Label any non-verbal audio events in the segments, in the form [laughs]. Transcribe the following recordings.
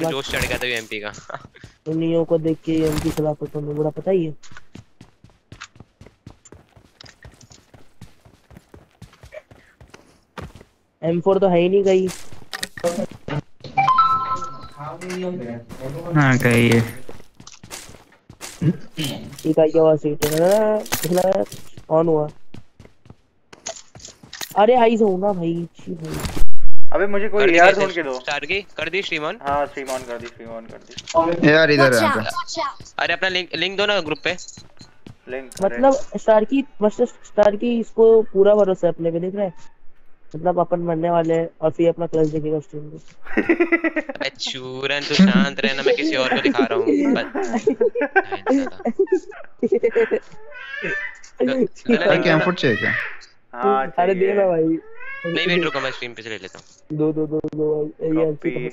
जोश चढ़ गया था यूएमपी का। उन्हीं को देख के उनकी खिलाफ तो हमें बड़ा पता ही है। M4 तो है ही नहीं कहीं। हाँ कही है। ठीक है क्या सीट है। पिछला ऑन हुआ। अरे आई जाऊँ ना भाई छी भाई। अबे मुझे कोई कर यार? ढूंढ के दो। स्टार की? कर दी स्ट्रीम ऑन हाँ स्ट्रीम ऑन कर दी स्ट्रीम ऑन कर दी। यार इधर है Watch out! अरे अपना लिंक लिंक दो ना ग्रुप पे। लिंक मतलब स्टार की मतलब स्टार की इसको पूरा भरोसा है अपने पे देख रहे हैं? मतलब अपन मरने वाले हैं और फिर अपना क्लच देखेगा स्ट्रीम को अबे चूरन तू शांत रहना मैं किसी और को दिखा रहा हूँ। पे क्या फुट चाहिए क्या? हाँ अरे दे ना भाई। नहीं वेट रुको मैं स्ट्रीम पे से ले लेता हूँ। दो दो दो दो भाई ये ऐसे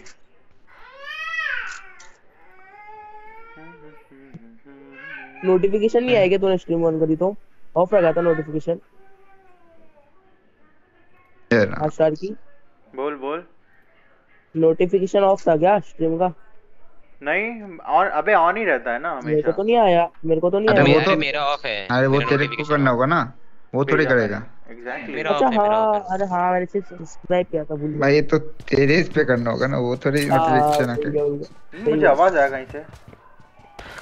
नोटिफिकेशन नहीं आएगा तूने स्ट्रीम ऑन करी तो? ऑफ़ रखा था नोटिफिकेशन यार हाँ स्टार की। बोल बोल। नोटिफिकेशन ऑफ़ था क्या स्ट्रीम का? नहीं ऑन अबे ऑन ही रहता है ना हमेशा मेरे को तो नहीं आया। मेरे को तो नहीं आया। वो तो- मेरा ऑफ़ है। अरे वो तेरे को करना होगा ना। वो थोड़ी करेगा। एग्जैक्टली अच्छा है, मेरा हाँ अरे हाँ मैंने सिर्फ़ सब्सक्राइब किया था भूल भाई ये तो तेरे इस पे करना होगा ना वो थोड़ी हाँ, गया। मुझे आवाज़ आया कहीं से।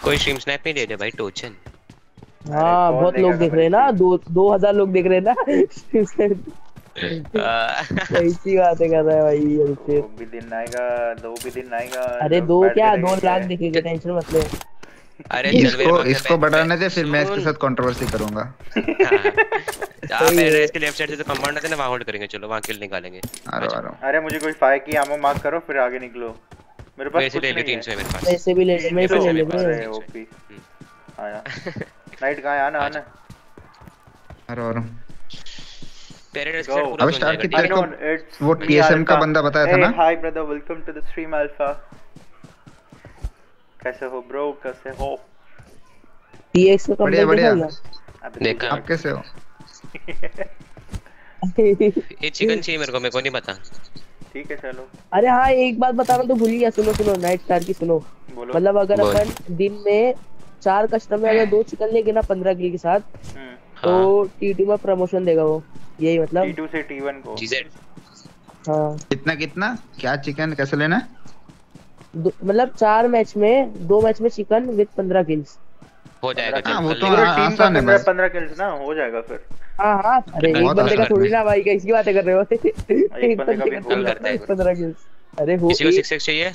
कोई स्ट्रीम स्नैप नहीं दे दे भाई टोचन। हाँ बहुत लोग देख रहे हैं ना दो दो हज़ार लोग देख रहे हैं ना ऐसी बातें कर रहा है भाई दो भी दिन आएगा दो भी दिन आएगा अरे दो क्या दो लाख देखेंगे टेंशन मत ले। अरे इसको इसको बढ़ाने दे फिर मैं इसके साथ कंट्रोवर्सी करूँगा। आप एड्रेस के लेफ़्ट साइड से तो कंपाउंड आते हैं ना वहाँ होल्ड करेंगे चलो वहाँ किल निकालेंगे। आ रहा हूँ, आ रहा हूँ। अरे मुझे कोई फायर की आमो मार्क करो फिर आगे निकलो। मेरे पास मेरे कुछ ले ले नहीं 300 है। है मेरे पास। वैसे भी ले ले ले मेरे पास लेंगे अरे ओपी। आया। नाइट कहाँ है आना। [laughs] आना आ रहा हूँ, हूँ। पूरा अब जाएगा, की ठीक I है? तेरे को वो TSM का बंदा बताया था ना? Hi brother, welcome to the stream Alpha. कैसे हो ब्रो कैसे हो टीएक्स का बढ़िया, कंप्लीट बढ़िया। देखा देखा आप कैसे हो ये चिकन चाहिए मेरे को मेरे को नहीं पता ठीक है चलो अरे हाँ एक बात बताना तो भूल गया सुनो सुनो नाइट स्टार की सुनो मतलब अगर अपन दिन में चार कस्टमर अगर दो चिकन लेंगे ना पंद्रह किल के साथ तो हाँ टी में प्रमोशन देगा वो यही मतलब T2 से T1 को जीजेड हाँ कितना कितना क्या चिकन कैसे लेना है? दो- मतलब चार मैच में दो मैच में चिकन विद पंद्रह किल्स हो जाएगा हाँ, वो तो हाँ, आसान है 15 भाई। 15 किल्स ना हो जाएगा फिर। हाँ हाँ अरे एक बंदे का थोड़ी ना भाई बातें कर रहे हो? एक बंदे का हो है। पंद्रह किल्स अरे हो किसी को सिक्स सिक्स चाहिए?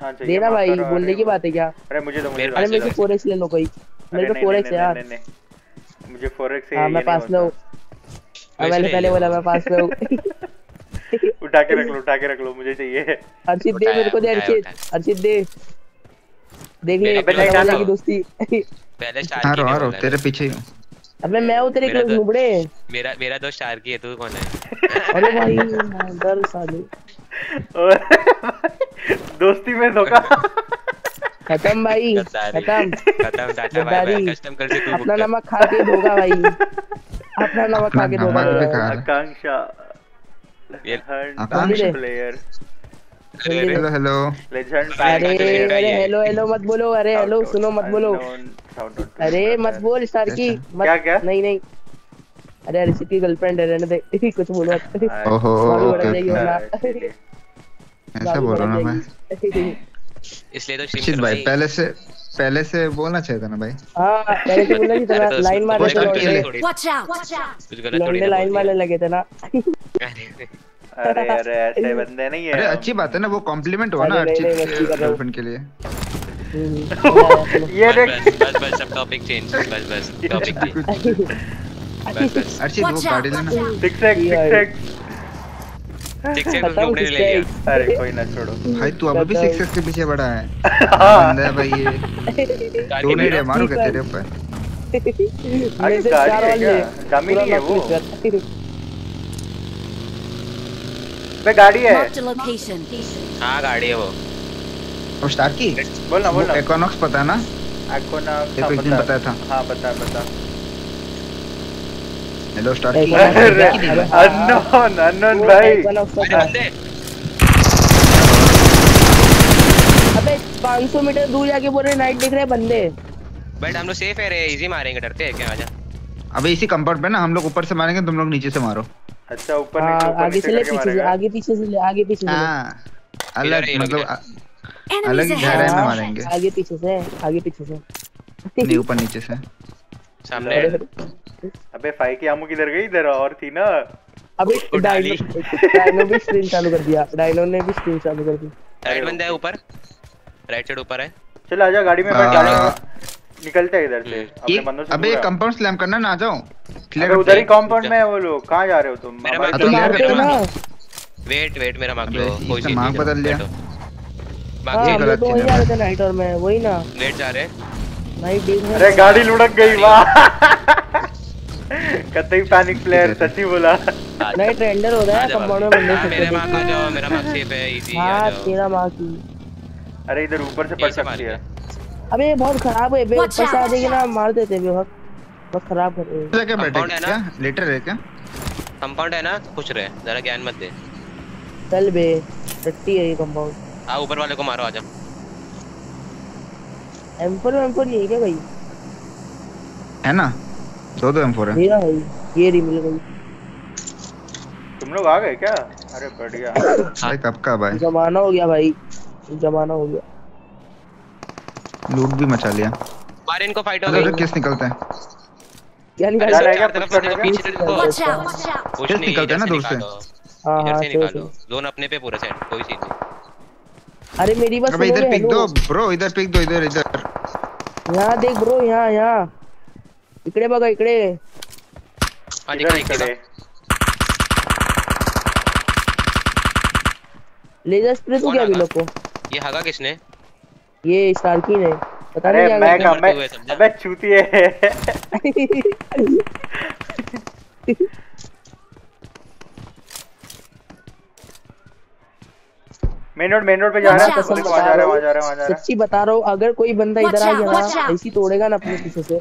हाँ चाहिए देना भाई बोलने की बात है क्या? अरे मुझे तो मुझे तो- अरे मेरे को है। फोर ले लो कोई। मेरे को नहीं, यार। मुझे हाँ मैं पास में हूँ। हाँ, मैंने पहले। बोला मैं पास में हूँ। [laughs] उठा के रख लो उठा के रख लो मुझे चाहिए। अर्षित दे मेरे को दे उठाया, अर्षित अर्षित दे। देख ले अबे दोस्ती पहले आ की रहा हूँ, आ ने रहा हूँ, बोला तेरे पीछे ही हूँ। अबे मैं हूँ तेरे क्लोज तो- नुबड़े मेरा मेरा दोस्त स्टार की है तू कौन है? [laughs] अरे भाई डर साले। और [laughs] दोस्ती में धोखा। खत्म भाई [laughs] खत्म। खत्म टाटा बाय बाय। कस्टम कर से तू अपना नमक खा के धोगा भाई। अपना नमक खा के अपना धोगा नमक भी भाई। खा। आकांक्षा। आकांक्षा? प्लेयर अरे अरे हेलो हेलो लेजेंड अरे अरे हेलो हेलो मत बोलो अरे हेलो सुनो मत बोलो अरे मत बोल स्टार की मत क्या, क्या? नहीं नहीं अरे अर्षित की गर्लफ्रेंड है रहने दे कुछ बोलो ओहो ऐसा बोल रहा हूँ मैं इसलिए तो भाई पहले से पहले से बोलना चाहिए था ना भाई? हाँ पहले से बोला कि [laughs] लाइन थोड़ी- Watch out! Watch out! कुछ गलत थोड़ी लाइन मारने लगे थे ना। अरे, अरे ऐसे बंदे नहीं है। अरे अच्छी बात है ना वो कॉम्प्लीमेंट हुआ ना रहा हूँ। गर्लफ्रेंड के लिए। [laughs] ये देख। बस बस सब टॉपिक चेंज बस बस टॉपिक चेंज बस बस अर्चित वो गाड़ी लेना! Six X six X six से खत्म ढूँढने ले किसका लिया है? [laughs] अरे कोई ना छोड़ो। भाई तू अभी भी सिक्स के पीछे बड़ा है। बंदा है भाई ये। दो नहीं में रे मारूँगा तेरे ऊपर? [laughs] आगे गाड़ी है क्या? नहीं है वो? गाड़ी है. हाँ गाड़ी है वो। स्टार की? बोल ना बोल ना इकोनॉक्स पता है ना? आपको ना ये तो एक दिन बताया था। हाँ बता बता हेलो स्टार की अरे है? हाँ। अननोन अननोन भाई है। अबे 500 मीटर दूर जाके बोल रहे नाइट दिख रहे बंदे। बट हम लोग सेफ़ है रे इजी मारेंगे डरते हैं क्या आजा। अबे इसी कंपाउंड पे ना हम लोग ऊपर से मारेंगे तुम लोग नीचे से मारो। अच्छा ऊपर हाँ आगे से ले पीछे से आगे पीछे से ले आगे पीछे से हाँ अलग है, मतलब अलग ही गहराई में ahead. मारेंगे। आगे पीछे से आगे पीछे से। नहीं ऊपर नीचे से। सामने। अबे फाई की आमू किधर गई? इधर और थी ना। अबे। डायनो डायनो भी स्क्रीन चालू कर दिया। डायनो ने भी स्क्रीन चालू कर दी। राइट बंदा है ऊपर। राइट साइड ऊपर है। चल आजा गाड़ी में बैठ। आ, निकलते हैं इधर से। अपने बंदों से अबे कंपाउंड स्लैम करना ना आ जाओ क्लियर उधर ही कंपाउंड में है वो लोग। कहाँ जा रहे हो तुम? मेरा मार्क तुम लो, यार, मारते हो मेरा। ना। वेट वेट मेरा मार्क लो कोई चीज़ मार्क बदल लिया। हाँ बाकी गलत चीज़ है। जा नाइट और मैं वही ना। वेट जा रहे। नाइट अरे गाड़ी लुढ़क गई वाह। कतई पैनिक प्लेयर सच्ची बोला। नाइट रेंडर हो रहा है आजा कंपाउंड में बंदे हाँ, मेरे से मार्क आ जाओ मेरा मार्क सेफ़ है इजी आ हाँ जाओ। तेरा माँ की। अरे इधर ऊपर से पड़ सकती है। अबे ये बहुत खराब है बे ऊपर से आ जाएगी ना मार देते बे बहुत बहुत खराब कर रहे हैं। जगह बैठे है ना? क्या? लेटर है क्या? कंपाउंड है ना? पूछ रहे जरा ज्ञान मत दे। चल बे टट्टी है ये कंपाउंड आ ऊपर वाले को मारो आजा एम4 एम4 नहीं है क्या भाई? है ना? दो दो एम फोर है। मेरा है ये री मिल गई तुम लोग आ गए क्या? अरे बढ़िया। भाई कब का भाई। जमाना हो गया भाई जमाना हो गया। लूट भी मचा लिया। मारे इनको फाइट हो गई। किस निकलते हैं? क्या निकाल तरफ़ कुछ से पीछे? देखो! कुछ निकलते हैं ना दूर से। निकालो। हाँ इधर हाँ से निकालो। सही जोन अपने पे पूरा सेट कोई चीज़ नहीं। अरे मेरी बस अबे इधर पिक दो ब्रो इधर पिक दो इधर इधर। यहाँ देख ब्रो यहाँ यहाँ। इकडे बघा इकडे। हाँ खड़े दिखा लेजर स्प्रे तू क्या भी? लोग को? ये हगा किसने? ये स्टारकी ने। पता नहीं मैं का मैं अबे चूतिए। [laughs] [laughs] [laughs] मेन रोड मेन रोड पे जा रहा है Watch out, पुलिस जा रहा है वहाँ जा रहा है वहाँ जा रहा है। सच्ची बता रहा हूँ अगर कोई बंदा इधर आ गया ना ऐसी तोड़ेगा ना अपने पीछे से।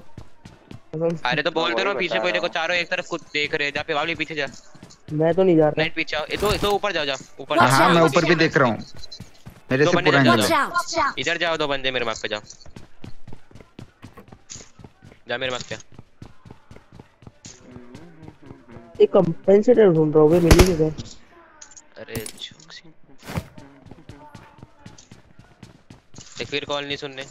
अरे तो बोल दो वही पीछे कोई देखो चारों एक तरफ़ खुद देख रहे हैं जा पे वाली पीछे जा। मैं तो नहीं जा रहा। नाइट पीछे आओ ए, तो तो ऊपर जाओ जा ऊपर जाओ। हाँ मैं ऊपर भी देख रहा हूँ। मेरे से पूरा है out! इधर जाओ दो बंदे मेरे मार्क पे जाओ। जा मेरे मार्क पे। एक कंपेंसेटर ढूंढ रहा हूँ बे, मिल ही नहीं रहा अरे एक फिर कॉल नहीं सुनने।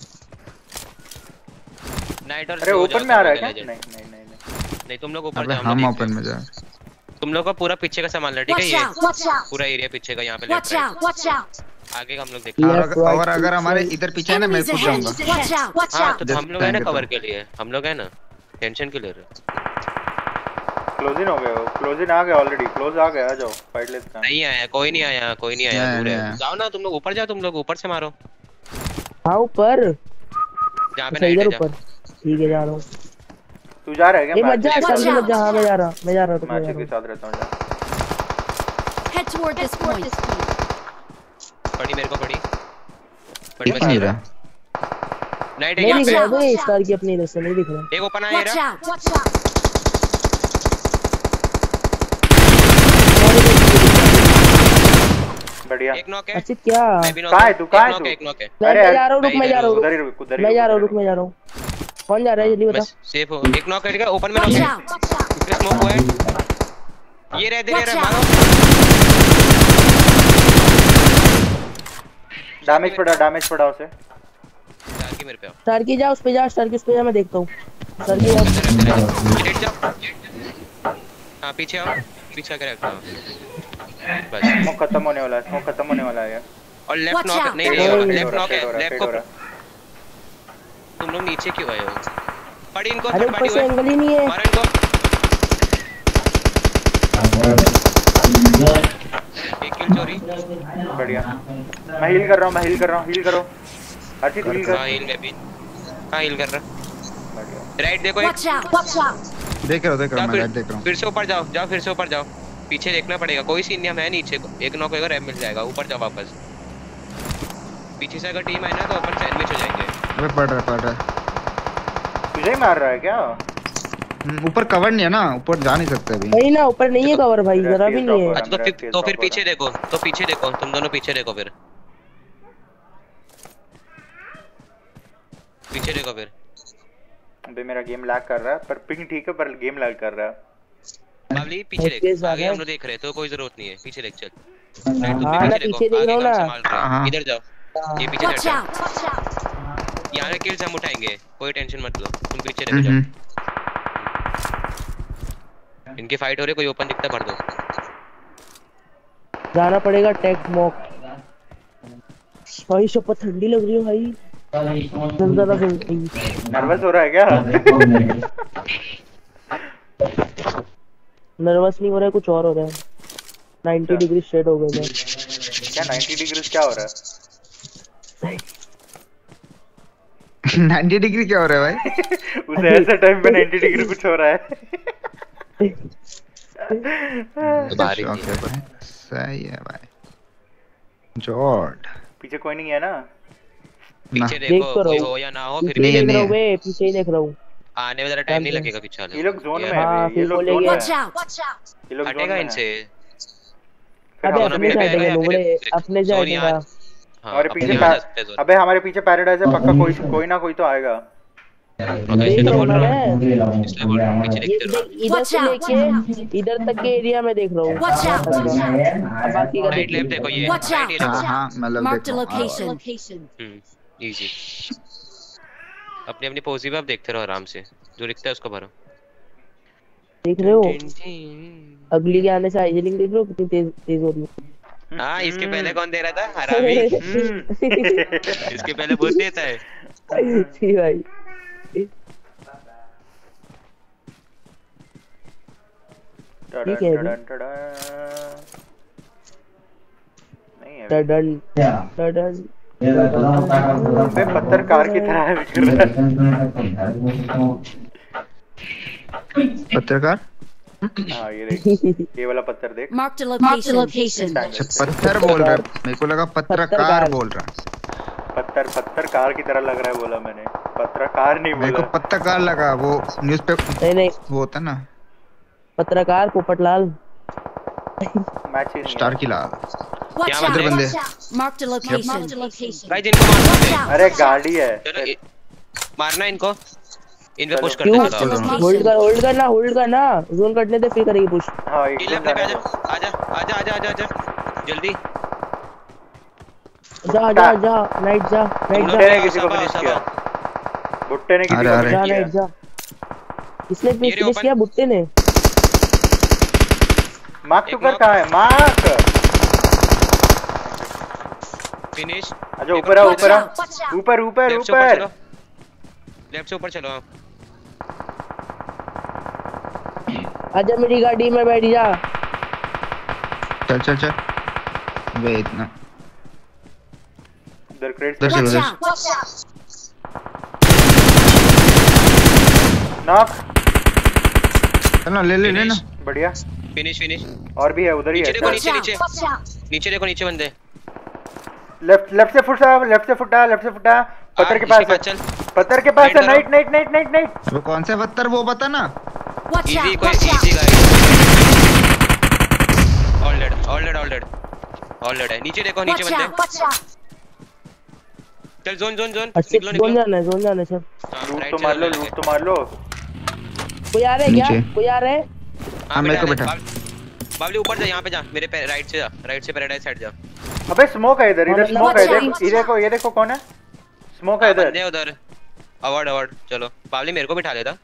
नाइट और अरे ओपन में आ रहा है क्या? नहीं नहीं नहीं नहीं। तुम लोग ऊपर जाओ हम हम ओपन में जा तुम लोग का पूरा पीछे का संभालना ठीक है ये! पूरा एरिया पीछे का यहाँ पे लेफ़्ट out! आगे का हम लोग देखते हैं। और अगर हमारे इधर पीछे है ना मैं कूद जाऊँगा। हाँ तो हम लोग है ना कवर के लिए। हम लोग है ना? टेंशन क्यों ले रहे हो? क्लोज इन हो गया क्लोज इन आ गया ऑलरेडी क्लोज आ गया आ जाओ। फाइट लेते हैं नहीं आया कोई नहीं आया कोई नहीं आया दूर है। आया। जाओ ना तुम लोग ऊपर जाओ तुम लोग ऊपर से मारो। हाँ ऊपर जहाँ पे इधर जा ऊपर ठीक है जा रहा हूँ। तू जा रहा है ये क्या मत जा शांति मत जा हाँ मैं जा रहा मैं जा रहा हूँ मैं मैच के साथ रहता हूँ जा। Head toward this point. पड़ी मेरे को पड़ी। पड़ी ये ये जा नाइट है नहीं दिख रहा पे है बे स्टार की अपनी इधर से नहीं दिख रहा। एक ओपन आया Watch रहा out! Watch out! बढ़िया। एक नॉक है। अच्छा क्या? कहाँ है तू, एक कहाँ है तू? एक knock है। अरे मैं यार, जा रहा हूँ रुक मैं जा रहा हूँ उधर ही रुक उधर ही मैं जा रहा हूँ रुक मैं जा रहा हूँ। कौन जा रहा है? जल्दी बता। सेफ़ हो। एक नॉक करेगा ओपन में नॉक है! इसमें स्मोक हुआ है। ये रह दे रहे मारो डैमेज पड़ा डैमेज पड़ा उसे। चार की मेरे पे आओ। स्टार की जा उस पे जा स्टार की उस पे जा मैं देखता हूँ। स्टार की जा लेट जाओ। हाँ पीछे आओ। पीछे रखो बस स्मोक खत्म होने वाला है स्मोक खत्म होने वाला है। और लेफ़्ट नॉक नहीं हो नहीं है, लेफ़्ट नॉक है लेफ़्ट को। तुम लोग नीचे क्यों आए हो? पड़ी इनको अरे थर्ड ऊपर पार्टी से एंगल ही नहीं है। मारो इनको। एक किल चोरी। बढ़िया। मैं हील कर रहा हूँ मैं हील कर रहा हूँ हील करो। हर्षित हील कर। हाँ हील मैं भी हाँ हील कर रहा? राइट देखो एक! देख रहा हूँ देख रहा मैं राइट देख रहा हूँ। फिर से ऊपर जाओ जाओ फिर से ऊपर जाओ। पीछे देखना पड़ेगा। कोई सीन नहीं है मैं नीचे एक नॉक होगा रैम मिल जाएगा ऊपर जाओ वापस। पीछे से अगर टीम आए ना तो ऊपर सैंडविच हो जाएँगे। अबे पड़ रहा पड़ रहा तुझे मार रहा है क्या? हम्म, ऊपर कवर नहीं है ना ऊपर जा नहीं सकते अभी। नहीं ना ऊपर नहीं है कवर भाई जरा भी नहीं है। अच्छा तो फिर तो फिर पीछे देखो तो पीछे देखो तुम दोनों पीछे देखो फिर। पीछे देखो फिर। अबे मेरा गेम लैग कर रहा है पर पिंग ठीक है पर गेम लैग कर रहा है। बाबली पीछे देख आ आगे हम लोग देख रहे हैं तो कोई ज़रूरत नहीं है पीछे देख चल। नहीं तुम हाँ, भी पीछे देखो देख आगे रहा हूँ ना। संभाल रहा हाँ। इधर जाओ। ये पीछे out! Watch यहाँ किल्स हम उठाएँगे कोई टेंशन मत लो। तुम पीछे देखो। हम्म, जाओ इनकी फाइट हो रही कोई ओपन दिखता भर दो। जाना पड़ेगा टेक मॉक भाई शपथ ठंडी लग रही है भाई। नर्वस हो रहा है क्या? [laughs] [laughs] [laughs] नर्वस नहीं हो रहा है कुछ और हो रहा है। 90 डिग्री स्ट्रेट हो गए मैं क्या 90 डिग्री क्या हो रहा है? [laughs] 90 डिग्री क्या हो रहा है भाई? [laughs] उसे ऐसे टाइम पे 90 डिग्री कुछ हो रहा है। [laughs] थी। है भाई। सही है भाई। जॉर्ड पीछे कोई नहीं है ना? पीछे देखो तो कोई हो। या ना हो फिर नहीं, देख रहा हूँ। बे पीछे ही देख रहा हूँ। आने में जरा टाइम नहीं लगेगा पीछे वाले ये लोग जोन में हाँ, है ये लोग जोन में है। ये लोग हटेगा इनसे। अबे दोनों अपने में से हटेगा लोगड़े अपने से हटेगा हाँ, अपने पीछे हैं। अबे हमारे पीछे पैराडाइज है पक्का कोई कोई ना कोई तो आएगा। तो हूँ हूँ। हूँ। इधर से लेके इधर तक के एरिया में देख रहा हूँ। बाकी का देख ये। हाँ हाँ मतलब देखो इजी अपनी अपनी पोजी पे आप देखते रहो आराम से। जो दिखता है उसको भरो। देख रहे हो? अगली के आने से हाइजीनिंग देख रहे हो? कितनी तेज तेज हो रही है। हाँ इसके पहले कौन दे रहा था? हरामी। [laughs] इसके पहले बहुत देता है जी भाई। ठीक है अभी। टडन टडन। नहीं है टडन टडन अबे पत्थर कार की तरह है बिखर रहा पत्रकार? हाँ ये देख ये वाला पत्थर देख। A location. location. अच्छा पत्थर बोल रहा है। मेरे को लगा पत्रकार पत्रकार। बोल रहा पत्थर पत्थर कार की तरह लग रहा है बोला मैंने। पत्रकार नहीं मेरे को पत्रकार लगा वो न्यूज़पेपर नहीं नहीं। वो होता ना। पत्रकार पोपटलाल। मैच स्टार की लाल। क्या! बंदे? location. गाइस इनको मारना है। अरे गाड़ी है। मारना इनको। इन पे पुश चलो होल्ड कर होल्ड करना होल्ड करना जोन कटने दे फिर करेगी पुश हाँ एक किल जोन अपने पे जाने आजा दो। आजा आजा आजा आजा आजा। जल्दी। जा जा जा नाइट जा नाइट जा। भुट्टे किसी को फिनिश किया। भुट्टे ने किसी को जा नाइट जा। इसने फिनिश किया बुट्टे ने। मार्क कर। कहाँ है? मार्क! फिनिश अच्छा ऊपर आ Watch ऊपर आ out! Watch out! ऊपर ऊपर ऊपर लेफ़्ट से ऊपर चलो। आजा मेरी गाड़ी में बैठ जा। चल चल चल। वे इतना इधर क्रेट इधर चलो out! नॉक चल ना ले ले ले ना। बढ़िया फिनिश फिनिश और भी है उधर ही है। नीचे देखो नीचे नीचे। नीचे देखो नीचे बंदे। लेफ़्ट लेफ़्ट से फुटा लेफ़्ट से फुटा लेफ़्ट से फुटा। पत्थर के पास चल पत्थर के पास है। Night night night night night. वो कौन से पत्थर? वो बता ना। इजी कोई easy guys all dead all dead all dead all dead है। नीचे देखो नीचे बंदे! चल जोन जोन जोन अच्छे निकलो जोन जाना है जोन जाना है सर हाँ, लूट तो मार लो लूट तो मार लो। कोई आ रहा है क्या? कोई आ रहा है? हाँ, मेरे को बैठा। है। बाबली ऊपर जा यहाँ पे जा मेरे पे राइट से जा राइट से पैराडाइज साइड जा। अबे स्मोक है इधर इधर स्मोक है देख ये देखो ये देखो कौन है? स्मोक है हाँ, इधर। उधर। अवार्ड अवार्ड चलो। बाबली मेरे को बिठा लेता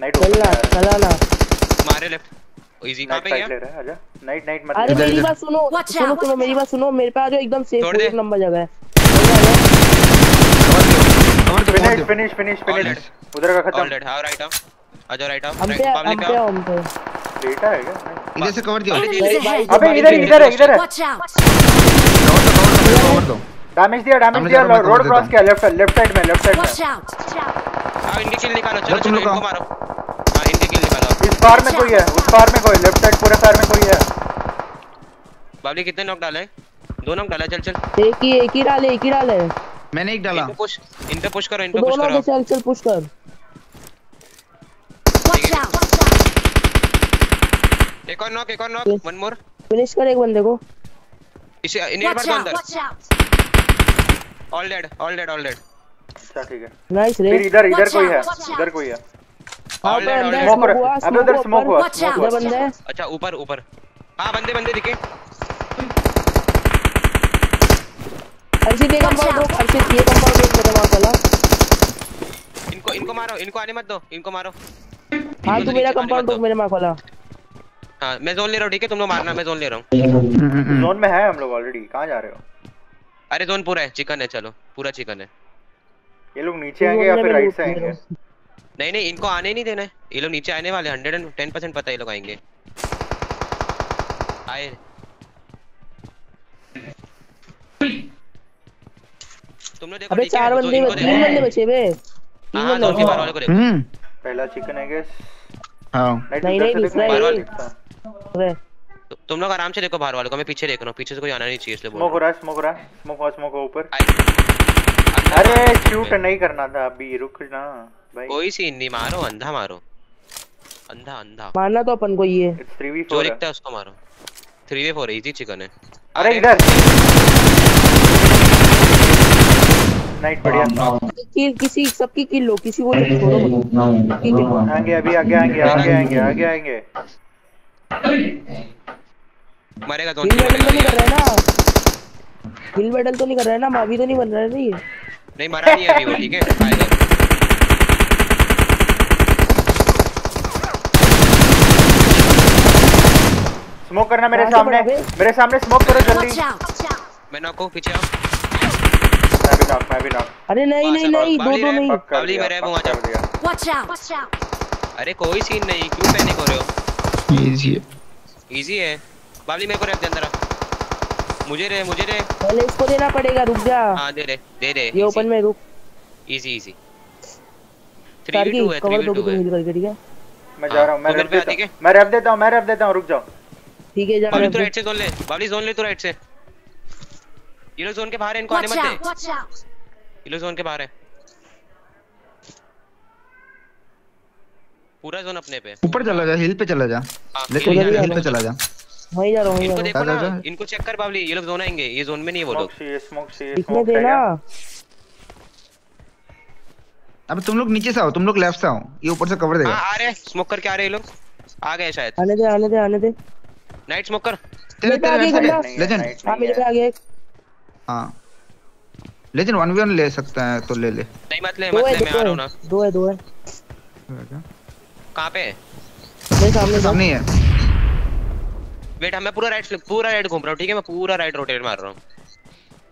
नाइट चलना चलाना मारे लेफ़्ट इजी कहाँ नाइट पे गया? है आजा। नाइट नाइट मत अरे मेरी बात सुनो सुनो सुनो मेरी बात सुनो मेरे पे आ जाओ एकदम सेफ़ एक नंबर जगह है। फिनिश फिनिश फिनिश फिनिश उधर का खत्म। डेड हाँ राइट आओ आ जाओ राइट आओ हम पे बाबली हम पे। लेटा है क्या? इधर से कवर दियो! अबे इधर इधर है इधर। है! कवर दो कवर दो डैमेज दिया डैमेज दिया रोड क्रॉस किया लेफ़्ट लेफ़्ट साइड में लेफ़्ट साइड में! हाँ इनकी किल निकालो चलो चलो इनको मारो हाँ इनकी किल निकालो। इस फार में कोई है उस फार में कोई लेफ़्ट साइड पूरे फार में कोई है। बाबली कितने नॉक डाले? दो नॉक डाला चल चल। एक ही एक ही डाले एक ही डाले। मैंने एक डाला। इन पे पुश इन पे पुश करो इन तो पे पुश करो। चल चल पुश कर! एक और नॉक एक और नॉक वन मोर फिनिश कर एक बंदे को इसे मार दो अंदर all dead all dead all dead अच्छा ठीक है नाइस रे फिर इधर इधर कोई है. इधर कोई है All पे dead, all स्मोक हुआ अबे उधर स्मोक हुआ स्मोक इधर बंदे अच्छा ऊपर ऊपर हाँ बंदे बंदे दिखे अर्षित ये कंपाउंड. रोक अर्षित ये कंपाउंड रोक मेरे मार वाला इनको इनको मारो इनको आने मत दो इनको मारो हाँ तू मेरा कंपाउंड रोक मेरे मार वाला हाँ मैं जोन ले रहा हूँ ठीक है? तुम लोग मारना मैं जोन ले रहा हूँ। हम्म, हम्म, हम्म। जोन में है हम लोग ऑलरेडी कहाँ जा रहे हो? अरे जोन पूरा है चिकन है चलो। पूरा चिकन है। ये लोग नीचे आएँगे या फिर राइट से आएँगे? नहीं नहीं इनको आने नहीं देना है। ये लोग नीचे आने वाले हंड्रेड एंड टेन परसेंट पता है ये लोग आएँगे। आए। तुम लोग देखो अबे चार बंदे तीन बंदे बचे बे। तीन हाँ बंदे जोन के बचे। बाहर वाले को देखो। हम्म। पहला चिकन है गेस हाँ। नहीं, नहीं, दूसरा है, तु- तुम लोग आराम से देखो बाहर वालों को मैं पीछे देख रहा हूँ पीछे से कोई आना नहीं चाहिए इसलिए बोल स्मोक हो रहा रहा है स्मोक हो रहा स्मोक हुआ स्मोक ऊपर। अरे शूट नहीं करना था अभी रुक ना भाई। कोई सीन नहीं मारो अंधा मारो। अंधा अंधा। मारना तो अपन को ही है 3v4 जो दिखता है। उसको मारो। Three way four easy chicken है। अरे इधर। नाइट बढ़िया। किल किसी सबकी किल लो किसी को नहीं छोड़ो है आएँगे अभी आगे आएँगे आगे आएँगे आगे आएँगे मरेगा जोन किल बैटल तो नहीं कर रहा है ना। किल बैटल तो नहीं कर रहा है ना मावी तो नहीं बन रहा है ना ये नहीं मरा नहीं अभी वो ठीक है? [laughs] आएगा। स्मोक करना मेरे सामने। मेरे सामने स्मोक करो जल्दी. मैं नॉको पीछे आओ। मैं भी नॉक मैं भी नॉक अरे नहीं नहीं नहीं दो दो नहीं। दिया मेरे वहाँ। दिया। Watch out. Watch अरे कोई सीन नहीं क्यों पैनिक हो रहे हो? इजी है इजी है। बाबली मेरे को रख दे अंदर आ। मुझे रे मुझे रे पहले इसको देना पड़ेगा रुक जा। हाँ दे दे दे दे ये ओपन में रुक। इजी इजी थ्री चार वी की टू है थ्री कवर वी दो टू तुम है। मिल करके ठीक है? मैं जा रहा हूँ मैं मेरे रैप देता आती हूँ। मैं रैप देता हूँ मैं रैप देता हूँ रुक जाओ। ठीक है जा बाबली तू राइट से जोन ले। बाबली जोन ले तू राइट से। ये लोग जोन के बाहर है इनको आने मत दे। ये लोग जोन के बाहर है। पूरा जोन अपने पे। ऊपर चला जा हिल पे चला जा। हाँ, लेकिन हिल हिल पे चला जा। वहीं जा रहा हूँ इनको देखो ना। इनको चेक कर बाबली ये लोग जोन आएँगे ये जोन में नहीं है वो लोग। स्मोक हूँ दिखने स्मोक देना? अब तुम लोग नीचे से आओ तुम लोग लेफ़्ट से आओ ये ऊपर से कवर हाँ देगा आ रहे स्मोक करके आ रहे ये लोग। आ गए शायद। आने दे आने दे आने दे। नाइट स्मोकर तेरे पे तेरे बंदा। लेजेंड हाँ मेरे पे आ गया एक। हाँ। लेजेंड वन वी वन ले सकता है तो ले ले। नहीं मत ले मत ले मैं आ रहा हूँ। ना। दो है दो है। कहाँ पे सामने सामने। है वेट मैं पूरा राइट पूरा राइट घूम रहा हूँ ठीक है? मैं पूरा राइट रोटेट मार रहा हूँ।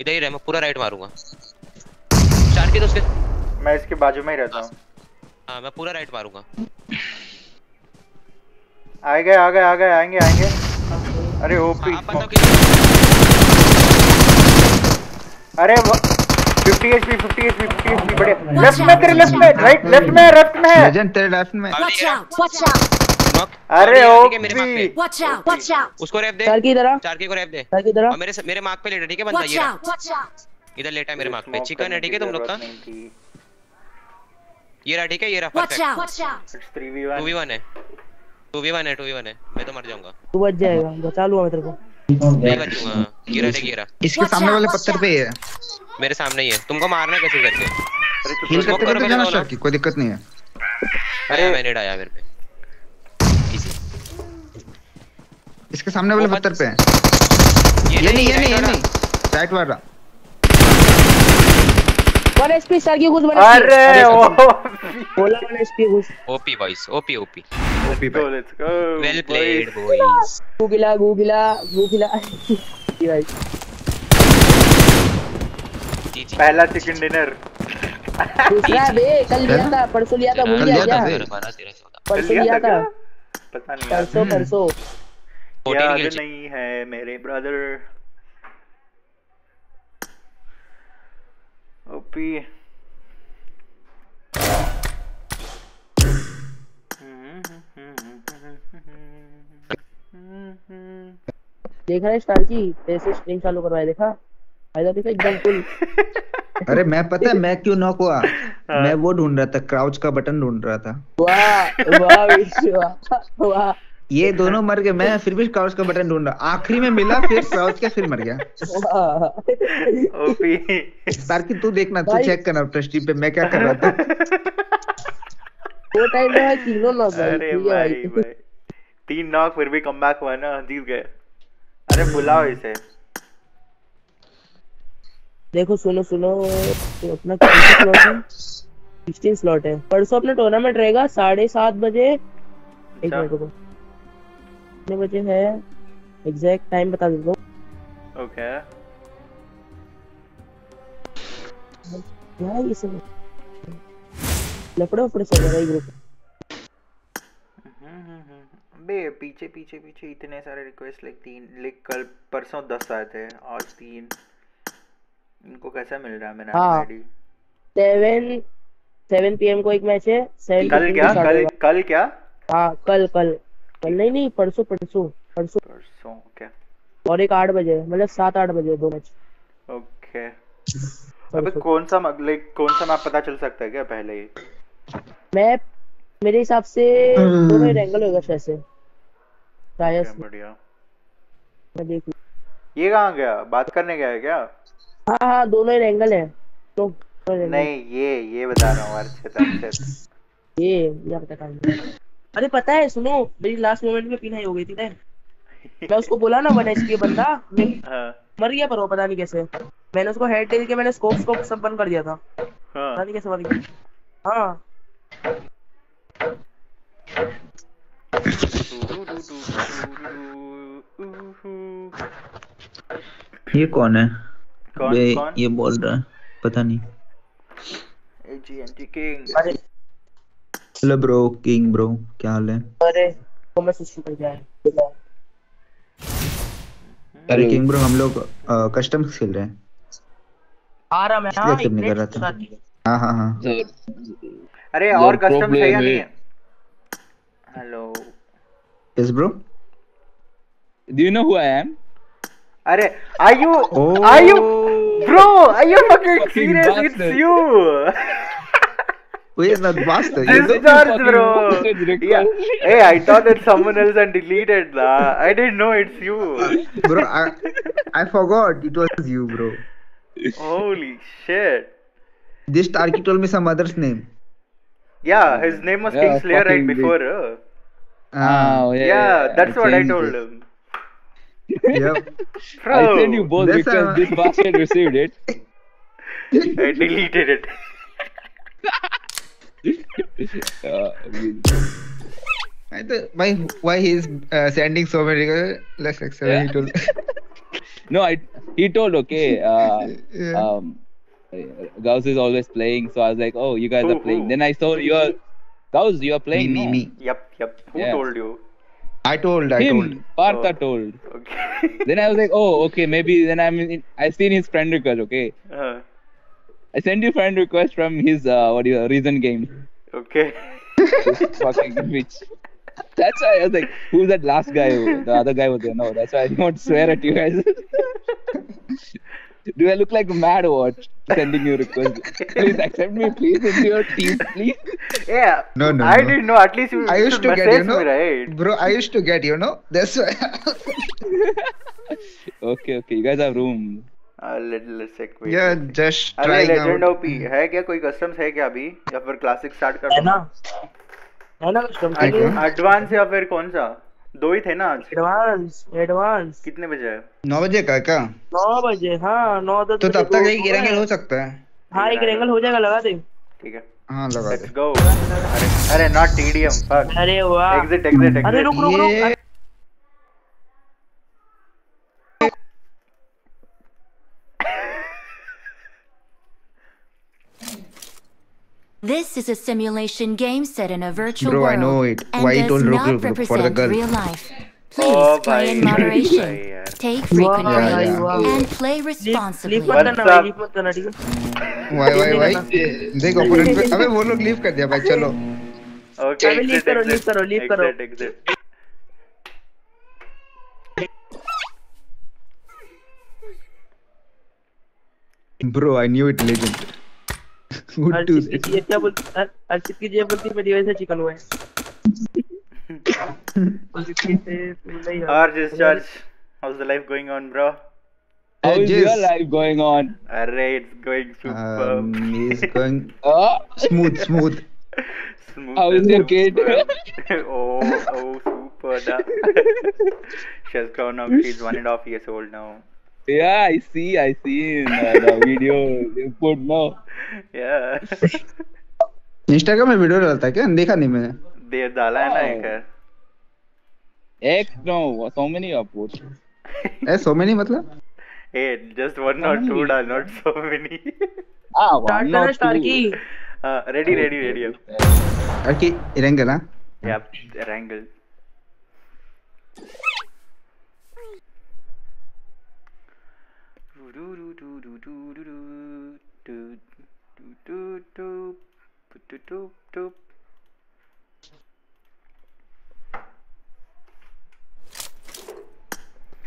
इधर ही रह मैं पूरा राइट मारूँगा। चार की तो उसके? मैं इसके बाजू में ही रहता हूँ। हाँ मैं पूरा राइट मारूँगा। आ गए आ गए आ गए आएँगे आएँगे। अरे ओपी। हाँ, कि अरे 50 एचपी 50 एचपी 50 एचपी बढ़िया। लेफ़्ट में तेरे लेफ़्ट में राइट लेफ़्ट में लेफ़्ट में। लेजेंड तेरे लेफ़्ट में। Out. Watch out. नॉक अरे है OP Watch out. Watch out. उसको रैप दे। चार की तरह। चार की को रैप दे। चार की तरह। मेरे मेरे मार्क पे लेटा ठीक है बंदा? ये. इधर लेटा है मेरे मार्क पे। चिकन है ठीक है तुम लोग का? ये रहा ठीक है ये रहा perfect out. Watch out. It's two 3v1 v one है। टू वी वन है टू वी वन है। मैं तो मर जाऊँगा। तू बच जाएगा। बचा लूँगा मैं तेरे को। नहीं बचूँगा रहा ये इसके सामने वाले पत्थर पे है। मेरे सामने ही है। तुमको मारना कैसे करके? हिल करते करते जाना। स्टार्ट की कोई दिक्कत नहीं है। अरे मैंने डाया मेरे पे। इसके सामने वाले पत्थर पे है। ये नहीं ये नहीं ये नहीं। राइट वाला। वन एचपी सर की कुछ वन अरे ओ बोला वन एचपी कुछ OP boys OP OP OP पे let's go well played boys गूगला गूगला गूगला भाई। पहला चिकन डिनर दूसरा बे कल लिया था परसों लिया था भूल गया क्या? परसों लिया था पता नहीं परसों परसों। याद नहीं है मेरे ब्रदर ओपी देख रहा है स्टार की कैसे स्ट्रीम चालू करवाया देखा? फ़ायदा देखा एकदम फुल [laughs] अरे मैं पता है मैं क्यों नॉक हुआ मैं वो ढूंढ रहा था क्राउच का बटन ढूंढ रहा था। वाह वाह वाह वाह। ये दोनों मर गए मैं फिर भी क्राउच का बटन ढूंढ रहा। आखिरी में मिला फिर क्राउच का फिर मर गया। ओपी। तारकी तू देखना तू चेक करना स्ट्रीम पे मैं क्या कर रहा था? वो टाइम में तीनों नॉक अरे है भाई भाई। तीन नॉक फिर भी कमबैक हुआ ना जीत गए। अरे बुलाओ इसे। देखो सुनो सुनो तो अपना स्लॉट है? सिक्सटीन स्लॉट है। परसों अपना टूर्नामेंट रहेगा साढ़े सात बजे। एक अच्छा। मिनट रुको। कितने बजे है? एग्जैक्ट टाइम बता देता हूँ ओके क्या ये सब? लपड़े उपड़े चल रहा है ग्रुप बे पीछे पीछे पीछे इतने सारे रिक्वेस्ट लाइक तीन लाइक कल परसों दस आए थे आज तीन। इनको कैसा मिल रहा है मेरा हाँ। आईडी? सेवन सेवन पीएम को एक मैच है सेवन कल क्या? कल कल क्या? हाँ कल कल। कल नहीं नहीं परसों परसों परसों। परसों ओके। और एक आठ बजे मतलब सात आठ बजे दो मैच ओके। अबे परसों कौन सा लाइक कौन सा मैप पता चल सकता है क्या पहले ही मैप मेरे हिसाब से दोनों ही एंगल होगा शायद से। शायद बढ़िया। मैं देख ये कहाँ गया? बात करने गया है क्या? हाँ हाँ दोनों ही एंगल है। तो ही। नहीं ये ये बता रहा हूँ अर्चित अर्चित ये ये पता काम अरे पता है सुनो मेरी लास्ट मोमेंट में पिनाई हो गई थी ना मैं उसको बोला ना वन एचपी बंदा मैं हाँ। मर गया पर वो पता नहीं कैसे। मैंने उसको हेड टेल के मैंने स्कोप स्कोप सब बंद कर दिया था। पता हाँ नहीं कैसे मर गया हाँ। [laughs] ये कौन है? कौन बे, कौन? ये बोल रहा है पता नहीं। एजीएनटी किंग अरे। हेलो ब्रो किंग ब्रो क्या हाल है? अरे वो मैं सुशी कर गया अरे किंग ब्रो हम लोग कस्टम खेल रहे हैं। आ रहा मैं हाँ नहीं कर रहा था। हाँ हाँ हाँ। अरे और कस्टम है या है। नहीं hello yes bro Do you know who I am? अरे you Oh. are you bro are you fucking Fucking serious it's bastard. you Who is that bastard? this You know- George bro bastard, yeah hey I thought it's someone else and deleted that I didn't know it's you bro, I, I forgot it was you, bro. holy shit This Tarky told me some other's name. yeah his name was Yeah, Kingslayer right before uh. Ah, Oh, yeah that's what I told it. him yep. [laughs] bro I sent you both because a- this bastard received it. I deleted it [laughs] Uh, I thought why why he's uh, sending so many. Uh, let's accept. Yeah. He told. [laughs] no, I he told okay. Uh, yeah. um, Gauss is always playing, so I was like, oh, you guys Who, are playing. who? Then I saw you're Gauss, you are me, playing. me, no? me. yep yep who Yeah. told you I told. I told. Him, Partha Oh. told. okay Then I was like, oh, okay, maybe then I'm in, I seen his friend request. Okay, uh, I sent you friend request from his uh, what do you reason game. okay This fucking bitch. That's why I was like, who's that last guy? The other guy was there. No, that's why I don't swear at you guys. [laughs] Do I look like a mad or what? Sending you requests. Please accept me, please, into your team, please. yeah No, no, I no. didn't know at least you I used to get, you know, me right bro. I used to get, you know. That's why. Okay, okay, you guys have room. uh, let, let's check wait, yeah, just अरे trying legend out. OP है क्या कोई customs है क्या अभी या फिर classic start कर है ना है ना कस्टम एडवांस या फिर कौन सा दो ही थे ना आज। Advance advance. कितने बजे है नौ बजे का क्या? नौ बजे हाँ नौ दस तो तब तक एक रेंगल हो सकता है. हाँ एक रेंगल हो जाएगा लगा दे। ठीक है। हाँ लगा लेट्स दे. गो अरे अरे नॉट टीडीएम अरे वाह। एग्जिट एग्जिट अरे रुक रुक रुक। This is a simulation game set in a virtual Bro, I world know it. and Why you does told not Roku Roku for the represent girl? real life. Please Oh, play in bhai. moderation. Bhai, yaar. [laughs] Take frequent वाह Yeah, breaks yeah. वाह and play leap responsibly. Leap मत What's करना भाई up? Leap मत करना ठीक है Y Y Y देख ओपोनेंट पे अबे वो लोग लीव कर दिया भाई चलो ओके अभी leave करो, leave करो, leave करो। Exit exit bro I knew it legend [laughs] would [laughs] do Archit की this जेब क्या बोलती अर्चित की जेब बोलती मेरी वजह से चिकन हुआ है Or just George, how's the life going on, bro? How Hey, is your Jis. life going on? Array, it's going super. Um, he's going [laughs] Uh, smooth, smooth. Smooth how is and your kid? super. oh, oh, super. Da. she has grown up. She's one and a half years old now. Yeah, I see, I see in uh, the video you put no. Yeah. Instagram में video डालता है क्या देखा नहीं मैंने दे डाला है ना Oh. एक X no, so many you put. ए सो मेनी मतलब Hey, just one or two, da, not so many. Ah, start do do do do do do do do do do do do do do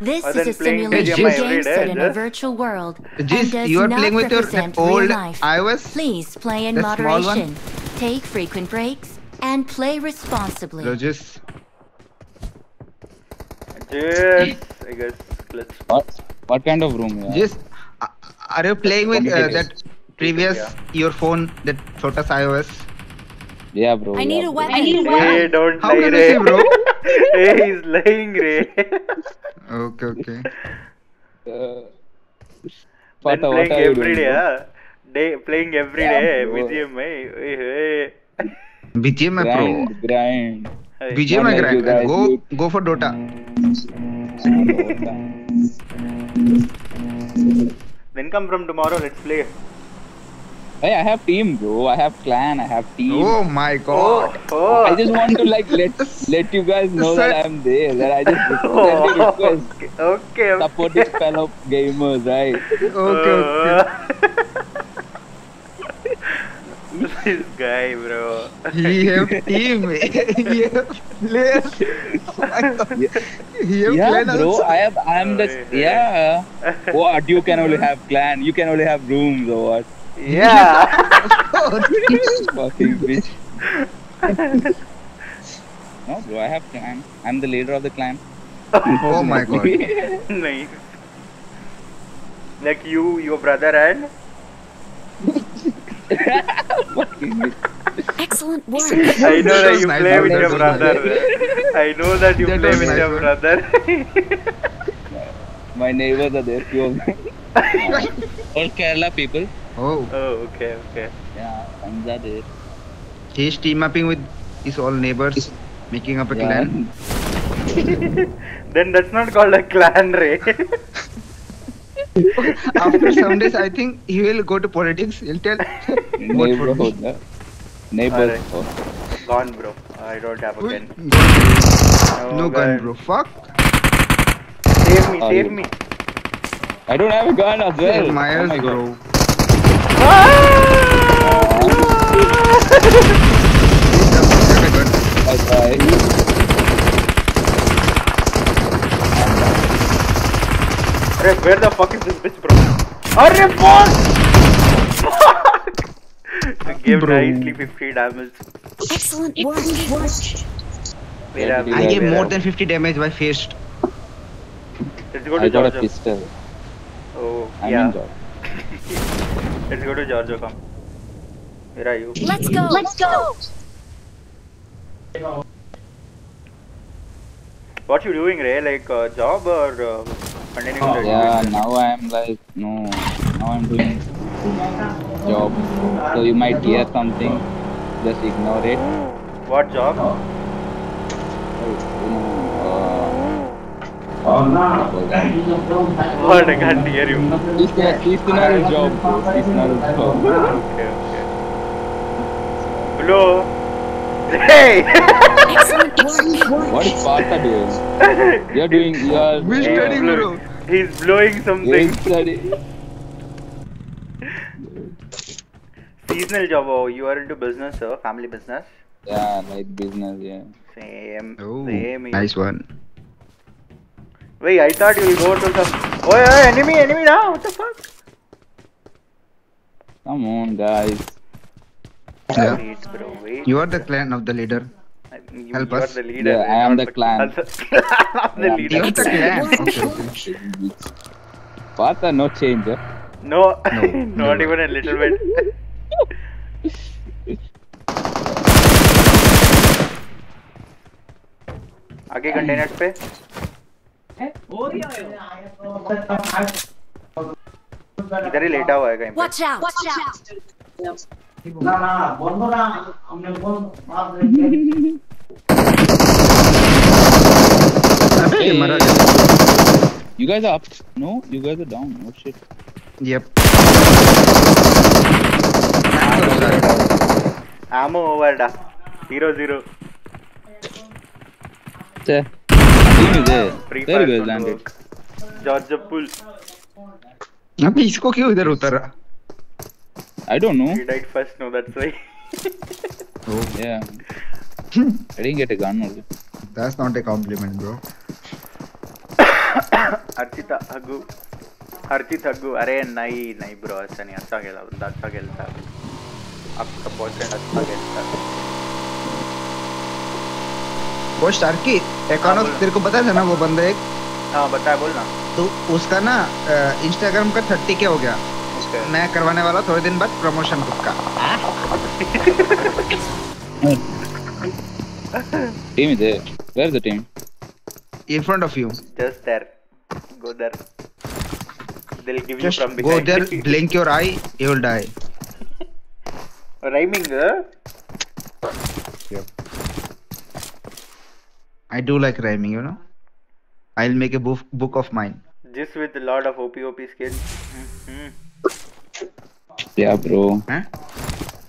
This is a simulation game set in a virtual world and does you are not playing with represent your old real life. iOS? Please play in moderation, take frequent breaks, and play responsibly. Logis. Yes, I guess. Let's. What? What kind of room? Yeah? Just uh, are you playing with uh, that previous Yeah. your phone that Chotas iOS? Yeah, bro. I need yeah, a bro. weapon. Hey, don't How lie, can I Ray. say, bro? [laughs] hey, he's lying, Ray. Okay, okay. [laughs] Uh, Then what, what playing are you every doing? day, huh? Day, playing every Yeah, day. bro. BGMI. Hey, hey. BGMI Pro. Grind, grind. Hey. BGMI Not like you grind. Go go for Dota. Then come from tomorrow, let's play. Hey, I have team, bro. I have clan. I have team. Oh my oh, god. Oh, oh. I just want to like let [laughs] let you guys know Sir. that I'm there. That I just send you oh request. okay, okay. okay. Supporting fellow gamers, right? Okay, okay. Uh. [laughs] this [laughs] guy, bro. He [laughs] have team. [laughs] he have players. Oh. He have yeah, clan bro. also. I have. I'm the Oh, yeah. What? You can only have clan. You can only have rooms or what? Yeah. Oh, Fucking bitch. No, bro. I have clan. I'm the leader of the clan. Oh my god. nice. Like you, your brother, and Fucking bitch. Excellent work. I know that was you nice, play with your brother. I know that you That play with nice, your brother. [laughs] My neighbors are there, few of them. [laughs] All Kerala people. Oh, oh, okay, okay. Yeah, friends are there. he's team upping with his all neighbors, making up a Yeah. clan. [laughs] Then that's not called a clan, Ray. After some days, I think he will go to politics. He'll tell. [laughs] Vote for. Neighborhood. Neighbors. Alright. oh. Gone, bro. I don't have a gun. No gun, bro. Fuck. Save me, save you- me. I don't have a gun as well. Myers, oh my bro. God. Ah! [laughs] Bye bye. Where the fuck is this bitch, bro? Arre, fuck! Fuck! It gave Bro. nicely 50 damage. Excellent work. Where are we? I gave more than 50 damage by fist. Let's go to I got a pistol. Oh, I'm yeah. in [laughs] job. Let's go to Georgia, come. Where are you? Let's go. Let's go. What you doing, Ray? Like uh, job or uh, continuing the Yeah, now I'm like, no. Now I'm doing job. So you might hear something. Just ignore it. What job? Oh, you know, uh, What? I can't hear you. Seasonal, seasonal job, bro. Seasonal job. Okay, okay. Hello? Hey! What is Partha doing? You're doing, you're We He's studying, bro. He's blowing you're something. Seasonal job. Oh, you are into business, sir? Family business? Yeah, like business, yeah. Same. Oh, Same. nice one. Wait, I thought you'll go to some. Oh, yeah, enemy, enemy now. What the fuck? Come on, guys. Yeah. Wait, bro, wait. You are the clan of the leader. You, Help you us. are the leader. Yeah, I am the clan. I'm the leader. You're the clan. Okay, okay. Partha, no change. Huh? No, No, not even a little bit. आगे containers पे इधर ही लेटा हुआ है कहीं पे Watch out! Watch out! না You guys are up. No, you guys are down. Oh shit. Yep. Ammo over da. Zero zero. Che. Team is there. There you guys landed. George Pool. अबे इसको क्यों इधर उतारा? I don't know. He died first, no, that's why. oh. Yeah. I didn't get a gun only. That's not a compliment, bro. Archita Agu. Archita Agu. Are nai nai bro. Asa ni asa gela. Asa gelta. Apka boyfriend asa gelta. वो स्टार्की एकानो तेरे को पता है ना वो बंदा एक हाँ बताया बोलना तो उसका ना इंस्टाग्राम का थर्टी क्या हो गया मैं करवाने वाला थोड़े दिन बाद प्रमोशन बुक का। Team is there where is the team in front of you just there go there they will give you from behind go there blink your eye you will die rhyming I do like rhyming you know I will make a book book of mine जिस with lot of OP OP skills hmm Yeah, bro. huh?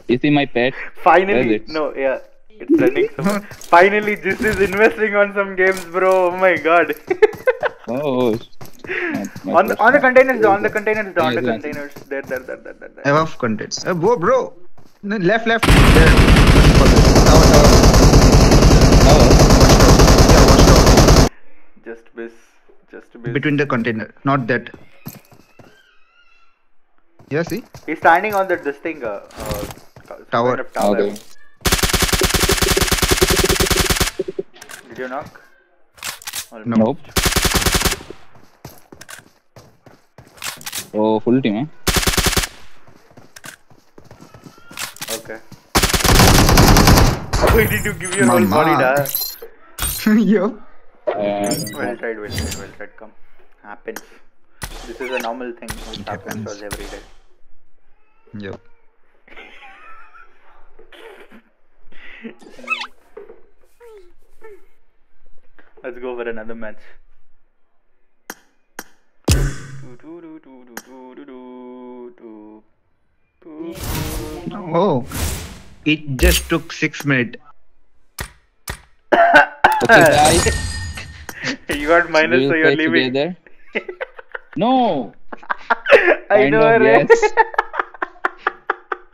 You see my pet? finally it? no yeah it's running somewhere. [laughs] finally this is investing on some games bro oh my god [laughs] Oh. my- my on the, on the containers on the containers on the Yes, yes. containers there there there there there, there. above content uh, whoa bro no, left left there tower tower one. Oh. yeah watch tower just miss just miss between the container not that yeah see he's standing on the this thing uh, uh Tower. kind of tower Okay. did you knock Almost. Nope. Oh, full team, huh? Okay. Why did you give your whole Mama. body, da? [laughs] yo Uh, Well tried, well tried, well tried. Come. Happens. This is a normal thing which happens happens. to us every day. Yep. Let's go for another match. Oh, it just took six minutes. okay, [laughs] guys. you got minus, we'll so you're leaving. no. I know, right? [laughs]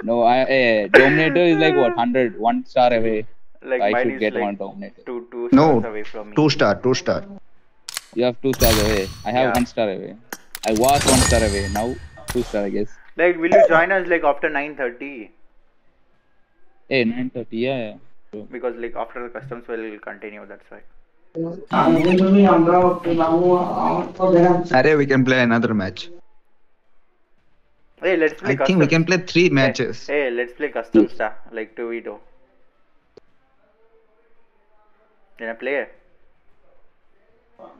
yes. No, I, eh, Dominator is like what, 100, one star away. like I should get like one Dominator. two two No, away from me. two star two star You have two stars away. I have Yeah. one star away. I was one star away. Now, two star, I guess. Like, will you join us like after 9:30? Hey, 930, yeah, yeah. Sure. Because like after the customs will continue. That's why. Array, we can play another match Hey, let's play I customs. think we can play three matches Hey, hey, let's play customs, da, like 2v2. Can I play?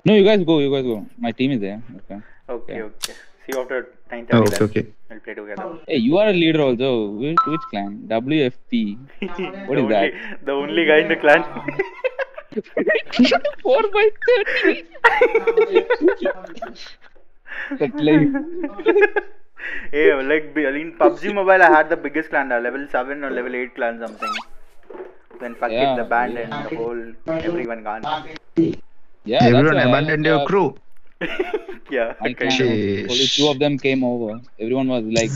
No, you guys go, you guys go. My team is there. Okay. Okay, Yeah. okay. See you after 9:30. oh, okay then. okay We'll play together. Hey, you are a leader also. Which, which clan? WFP. [laughs] What the is that? The only guy in the clan. [laughs] 4 by 30. That [laughs] like, hey, like be- in PUBG Mobile, I had the biggest clan, da, level 7 or level 8 clan something. Then fuck Yeah, it, the band yeah. and the whole everyone gone. yeah, everyone abandoned like, your uh, crew [laughs] yeah. My clan, kind of. Only two of them came over. Everyone was like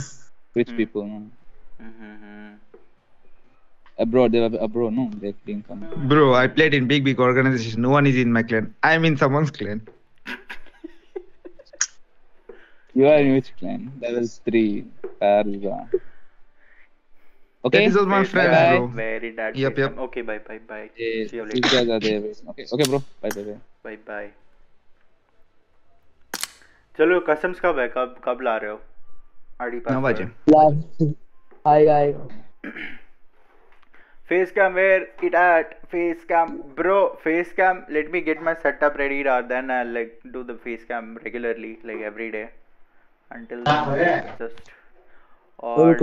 rich people. No? Mhm. Abroad, they were abroad. No, they didn't come. bro I played in big big organization no one is in my clan I'm in someone's clan You are in which clan? Level 3. Parza. Okay. This was my Face friends, bye. cam, bro. Very dad Yep, face yep. cam. Okay, bye, bye, bye. Yeah, See you these later. guys are there. Okay, okay, bro. Bye, bye, bye. Bye, bye. चलो customs कब है कब कब ला रहे हो ID नौ बजे पास आएगा आएगा face cam where it at face cam bro face cam let me get my setup ready rather then I'll like do the face cam regularly like every day until just mm-hmm. or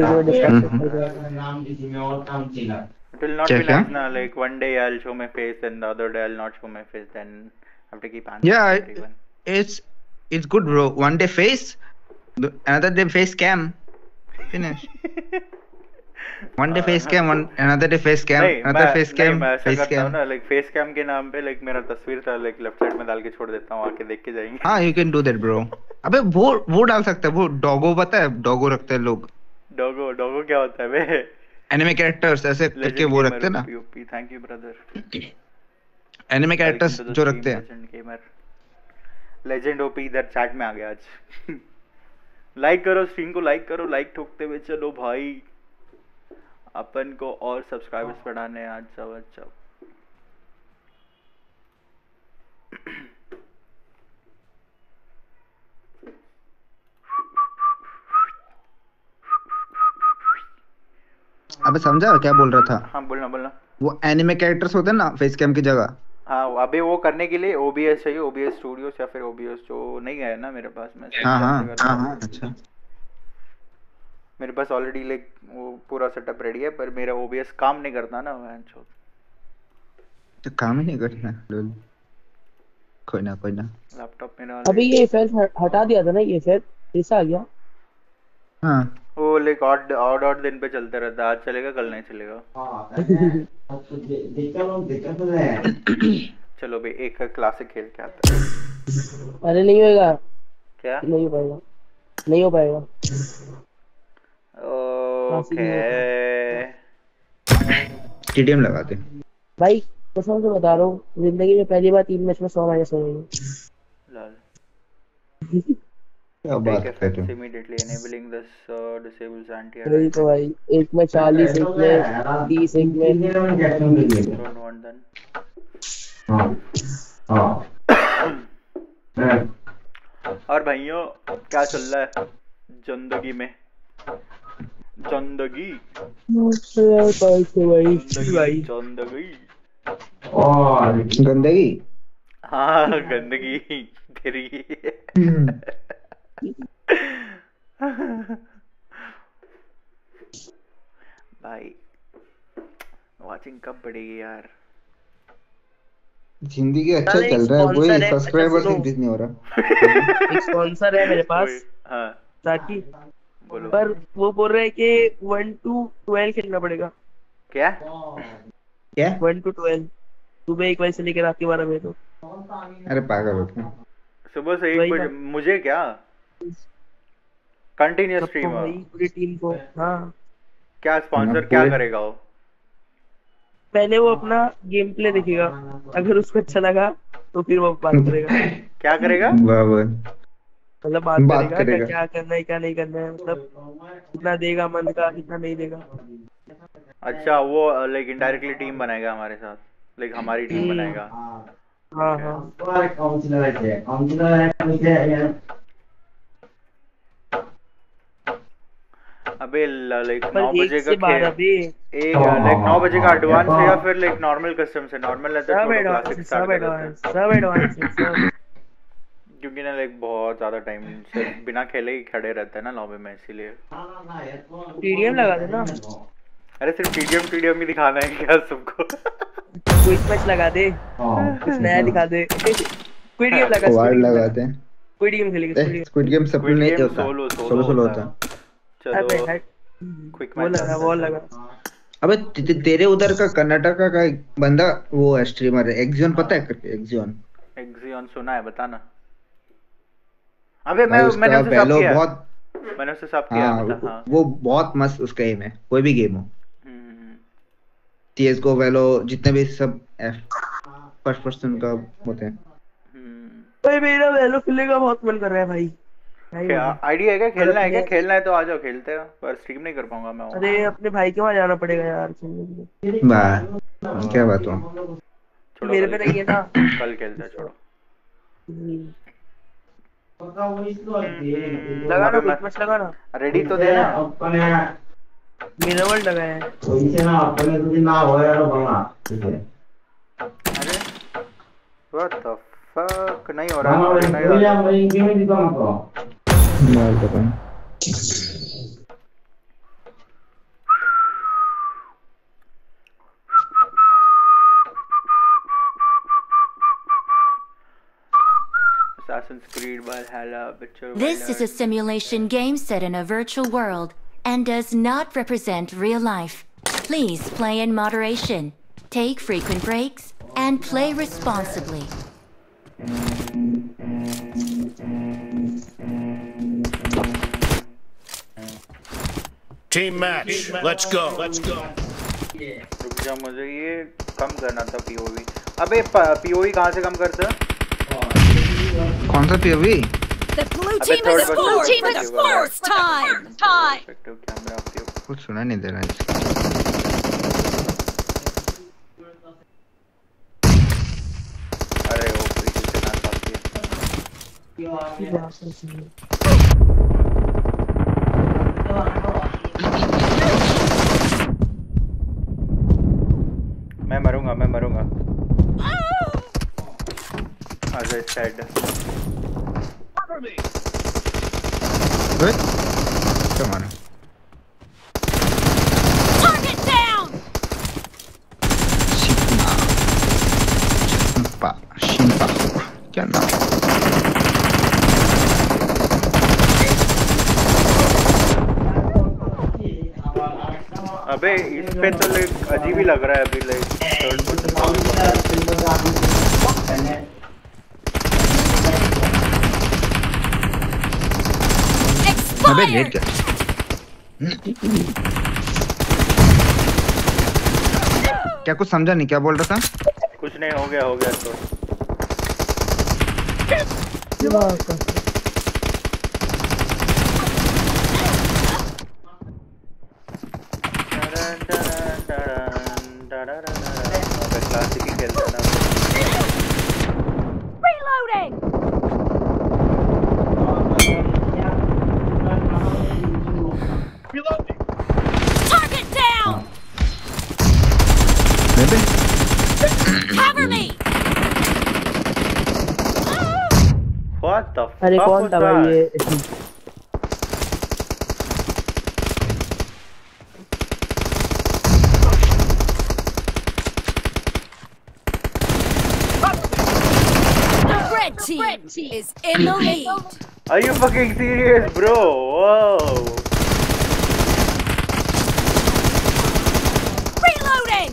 it will not be like na, like one day i'll show my face and the other day i'll not show my face then i have to keep answering yeah everyone. it's it's good bro. One day face another day face cam. Finish. [laughs] One day face cam, one another day face cam, another face cam, face cam. ना like face cam के नाम पे like मेरा तस्वीर था like left side में डाल के छोड़ देता हूँ आके देख के जाएँगे। हाँ you can do that, bro. अबे वो वो डाल सकता है वो डॉगो पता है डॉगो रखते हैं लोग। डोगो डोगो क्या होता है बे? एनिमे कैरेक्टर्स ऐसे करके वो रखते हैं ना। UP thank you brother anime characters जो रखते हैं। लेजेंड ओपी इधर चैट में आ गया आज। [laughs] लाइक करो स्ट्रीम को लाइक करो लाइक ठोकते हुए चलो भाई। अपन को और सब्सक्राइबर्स बढ़ाने हैं आज सब आज सब। अबे समझा क्या बोल रहा था? हाँ बोलना बोलना। वो एनिमे कैरेक्टर्स होते हैं ना फेस कैम की जगह। हाँ अभी वो करने के लिए ओबीएस चाहिए OBS स्टूडियोस या फिर ओबीएस जो नहीं है ना मेरे पास मैं हाँ हाँ। हाँ हाँ अच्छा। मेरे पास ऑलरेडी लाइक वो पूरा सेटअप रेडी है पर मेरा OBS काम नहीं करता ना मैं तो काम ही नहीं करना लोल कोई ना कोई ना। लैपटॉप मेरा अभी ये इफ़ेक्ट हटा दिया था ना ये इफ़ेक्ट ऐसा आ गया। हाँ। वो लाइक ऑड ऑड ऑड दिन पे चलते रहता है आज चलेगा कल नहीं चलेगा। [laughs] चलो भाई एक का क्लासिक खेल के आते हैं। अरे नहीं होएगा। क्या? नहीं हो पाएगा। नहीं हो पाएगा। ओके टीडीएम लगा दे। भाई कसम से बता रहा हूँ ज़िंदगी में पहली बार तीन मैच में सौ माइनस हो गई क्या बात कर रहे हो। Immediately enabling this disables anti तो भाई एक में चालीस एक में तीस एक में। डोंट वांट देन और भाइयों क्या चल रहा है ज़िंदगी में? ज़िंदगी भाई ज़िंदगी गंदगी? हाँ गंदगी तेरी। भाई वाचिंग कब बढ़ेगी यार? ज़िंदगी अच्छा चल, रहा है वही सब्सक्राइबर अच्छा इंक्रीज नहीं हो रहा। एक स्पॉन्सर है मेरे [laughs] पास कोई- हाँ। ताकि बोलो। पर वो बोल रहे हैं कि वन टू ट्वेल्व खेलना पड़ेगा। क्या? क्या? वन टू ट्वेल्व सुबह एक बजे से लेकर रात के बारह बजे तो अरे पागल हो क्या सुबह से एक बजे मुझे क्या? कंटिन्यूस स्ट्रीम भाई पूरी टीम को। हाँ। क्या स्पॉन्सर हाँ, क्या करेगा वो? पहले वो अपना गेम प्ले देखेगा। अगर उसको अच्छा लगा तो फिर वो बात करेगा। [laughs] क्या करेगा? मतलब बात, बात करेगा, करेगा। क्या करना है क्या नहीं करना है मतलब कितना देगा मन का कितना नहीं देगा। अच्छा वो लाइक इनडायरेक्टली टीम बनाएगा हमारे साथ लाइक हमारी टीम। बनाएगा। हाँ हाँ अबे लाइक नौ बजे का खेल एक लाइक नौ बजे का एडवांस है। या फिर लाइक नॉर्मल कस्टम से? नॉर्मल है सब छोटा एडवांस क्लासिक सब स्टार्ट कर देते हैं। एडवांस सब एडवांस सब क्योंकि ना लाइक बहुत ज़्यादा टाइम सिर्फ़ बिना खेले ही खड़े रहते हैं ना लॉबी में इसीलिए। टीडीएम लगा देना अरे सिर्फ़ टीडीएम टीडीएम ही दिखाना है क्या सबको? क्विक मैच लगा दे। कुछ नया दिखा दे। क्विक गेम लगा वार्ड लगाते हैं क्विक गेम खेलेंगे स्क्विड गेम सब नहीं होता solo सोलो सोलो होता चलो। हट क्विक वो लगा वो लगा। अबे ते- ते- तेरे उधर का कर्नाटका का एक बंदा वो है स्ट्रीमर है एक्सियन पता है करके एक्सियन एक्सियन सुना है बताना। अबे भाई मैं उसका मैंने उसे सब किया। बहुत मैंने उसे सब किया हाँ बता हाँ। वो बहुत मस्त उसका एम है कोई भी गेम हो। हम्म, हम्म, सीएसगो वेलो जितने भी सब फ़र्स्ट पर्सन का होते हैं। हम्म। भाई मेरा वैलो खेलने का बहुत मन कर रहा है भाई। क्या होगा। आइडिया है क्या? खेलना है क्या? खेलना है तो आ जाओ खेलते हैं। पर स्ट्रीम नहीं कर पाऊँगा मैं। अरे अपने भाई के वहाँ जाना पड़ेगा यार खेलने के लिए। वाह क्या बात छोड़ो मेरे कल पे नहीं है ना। कल खेलते हैं छोड़ो। हम्म। हम्म, लगा ना अबे कुछ तो इसे ना रेडी तो देना मिनरल लगा है अरे व्हाट द फक नहीं हो रहा नहीं हो रहा बाल बताओ Assassin's Creed Valhalla Witcher This is a simulation game set in a virtual world and does not represent real life. Please play in moderation, take frequent breaks, and play responsibly. Team match. Let's go. Let's go. रुक जा मुझे ये कम करना था POV अबे POV कहाँ से कम करते हैं कौन सा POV The blue team is person blue is वाला। first time. Time. कुछ सुना नहीं दे रहा है इसका। अरे ओ पीछे से ना काफ़ी मैं मरूँगा मैं मरूँगा as I said. ओए, क्या मारा Target down. शिंपा शिंपा क्या नाम अबे इस पे तो लाइक अजीब ही लग रहा है अभी लाइक थर्ड पर्सन अबे. लेट क्या क्या कुछ समझा नहीं? क्या बोल रहा था? कुछ नहीं हो गया हो गया तो the अरे fuck कौन was था भाई that? ये The red team is in the lead. Are you fucking serious, bro? Whoa. Reloading.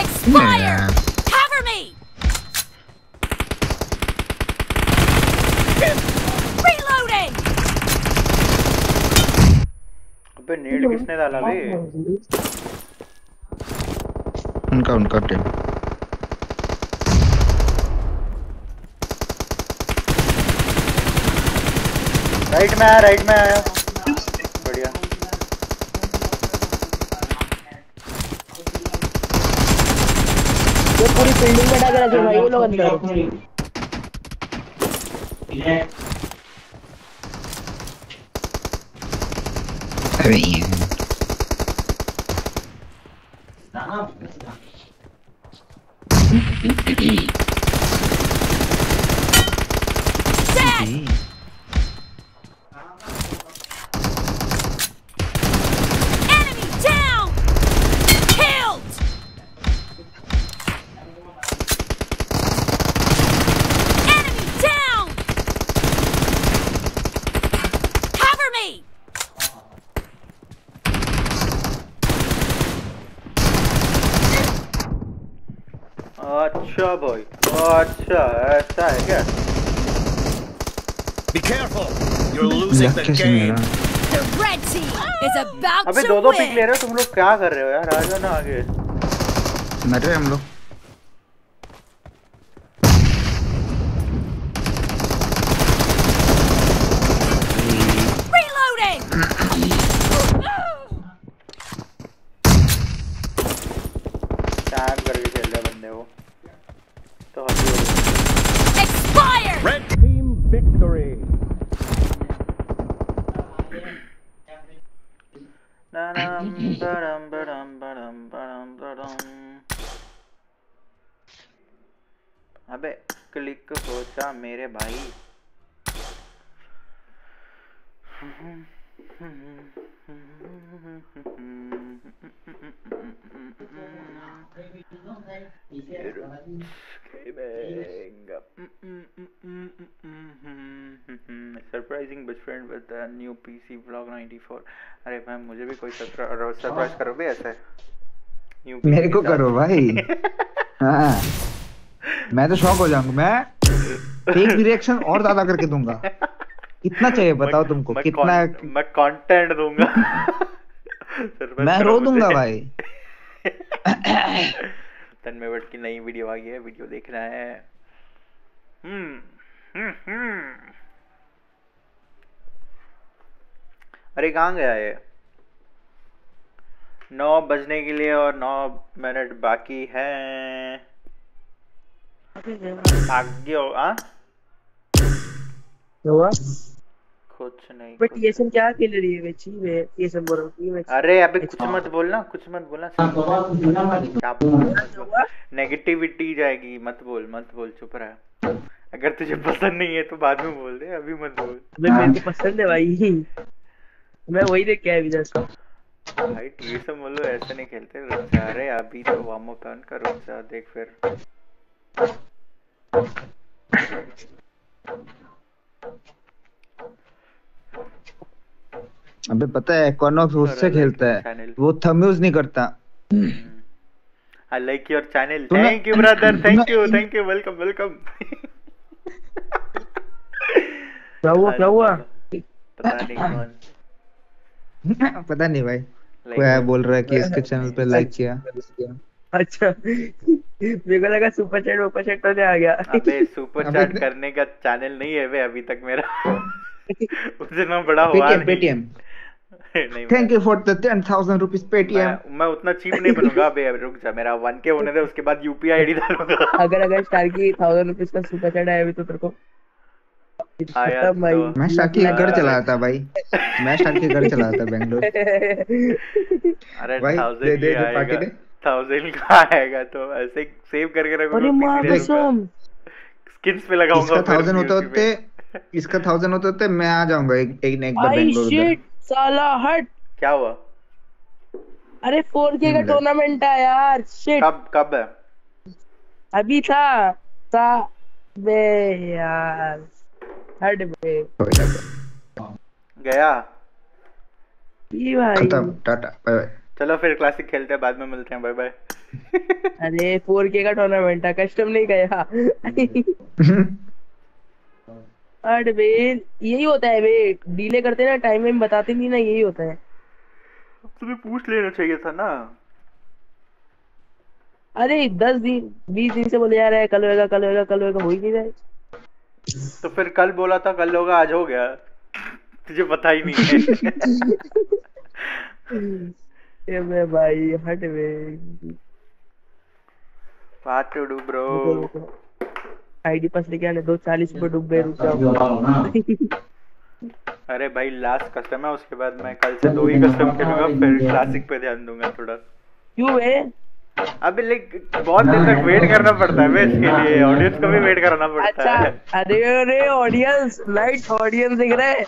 Expired. Cover me. Reloading. अबे नेट किसने डाला बे उनका उनका टीम राइट में आया राइट में आया बढ़िया ये पूरी बिल्डिंग बैठा के रखे भाई वो लोग अंदर अरे ये Dead. अच्छा भाई अच्छा ऐसा है क्या Be careful. You're losing the game. The red team is about अबे दो दो पिक ले रहे हो तुम लोग क्या कर रहे हो यार? आ जाओ ना आगे। मर रहे हम लोग Reloading. टैग करके खेल रहे बंदे वो तो हँसी हो रही। Expired. Red team victory. Da-dam, ba-dam, ba-dam, ba-dam, ba-dam, ba-dam. अबे क्लिक हो जा मेरे भाई surprising best friend with new PC vlog 94 अरे भाई मुझे भी कोई सरप्राइज़ करो भी ऐसे? मेरे को करो भाई। [laughs] हाँ। मैं तो शॉक हो जाऊँगा। मैं फेक रिएक्शन और ज़्यादा करके दूँगा। कितना चाहिए बताओ तुमको मैं कितना मैं कंटेंट दूँगा। [laughs] मैं रो दूँगा भाई। [coughs] तन्मय भट्ट की नई वीडियो आ गई है। वीडियो देखना है। हम्म हम्म, हम्म। अरे कहाँ गया ये? नौ बजने के लिए और नौ मिनट बाकी है। भाग्य हाँ क्या हुआ? कुछ नहीं बट कुछ ये सब क्या खेल रही है बेची वे ये सब बोल रही है अरे अबे कुछ मत बोलना कुछ मत बोलना। क्या नेगेटिविटी जाएगी मत बोल मत बोल चुप रहा। अगर तुझे पसंद नहीं है तो बाद में बोल दे अभी मत बोल। मेरे को पसंद है भाई। मैं वही देख के आया विजय से भाई सब बोलो ऐसे नहीं खेलते रुक जा अरे अभी तो वार्म अप ऑन कर रुक जा देख फिर। अबे पता है कौन ऑफ़ उससे खेलता है? वो थंब यूज़ नहीं करता। I like your channel thank you brother thank you thank you welcome welcome क्या हुआ क्या हुआ? पता नहीं कौन। [laughs] पता नहीं भाई। कोई आया बोल रहा है कि इसके [laughs] चैनल पे लाइक किया। अच्छा। मेरे को लगा सुपर चैट सुपर चैट तो नहीं आ गया। अबे सुपर चैट करने का चैनल नहीं है वे अभी तक मेरा। [laughs] उतना बड़ा हुआ पेटीएम नहीं। पेटीएम नहीं thank you for the ten thousand rupees Paytm मैं, उतना चीप नहीं बनूँगा अबे रुक जा मेरा वन के होने दे उसके बाद यूपीआई आईडी डालूँगा। अगर अगर स्टार की थाउज़ेंड रुपीज़ का सुपर चैट आया भी तो तेरे को। मैं शाकी के घर चला था भाई। मैं शाकी के घर चला था बेंगलोर। अरे भाई, दे- थाउज़ेंड दे- ही दे पार्टी दे। थाउज़ेंड का आएगा तो ऐसे सेव करके रखो अरे माँ कसम स्किन्स पे लगाऊँगा इसका थाउज़ेंड होते होते इसका थाउज़ेंड होते होते मैं आ जाऊँगा एक एक एक बार आई बेंगलोर शिट साला हट। क्या हुआ? अरे 4K का हम्म, टूर्नामेंट है यार शिट कब कब है? अभी था था बे यार। हट बे गया? ये भाई। खत्म टाटा बाय बाय। चलो फिर क्लासिक खेलते हैं बाद में मिलते हैं बाय बाय अरे 4K का टूर्नामेंट था कस्टम नहीं गया। [laughs] हट बे यही होता है बे डीले करते ना टाइम में बताते नहीं ना यही होता है। तुम्हें पूछ लेना चाहिए था ना। अरे दस दिन बीस दिन से बोले जा रहा है कल होएगा कल होएगा कल होएगा हो ही नहीं रहा है। तो फिर कल बोला था कल होगा आज हो गया। तुझे पता ही नहीं है। [laughs] ए बे भाई हट बे What to do bro ID pass लेके आने दो चालीस रुपए डूब गए रुक जाओ। [laughs] अरे भाई लास्ट कस्टम है उसके बाद मैं कल से दो ही कस्टम खेलूँगा फिर क्लासिक पे ध्यान दूँगा थोड़ा। क्यों बे अबे लाइक बहुत देर तक वेट करना पड़ता है इसके लिए। ऑडियंस को भी वेट करना पड़ता अच्छा है। अरे अरे ऑडियंस लाइट ऑडियंस दिख रहा है।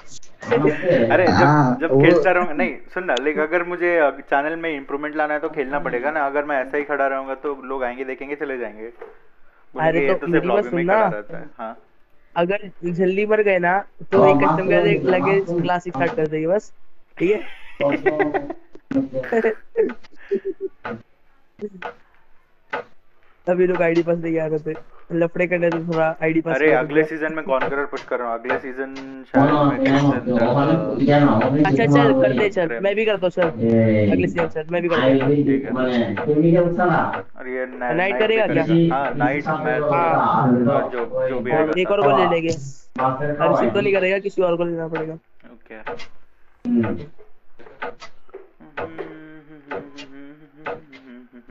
अरे हाँ, जब जब वो- खेलता रहूँगा नहीं सुन ना लाइक अगर मुझे चैनल में इम्प्रूवमेंट लाना है तो खेलना पड़ेगा ना। अगर मैं ऐसा ही खड़ा रहूँगा तो लोग आएँगे देखेंगे चले जाएँगे। अरे तो ये मेरी सिर्फ़ बात में सुनना। खड़ा रहता है। हाँ। अगर जल्दी मर गए ना तो एक कस्टम का लगे क्लासिक स्टार्ट कर देंगे बस। ठीक है? [laughs] [laughs] अभी लोग आईडी पास लेके आ रहे थे। लफड़े करने थे थोड़ा आईडी पास अरे अगले सीज़न में कॉन्करर पुश कर। रहा हूँ अगले सीज़न शायद मैं कैसे अच्छा चल करते हैं, चल। मैं भी करता हूँ चल। अगले सीज़न चल मैं भी करता हूँ। हूँ और ये ना- Night नाइट करेगा क्या? हाँ नाइट मैच हाँ। जो जो भी आएगा एक और को ले लेंगे। हर्षित तो नहीं करेगा किसी और को लेना पड़ेगा। ओके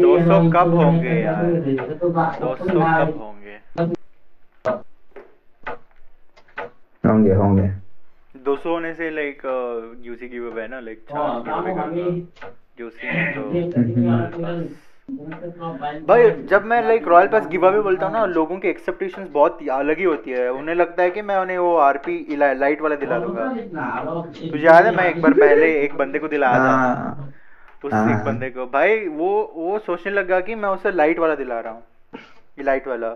दो सौ कब होंगे यार दो सौ कब होंगे होंगे होंगे 200 होने से लाइक यूसी गिव अवे ना लाइक यूसी भाई जब मैं like royal pass give away बोलता हूँ ना लोगों की एक्सपेक्टेशंस बहुत अलग ही होती है। उन्हें लगता है कि मैं उन्हें वो आरपी लाइट वाला दिला दूँगा। तुझे याद है मैं एक बार पहले एक बंदे को दिलाया था? हाँ। उस हाँ, एक हाँ। बंदे को। भाई वो वो सोचने लगा कि मैं उसे लाइट वाला दिला रहा हूँ। ये लाइट वाला।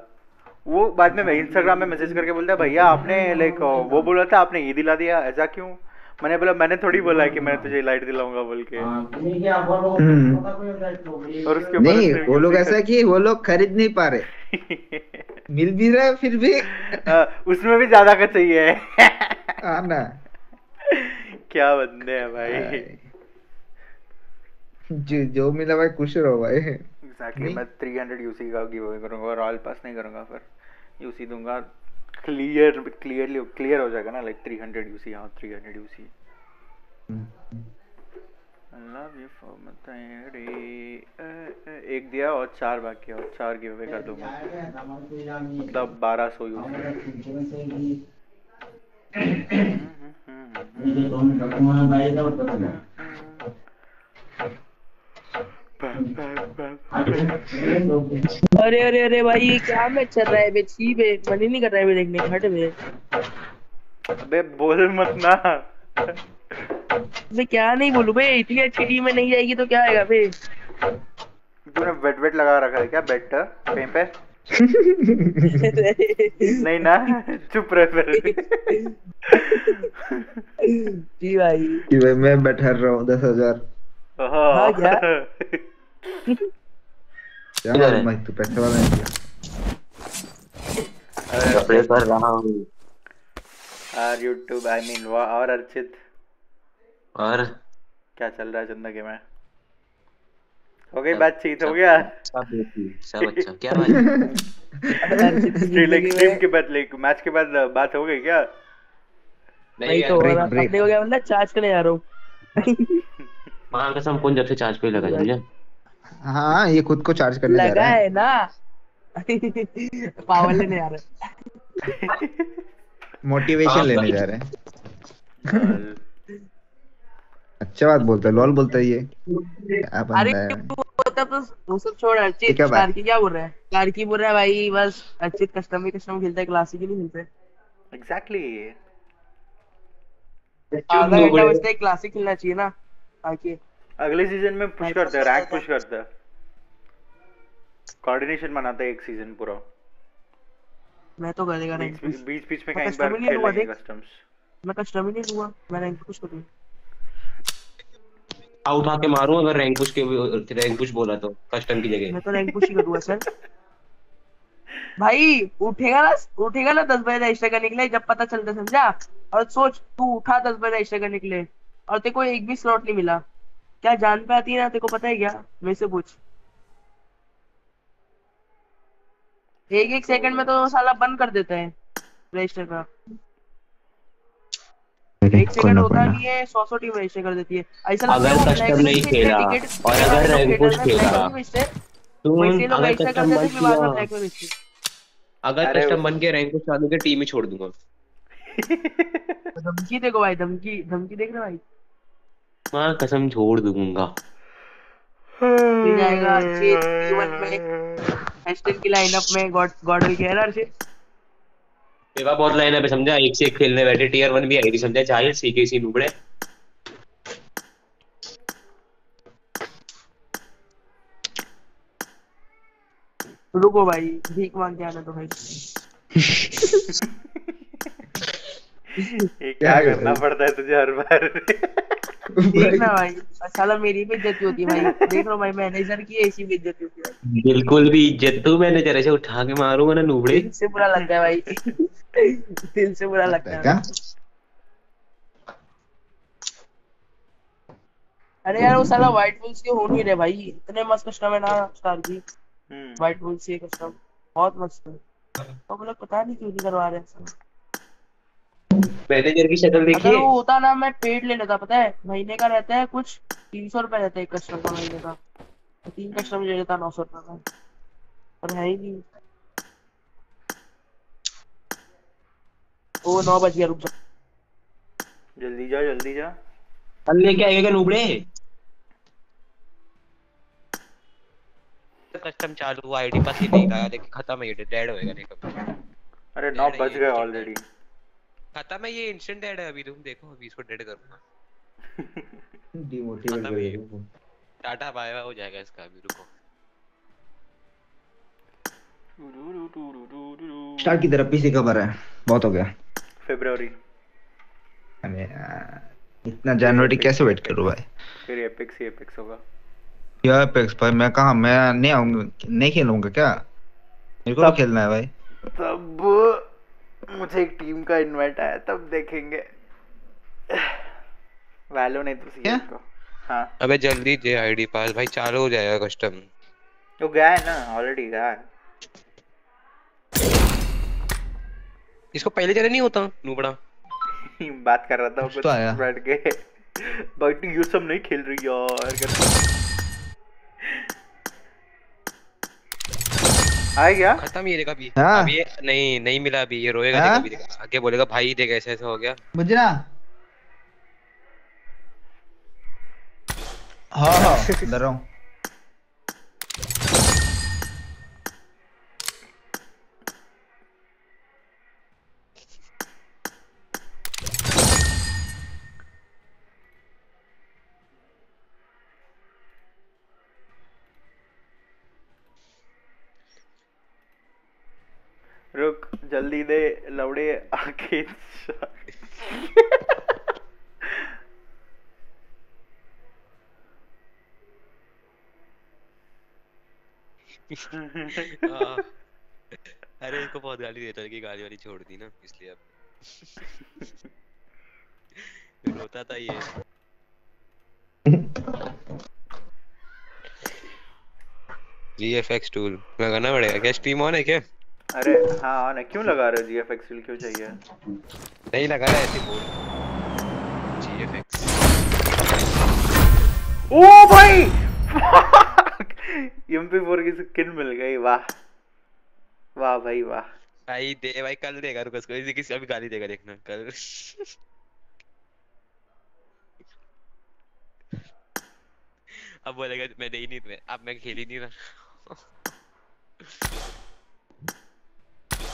वो बाद में इंस्टाग्राम में मैसेज करके बोलता है भैया आपने लाइक वो बोला था आपने ये दिला दिया ऐसा क्यों? मैंने बोला मैंने थोड़ी बोला है कि मैं तुझे लाइट दिलाऊँगा बोल के। हम्म। और उसके ऊपर नहीं वो लोग ऐसा है कि वो लोग खरीद नहीं पा रहे। [laughs] मिल भी रहा है फिर भी। हाँ, उसमें भी ज़्यादा का चाहिए। हाँ ना। क्या बंदे हैं भाई। जो जो मिला भाई खुश रहो भाई। एग्जैक्टली नहीं। मैं 300 यूसी का गिव अवे करूँगा रॉयल पास नहीं करूँगा फिर यूसी दूँगा। क्लियर क्लियरली क्लियर हो जाएगा ना लाइक 300 यूसी हाँ 300 यूसी लव यू फॉर मतरी एक दिया और चार बाकी और चार गिव अवे कर दूँगा। मतलब 1200 यूसी अरे अरे अरे भाई ये क्या मैच चल रहा है? बे छी बे मन ही नहीं कर रहा है बे देखने का, हट बे अबे बोल मत ना। बे क्या नहीं बोलूँ बे इतनी अच्छी टीम में नहीं जाएगी तो क्या आएगा बे? तूने वेट वेट लगा रखा है क्या बेट कहीं पे? नहीं ना चुप रह फिर। जी भाई। कि भाई मैं बैठा रहा हूँ दस हज़ार। हाँ? क्या? [laughs] मालूम भाई तू पैसे वाला नहीं दिया कपड़े कर रहा हूँ। यार यूट्यूब आई मीन वाह और अर्चित। और? क्या चल रहा है ज़िंदगी में? हो गई बातचीत हो गया? सब सब अच्छा। क्या भाई स्ट्रीम स्ट्रीम के बाद लाइक मैच के बाद बात हो गई क्या? नहीं तो break, वाला break. अपने को मतलब चार्ज करने जा रहा हूँ माँ कसम कौन जब से चार्ज पे लगा समझे? हाँ ये खुद को चार्ज करने जा लगा रहा है। है ना? पावर लेने आ रहा है मोटिवेशन लेने जा रहे हैं। अच्छा बात बोलता है लॉल बोलता है ये। क्या अरे बंदा है? वो तो वो सब छोड़ अर्चित। है क्या बोल रहा है? कारकी बोल रहा है भाई बस अर्चित कस्टम ही कस्टम खेलता है क्लासिक ही नहीं खेलता। एग्जैक्टली आधा घंटा बचता है क्लासिक खेलना चाहिए ना। आके अगले सीज़न में पुश करते हैं रैंक पुश करते हैं। कोऑर्डिनेशन बनाते हैं एक सीज़न पूरा। मैं तो करेगा रैंक बीच बीच बीच में कहीं बार ही नहीं लूँगा। कस्टम्स मैं कस्टम ही नहीं लूँगा मैं रैंक पुश करूँगा आ उठा के मारूं अगर रैंक पुश के रैंक पुश बोला तो कस्टम की जगह। मैं तो रैंक पुश ही करूँगा सर भाई उठेगा ना उठेगा ना दस बजे रजिस्टर करने के लिए जब पता चलता समझा? और सोच तू उठा दस बजे रजिस्टर करने के लिए। और तेरे को एक भी स्लॉट नहीं मिला। क्या जान पे आती है ना तेरे को पता है क्या? मेरे से पूछ। एक एक सेकंड में तो साला बंद कर देता है रजिस्टर का। एक सेकंड होता नहीं है सौ सौ टीम रजिस्टर कर देती है। ऐसा अगर है custom नहीं खेला और अगर हैं, खेला, तुम लोग अगर कस्टम बाद में किया। अगर कस्टम बन के रैंक चालू के टीम ही छोड़ दूँगा। [laughs] धमकी देखो भाई धमकी धमकी देख रहे भाई? माँ कसम छोड़ दूँगा। जाएगा चेज वन में। एस्टन की लाइनअप में गॉड गॉडल के है ना अर्चित मेरे पास बहुत लाइन है समझा? एक से एक खेलने बैठे टीयर वन भी आई थी समझा? चाहिए सीके सी नुबड़े रुको भाई भीख मांग के आना तो भाई। [laughs] [laughs] ये क्या करना पड़ता है तुझे हर बार। [laughs] देखना भाई। साला मेरी भी इज़्ज़त होती भाई? देख लो भाई मैनेजर की ऐसी भी इज़्ज़त होती है बिल्कुल भी इज़्ज़त तू मैंने जरा से उठा के मारूँगा ना नुबड़े। दिल से बुरा लगता है भाई। [laughs] दिल से बुरा लगता है क्या अरे यार वो साला व्हाइट वुल्स के हो नहीं रहे भाई। इतने मस्त कस्टम है ना स्टार की। हम्म। व्हाइट वुल्स के कस्टम बहुत मस्त है। तो हम लोग पता नहीं क्यों नहीं करवा रहे हैं। मैनेजर की शक्ल अगर देखिए वो होता ना मैं पेड ले लेता पता है? महीने का रहता है कुछ तीन सौ रुपए रहता है एक कस्टम का महीने का। तो तीन कस्टम ले लेता नौ सौ रुपए का। पर है ही नहीं। ओ नौ बज गया रुक जा। जल्दी जा जल्दी जा। कल लेके आएगा नुबड़े कस्टम चालू हुआ आईडी पास ही नहीं था लेकिन खत्म है ये डेड होएगा नहीं कभी। अरे नौ बज गए ऑलरेडी। खत्म है ये इंस्टेंट डेड है अभी तुम देखो अभी इसको डेड करूँगा। डिमोटिवेट है ये। टाटा बाय बाय हो जाएगा इसका अभी रुको। स्टार्ट की तरफ़ पीसी कवर है बहुत हो गया। फरवरी अरे इतना जनवरी कैसे वेट करूँ भाई? फिर एपिक्स ही एपिक्स होगा। यार पेक्स भाई मैं कहा मैं नहीं आऊँगा नहीं खेलूँगा क्या? मेरे को खेलना है भाई। तब मुझे एक टीम का इनवाइट आया तब देखेंगे। वैलो नहीं तो क्या? सीएस को। हाँ। अबे जल्दी दे आईडी पास भाई चालू हो जाएगा कस्टम वो गया है ना ऑलरेडी गया है। इसको पहले चले नहीं होता नूबड़ा? [laughs] बात कर रहा था कुछ तो आया। बैठ के। [laughs] तू ये सब नहीं खेल रही यार आया क्या? खत्म ये देखा अभी हाँ। अभी नहीं नहीं मिला अभी ये रोएगा हाँ? देखा अभी देखा। आगे बोलेगा भाई देख ऐसे ऐसे हो गया। मुझे ना हाँ हाँ डर। रहा हूँ लवड़े आके हाँ। अरे इसको बहुत गाली देता है कि गाली वाली छोड़ दी ना इसलिए अब। रोता था ये। GFX tool. लगाना पड़ेगा क्या? स्ट्रीम ऑन है क्या? अरे हाँ ना क्यों लगा रहे हो जीएफएक्स क्यों चाहिए? नहीं लगा रहा ऐसे बोल। GFX ओ भाई! MP4 की स्किन मिल गई वाह। वाह भाई वाह। भाई दे भाई कल देगा रुको इसको इसी किसी अभी गाली देगा देखना कल। अब बोलेगा मैं दे ही नहीं तुम्हें अब मैं खेल नहीं रहा।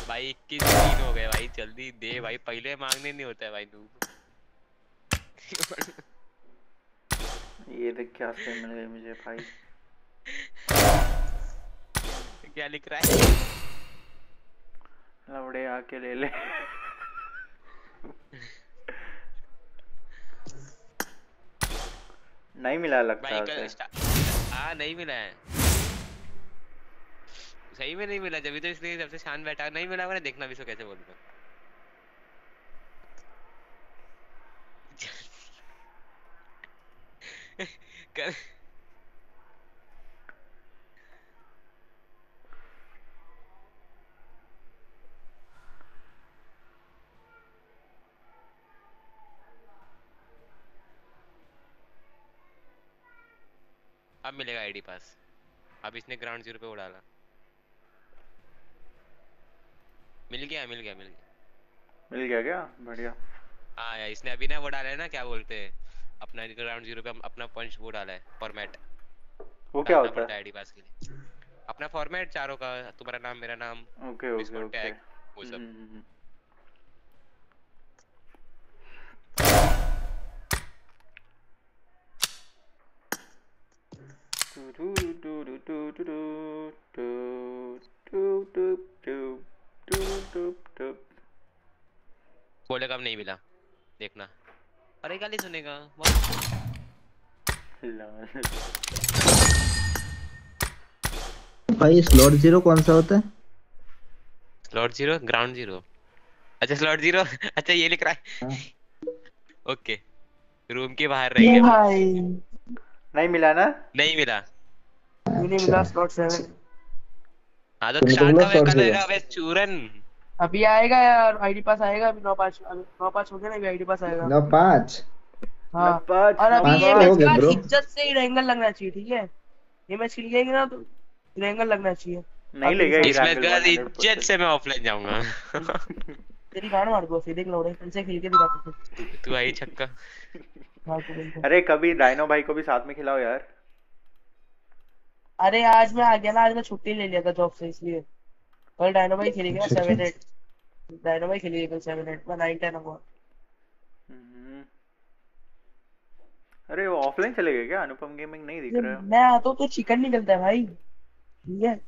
भाई इक्कीस दिन हो गए भाई जल्दी दे भाई। पहले मांगने नहीं होता है भाई तू ये देख क्या स्किन मिल गई मुझे भाई। क्या लिख रहा है? लवड़े आके ले ले। नहीं मिला लगता है हाँ नहीं मिला है। सही में नहीं मिला, जब तो इसलिए सबसे शान बैठा, नहीं मिला मैंने, देखना भी सो कैसे बोलूँगा कल अब मिलेगा आईडी पास अब इसने ग्राउंड ज़ीरो पे उड़ाला मिल गया मिल गया मिल गया मिल गया क्या बढ़िया हाँ यार इसने अभी ना वो डाला है ना क्या बोलते हैं अपना ग्राउंड ज़ीरो पे अपना पंच वो डाला है फॉर्मेट वो क्या होता है है आईडी पास के लिए अपना फॉर्मेट चारों का तुम्हारा नाम मेरा नाम ओके ओके ओके टैग वो सब हम्म, बोलेगा नहीं मिला? देखना। अरे गाली सुनेगा। भाई स्लॉट ज़ीरो कौन सा होता है? स्लॉट ज़ीरो ग्राउंड ज़ीरो अच्छा स्लॉट ज़ीरो अच्छा ये लिख रहा हाँ। है। ओके। रूम के बाहर रहेंगे भाई। नहीं मिला ना? नहीं मिला। मुझे मिला स्लॉट सेवन स्टार्ट चूरन अभी आएगा यार आईडी पास आएगा अभी नौ पाँच अभी नौ पाँच हो गया ना अभी आईडी पास आएगा नौ पाँच हाँ और अभी ये मैच का इज़्ज़त से रेंगल लगना चाहिए ठीक है ये मैच खेल जाएँगे ना तो रेंगल लगना चाहिए नहीं लेगा इस मैच के इज़्ज़त से मैं ऑफलाइन जाऊँगा तेरी गाड़ मार दो फिर देख लौड़े से खेल के दिखाते तू आई छक्का। अरे कभी डायनो भाई को भी साथ में खिलाओ यार अरे आज मैं आ गया ना आज मैं छुट्टी ले लिया था जॉब से इसलिए। कल डायनो भाई खेलेगा अच्छा, सेवन एट डायनो भाई खेलेगा कल सेवन एट में नाइन टेन हम्म। अरे वो ऑफलाइन चले गए क्या? अनुपम गेमिंग नहीं दिख रहा। है मैं आता हूँ तो चिकन निकलता है भाई। ठीक है।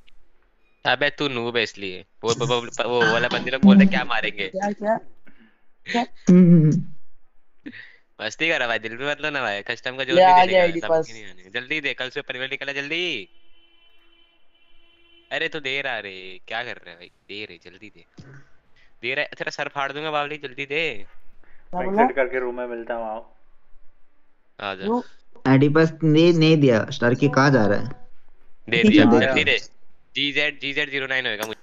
अबे तू नूब है इसलिए। वो वो, वो, [laughs] वाला बंदे लोग बोलते क्या मारेंगे? क्या क्या? क्या? [laughs] मस्ती कर रहा भाई दिल पे मत लो ना भाई। कस्टम का जो भी दे देगा सब। की नहीं आने। जल्दी दे कल से परिवार निकला जल्दी। अरे तो दे रहा रे क्या कर रहा है भाई? दे रे जल्दी दे। दे रहा है तेरा सर फाड़ दूँगा बावली जल्दी दे। एक्सेट करके रूम में मिलता हूँ आओ। आ जा। वो आईडी पास नहीं नहीं दिया स्टार की कहाँ जा रहा है? दे दिया जल्दी दे। G Z G Z zero nine होएगा मुझे।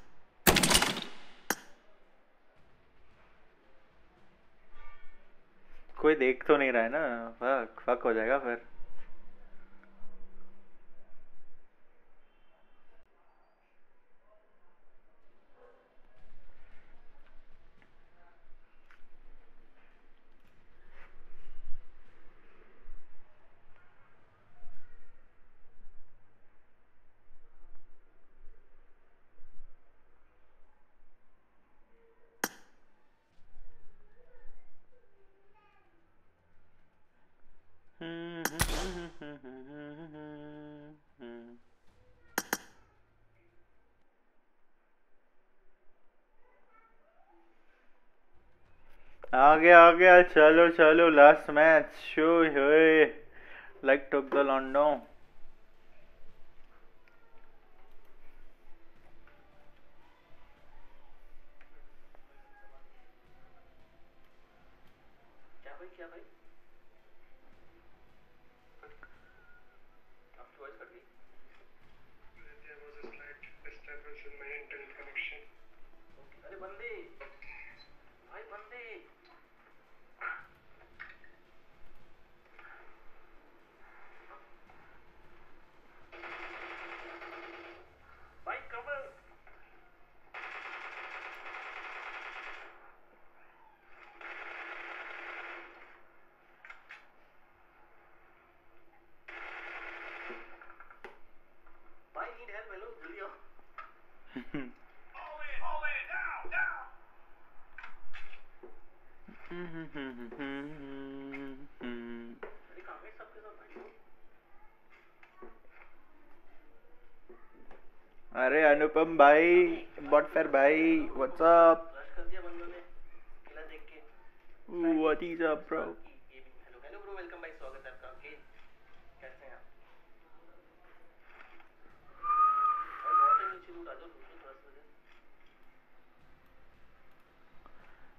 कोई देख तो नहीं रहा है ना? फक फक हो जाएगा फिर। आ गया आ गया चलो चलो last match show like talk the लॉन्डो सलाम भाई बॉटफेयर भाई what's up what is up bro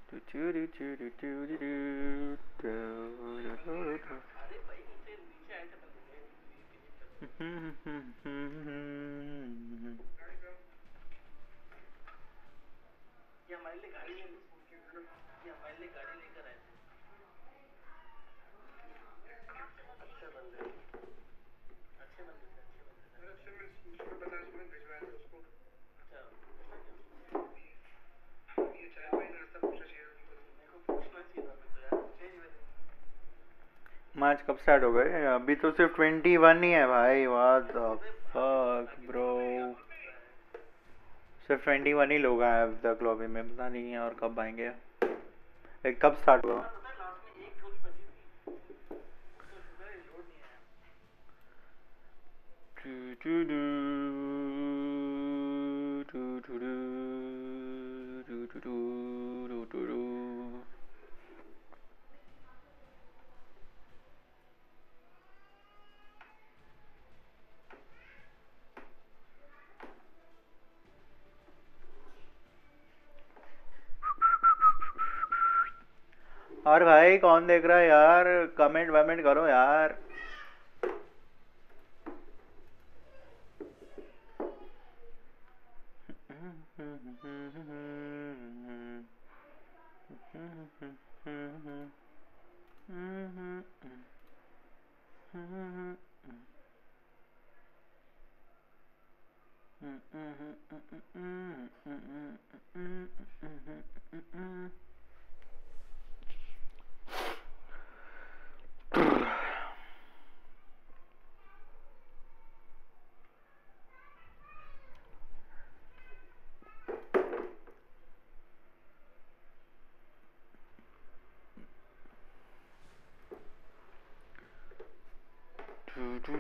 do do do do do do do do do Mm-hmm. हमारे लिए गाड़ी लेकर ये हमारे लिए गाड़ी लेकर आए अच्छे बंदे। अच्छे बंदे मैच अच्छा, कब स्टार्ट हो गए? अभी तो सिर्फ़ ट्वेंटी वन ही है भाई वाह ब्रो सिर्फ़ ट्वेंटी वन ही लोग आए अब तक लॉबी में पता नहीं है और कब आएँगे कब स्टार्ट हुआ और भाई कौन देख रहा है यार? कमेंट वमेंट करो यार। [laughs] कब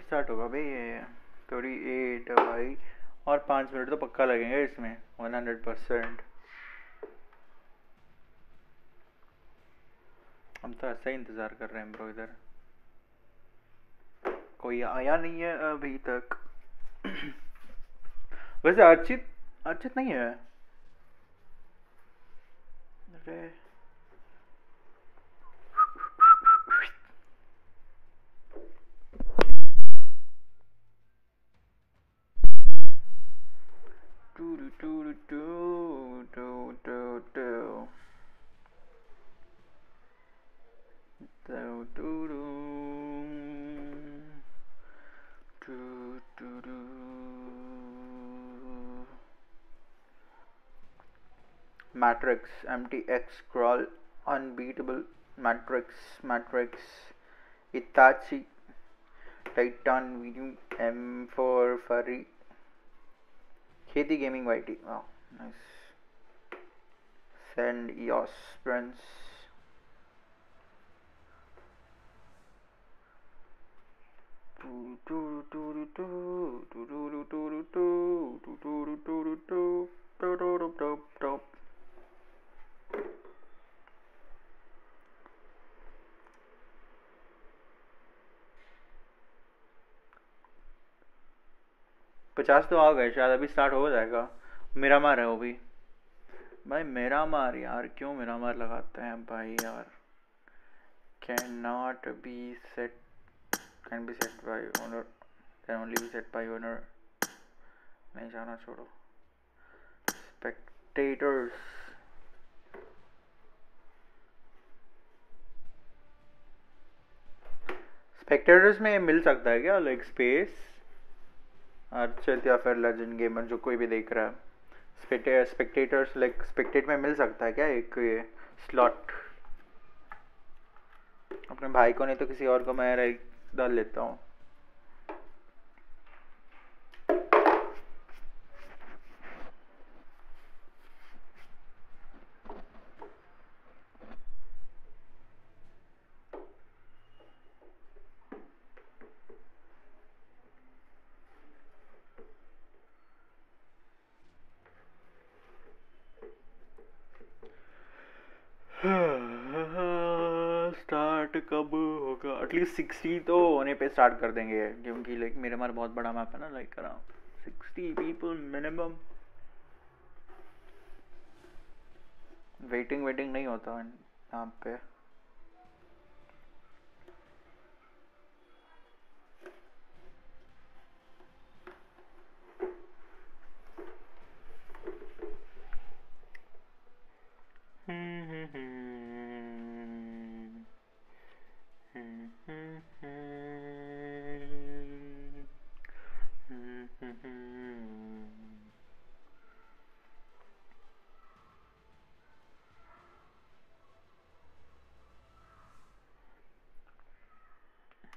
स्टार्ट होगा भाई थोड़ी एट भाई। और पाँच मिनट तो पक्का लगेंगे इसमें वन हंड्रेड परसेंट हम तो ऐसा ही इंतज़ार कर रहे हैं ब्रो इधर। कोई आया नहीं है अभी तक। [clears throat] वैसे अर्चित अर्चित नहीं है? अरे। do do do do do do do So do do do do do matrix empty x crawl unbeatable matrix matrix Itachi Titan Venu M4 Furry. Kheti Gaming YT wow nice. Send EOS Prince. पचास तो आ गए, शायद अभी start हो जाएगा। मेरा मार है वो भी। भाई, मेरा मार यार, क्यों मेरा मार लगाते हैं भाई यार? Can not be set can be set by owner can only be set by owner नहीं जाना छोड़ो स्पेक्टेटर्स स्पेक्टेटर्स में मिल सकता है क्या? लाइक स्पेस अर्चित या फिर लेजेंड गेमर जो कोई भी देख रहा है। स्पेक्टेटर्स लाइक स्पेक्टेट में मिल सकता है क्या एक ये स्लॉट अपने भाई को नहीं तो किसी और को मैं डाल लेता हूँ स्टार्ट कब एटलीस्ट सिक्सटी तो होने पे स्टार्ट कर देंगे, क्योंकि लाइक मेरे हमारा बहुत बड़ा मैप है ना लाइक करा sixty people minimum waiting waiting नहीं होता यहाँ पे हम्म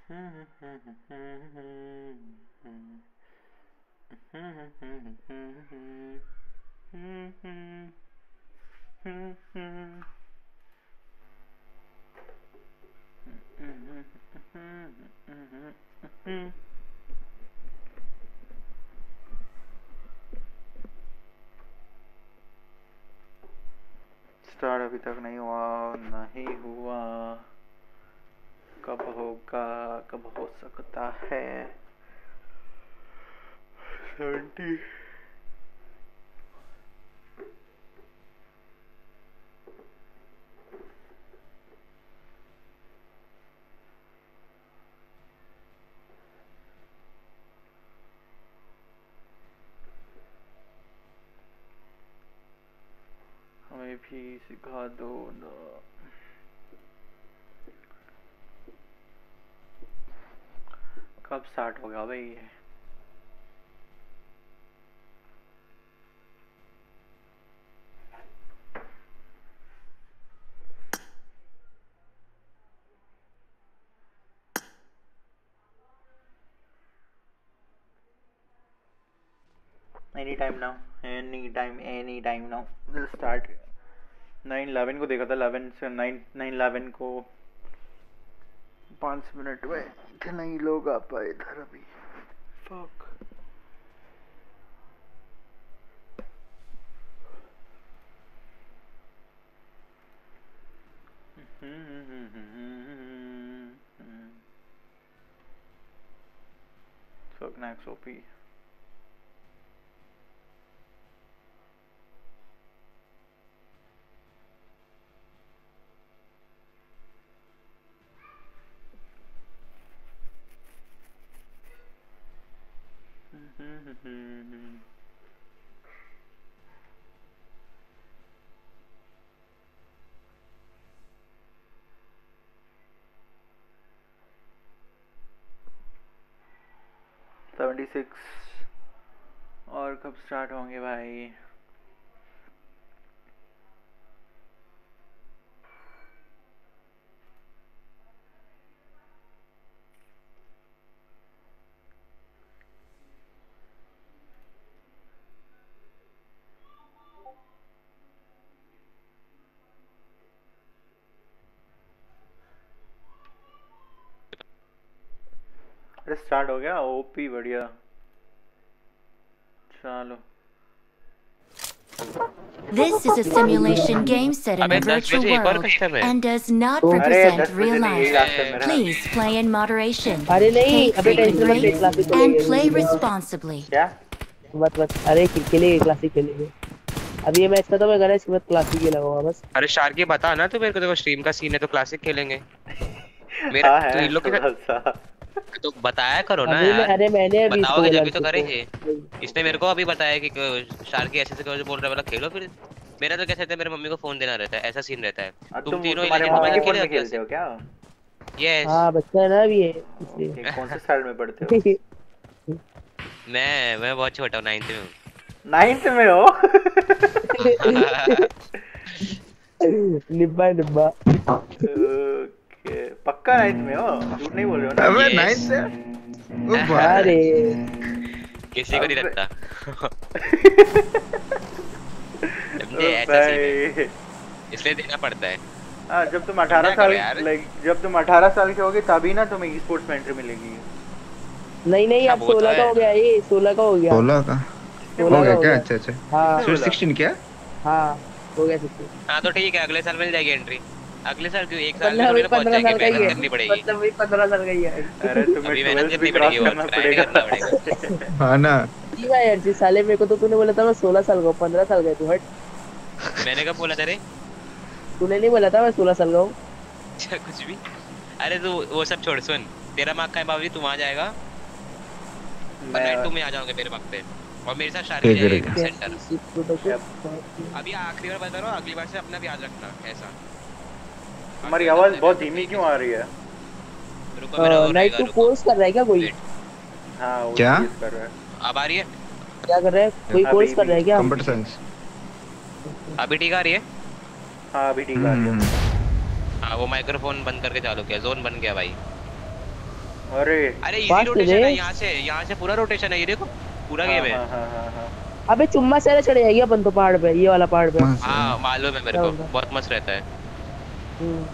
हम्म हम्म स्टार्ट अभी तक नहीं हुआ नहीं हुआ। कब होगा कब हो सकता है? सेवेंटी हमें भी सिखा दो ना। कब स्टार्ट होगा भाई ये? Any time now any time any time now start nine eleven को देखा था इलेवन से नाइन नाइन इलेवन को पाँच मिनट में नहीं लोग आ पाए इधर अभी fuck Fuck [laughs] OP. Seventy six और कब स्टार्ट होंगे भाई? अरे स्टार्ट हो गया ओपी बढ़िया चलो This is a simulation game set in a virtual world and does not represent real life. Please play in moderation. अरे नहीं Take अबे frequent टेंशन मत ले breaks classic and play responsibly. क्या मत मत अरे खेलेंगे क्लासिक खेलेंगे अब ये मैच खत्म होगा ना इसके बाद क्लासिक ही लगाऊँगा बस अरे शार्की बता ना तू मेरे को देखो स्ट्रीम का सीन है तो क्लासिक खेलेंगे मेरा हाँ तो है इन लोग के साथ सा [laughs] तो बताया करो ना अभी यार। अरे मैंने अभी इसको बताओगे जब भी तो करेंगे। इसने मेरे को अभी बताया कि शार्की ऐसे करके बोल रहा है बोला खेलो फिर। मेरा तो कैसे रहता है मेरे मम्मी को फ़ोन देना रहता है ऐसा सीन रहता है। तुम तीनों ही तुम्हारे मम्मी के फ़ोन में खेलते हो क्या? यस हाँ बच्चा है ना अभी ये इसलिए। कौन से साल में पढ़ते हो? [laughs] मैं मैं बहुत छोटा हूँ नाइन्थ में हूँ। नाइन्थ में हो? [laughs] निब्बा निब्बा। पक्का नाइन्थ में हो झूठ नहीं बोल रहे हो ना अबे है ओ भाई अरे किसी को नहीं लगता है इसलिए देना पड़ता है हाँ जब तुम 18 साल लाइक जब तुम 18 साल के होगे तभी ना तुम्हें ई स्पोर्ट्स में एंट्री मिलेगी नहीं नहीं हाँ, अब वो तो सोलह का हो। गया ये सोलह का हो गया। सोलह का? हो गया क्या? अच्छा अच्छा। हाँ। स्वीट सिक्सटीन क्या? हाँ हो गया सिक्सटी हाँ तो ठीक है अगले साल मिल जाएगी एंट्री अगले साल क्यों एक साल में मतलब थोड़ी ना पहुँच साल जाएगी ही मेहनत करनी पड़ेगी मतलब वही पंद्रह साल का ही है अरे तुम्हें अभी मेहनत करनी पड़ेगी और करना करना पड़ेगा हाँ ना ठीक है यार जी साले मेरे को तो तूने बोला था मैं सोलह साल का हूँ पंद्रह साल का है तू हट मैंने कब बोला था रे तूने नहीं बोला था मैं सोलह साल का हूँ अच्छा कुछ भी अरे तू वो सब छोड़ सुन तेरा मार्क का है बाबू तू वहाँ जाएगा मैं नाइट टू में आ जाओगे मेरे मार्क पे और मेरे साथ शादी है, जाएगी सेंटर अभी आखिरी बार बता रहा हूँ अगली बार से अपना भी याद रखना ऐसा तुम्हारी आवाज़ बहुत धीमी क्यों आ रही है? रुको मेरा नाइट टू कोर्स कर रहा है क्या कोई? हाँ वो क्या? कर रहा है। अब आ रही है? क्या कर रहा है? कोई कोर्स कर रहा है क्या? कंप्यूटर साइंस अभी ठीक आ रही है? हाँ अभी ठीक आ रही है। हाँ वो माइक्रोफोन बंद करके चालू किया। जोन बन गया भाई। अरे। अरे इजी रोटेशन है। है यहाँ से यहाँ से पूरा रोटेशन है ये देखो। पूरा गेम है। हाँ, हाँ, हाँ, हाँ। अबे चुम्मा से चढ़ जाएगी अपन तो पहाड़ पे ये वाला पहाड़ पे। हाँ मालूम है मेरे को। बहुत मस्त रहता है। हम्म। हम्म,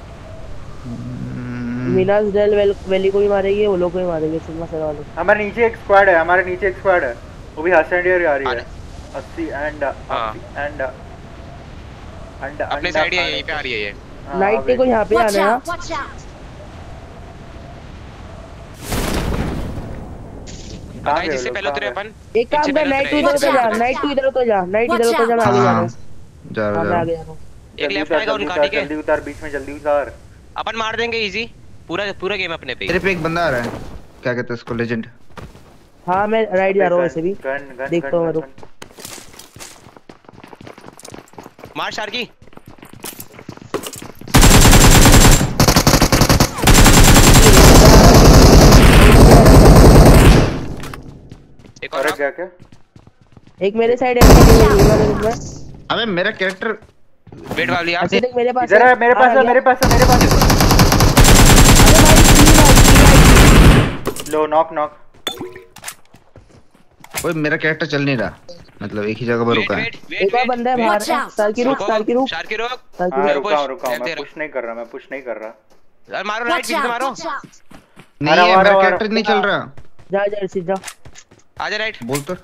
मीनास डेल वैली को भी मारेगी वो लोग को भी मारेंगे चुम्मा से वाले। हमारे नीचे एक स्क्वाड है हमारे नीचे एक स्क्वाड है। वो भी हसन डियर आ रही है। अरे। अस्सी एंड हाँ। एंड एंड अपने साइड ही यहीं पे आ रही है ये। हाँ, नाइट के को यहाँ पे आना है! कहाँ पहले उतरे अपन? एक काम कर नाइट इधर तो जा नाइट इधर तो जा नाइट इधर तो जा मैं आगे जा। रहा हाँ। जा हाँ, रहा। जा। एक लेफ़्ट आएगा उनका ठीक है। जल्दी उतार बीच में जल्दी उतार। अपन मार देंगे इजी पूरा पूरा गेम अपने पे। तेरे पे एक बंदा आ रहा है। क्या कहते हैं उसको लेजेंड हाँ मैं राइट जा रहा हूँ वैसे भी। गन गन देखता हूँ मैं रुक। मार शार्की। एक और क्या क्या एक मेरे साइड है। अबे मेरा कैरेक्टर वेट वाली आप देख मेरे पास इधर है मेरे पास हाँ, है मेरे पास है मेरे पास है, लो नॉक नॉक ओए मेरा कैरेक्टर चल नहीं रहा मतलब एक ही जगह पर रुका है एक और बंदा है बाहर. स्टार की रुक स्टार की रुक स्टार की हाँ रुक रुका हूँ रुका हूँ मैं पुश नहीं कर रहा मैं पुश नहीं कर रहा अरे मारो राइट किसी मारो नहीं है मेरा कैरेक्टर नहीं चल रहा जा जा सीध जा आजा राइट बोल तो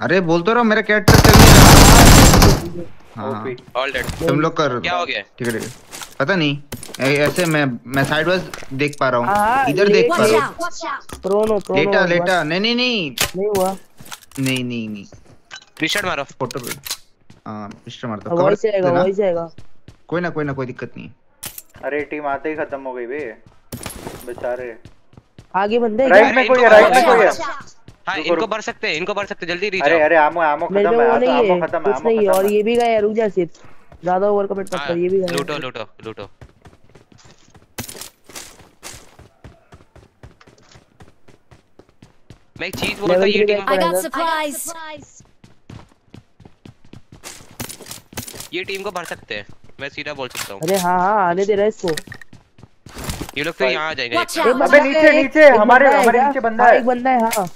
अरे बोल तो रहा मेरा कैरेक्टर चल नहीं रहा हाँ ऑल डेड तुम लोग कर क्या हो गया? ठीक है ठीक है। पता नहीं ऐसे मैं मैं साइडवाइज देख पा रहा हाँ, हूँ इधर देख पा रहा हूँ! प्रोनो प्रोनो लेटा लेटा नहीं नहीं नहीं। नहीं हुआ। नहीं नहीं नहीं। रिशट मारो। फ़ोटो पे। हाँ पिस्टल मारता cover वॉइस आएगा देना। वॉइस आएगा कोई ना कोई ना कोई दिक्कत नहीं अरे टीम आते ही खत्म हो गई बे। बेचारे। आगे बंदे राइट में कोई है राइट में कोई है! हाँ इनको भर सकते हैं इनको भर सकते हैं जल्दी रीच अरे अरे आमो आमो खत्म है तो आमो खत्म है कुछ आमो नहीं और ये भी गया रुक जा सिर्फ़ ज़्यादा ओवर कमिट मत कर ये भी गया लूटो लूटो लूटो। मैं एक चीज़ बोलता ये टीम I got Brother. ये टीम को भर सकते हैं मैं सीधा बोल सकता हूँ। अरे हाँ हाँ आने दे रहा है इसको। ये लोग फिर यहाँ आ जाएँगे। अबे नीचे, नीचे, हमारे- हमारे नीचे बंदा हाँ, है। एक बंदा है हाँ।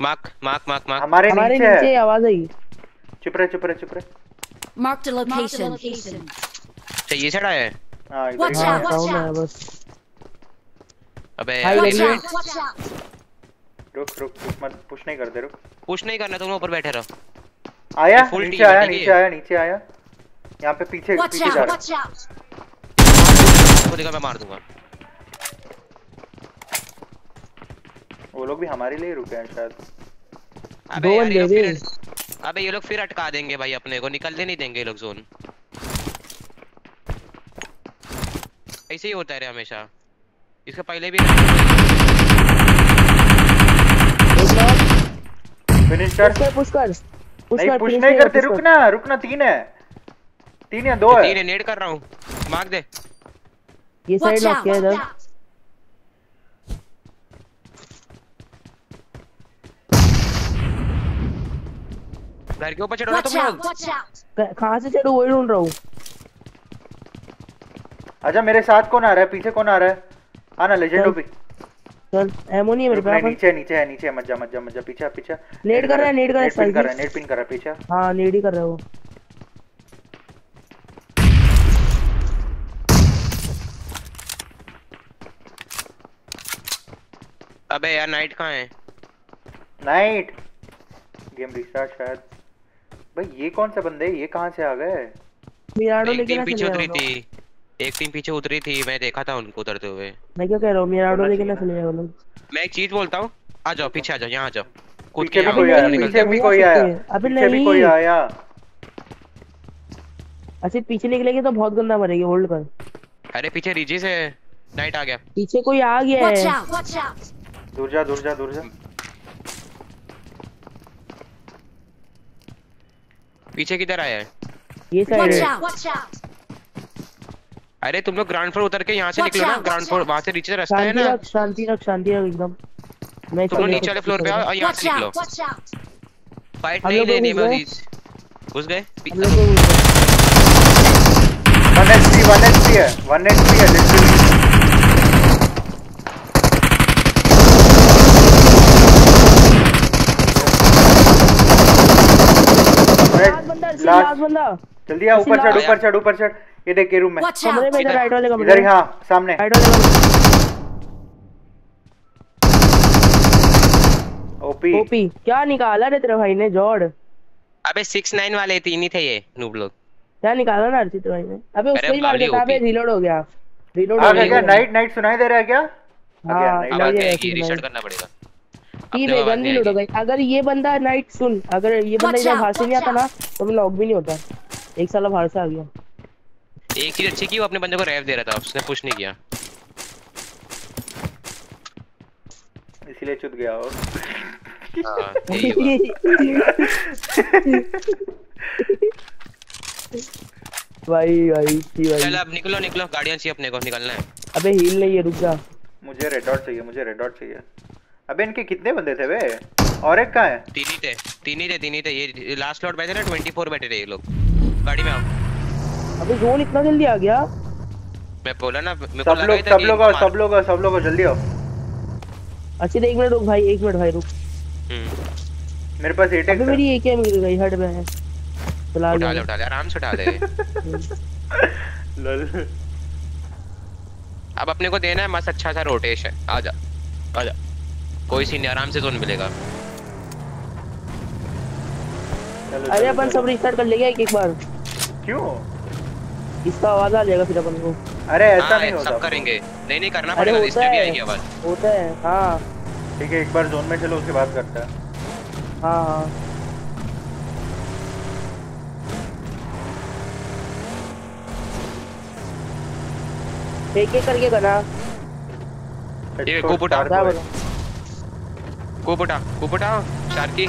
मार्क मार्क मार्क मार्क हमारे हमारे नीचे नीचे आवाज़ आई। चुप रहे चुप रहे चुप रहे। Marked a location. अच्छा ये साइड आया है हाँ इधर ही हाँ है। है बस। अबे out! रुक रुक रुक मत पुश नहीं करते रुक। पुश नहीं करना तुम ऊपर बैठे रहो। आया? नीचे आया नीचे आया नीचे आया। यहाँ पे पीछे पीछे जा रहा देखा मैं मार दूँगा। वो लोग भी हमारे लिए रुके हैं शायद। अबे यार ये लोग फिर अबे ये लोग फिर अटका देंगे भाई अपने को निकलने नहीं देंगे ये लोग जोन ऐसे ही होता है रे हमेशा। इसका पहले भी फिनिश कर। पुश कर पुश नहीं पुश नहीं करते रुकना रुकना तीन है। तीन या दो है। तीन है नेड कर रहा हूँ। मार्क दे। ये साइड लॉक किया इधर। घर के ऊपर चढ़ो ना तुम लोग। कहाँ से चढ़ू? वही ढूंढ रहा हूँ। अच्छा मेरे साथ कौन आ रहा है? पीछे कौन आ रहा है? आना लेजेंड। ओपी चल। एमो नहीं है मेरे पास नीचे नीचे है नीचे मत जा मत जा मत जा पीछे पीछे। नेट कर रहा है, नेट कर रहा है, नेट कर रहा है नेट पिन कर रहा है पीछे। हाँ नीड ही कर रहा है वो। अबे यार नाइट कहाँ है? नाइट गेम रिस्टार्ट शायद। भाई ये कौन से बंदे? ये कहाँ से आ गए? मिराडो एक लेके टीम ना पीछे उतरी थी। एक टीम पीछे उतरी थी मैं देखा था उनको उतरते हुए। मैं क्या कह रहा हूँ मिराडो लेके ना चले जाओ लोग। मैं एक चीज़ बोलता हूँ आ जाओ पीछे आ जाओ यहाँ आ जाओ। कूद के कोई आया पीछे। भी कोई आया। अबे पीछे भी कोई आया। अच्छा पीछे निकलेंगे तो बहुत गंदा मरेगी होल्ड कर। अरे पीछे रिजी से नाइट आ गया। पीछे कोई आ गया है! दूर जा दूर जा दूर जा। पीछे किधर आया है? ये साइड अरे तुम लोग ग्राउंड फ्लोर उतर के यहाँ से निकलो ना। Ground floor. वहाँ से नीचे रास्ता है ना। शांति रख शांति रख एकदम। मैं तुम लोग नीचे वाले फ्लोर पे आओ और यहाँ से निकलो! फाइट नहीं लेनी घुस है गए? घुस गए। वन एचपी वन एचपी है। वन एचपी है लिटरली ऐसे लास्ट। बंदा। जल्दी आ ऊपर चढ़ ऊपर चढ़ ऊपर चढ़। ये देख के रूम में। कमरे में इधर राइट वाले कमरे इधर ही सामने। राइट वाले कमरे ओपी। ओपी क्या निकाला रे तेरे भाई ने? जॉर्ड अबे सिक्स नाइन वाले तीन ही थे ये नूब लोग। क्या निकाला ना अर्चित भाई ने? अबे उसको ही मार देता। अबे रिलोड हो गया। रिलोड हो गया नाइट नाइट सुनाई दे रहा है क्या? आ गया हाँ, रीसेट करना पड़ेगा। ठीक अपने है गन हो आएगी। गई अगर ये बंदा नाइट सुन अगर ये बंदा इधर बाहर से नहीं आता ना तो मैं लॉक भी नहीं होता। एक साल बाहर से आ गया। एक चीज़ अच्छी की वो अपने बंदे को रैप दे रहा था उसने पुश नहीं किया। इसीलिए चुत गया हो हाँ [laughs] भाई भाई की भाई। चल अब निकलो निकलो। गाड़ियाँ चाहिए अपने को निकलना है। अबे हील नहीं है रुक जा। मुझे रेड डॉट चाहिए मुझे रेड डॉट चाहिए। अबे इनके कितने बंदे थे बे और एक कहाँ है? तीन ही थे तीन ही थे तीन ही थे। ये लास्ट लॉट बैठे ना 24 बैठे थे ये लोग। गाड़ी में आओ। अबे जोन इतना जल्दी आ गया? मैं बोला ना मेरे को सब लगा था सब लोग आओ सब लोग आओ सब लोग आओ जल्दी आओ। अच्छा एक मिनट रुक भाई एक मिनट भाई रुक। हम्म, मेरे पास एट अबे मेरी एक एम गिर गई हट में। है चला उठा ले। उठा ले आराम से उठा ले। [laughs] लल। अब अपने को देना है मस्त अच्छा सा रोटेशन आजा आजा कोई सीन नहीं आराम से जोन मिलेगा? अरे अपन सब रिस्टार्ट कर लेंगे एक एक बार। क्यों? इसका आवाज़ आ जाएगा फिर अपन को। अरे ऐसा हाँ नहीं होता। सब करेंगे। नहीं नहीं करना पड़ेगा होता इसमें भी आएगी आवाज़। होता है हाँ। ठीक है एक बार जोन में चलो उसके बाद करते हैं। हाँ हाँ। एक एक करके करना। ये तो को पुटा क्या है। कुपुटा कुपुटा शार्की।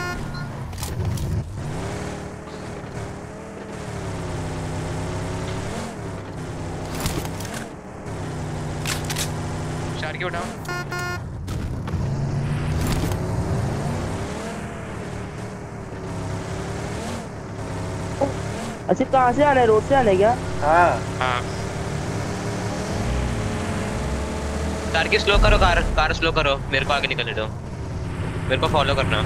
शार्की उठाओ। अच्छा कहाँ से आना है? रोड से आना है क्या? हाँ। हाँ। शार्की स्लो करो कार कार स्लो करो मेरे को आगे निकलने दो। मेरे को फॉलो करना।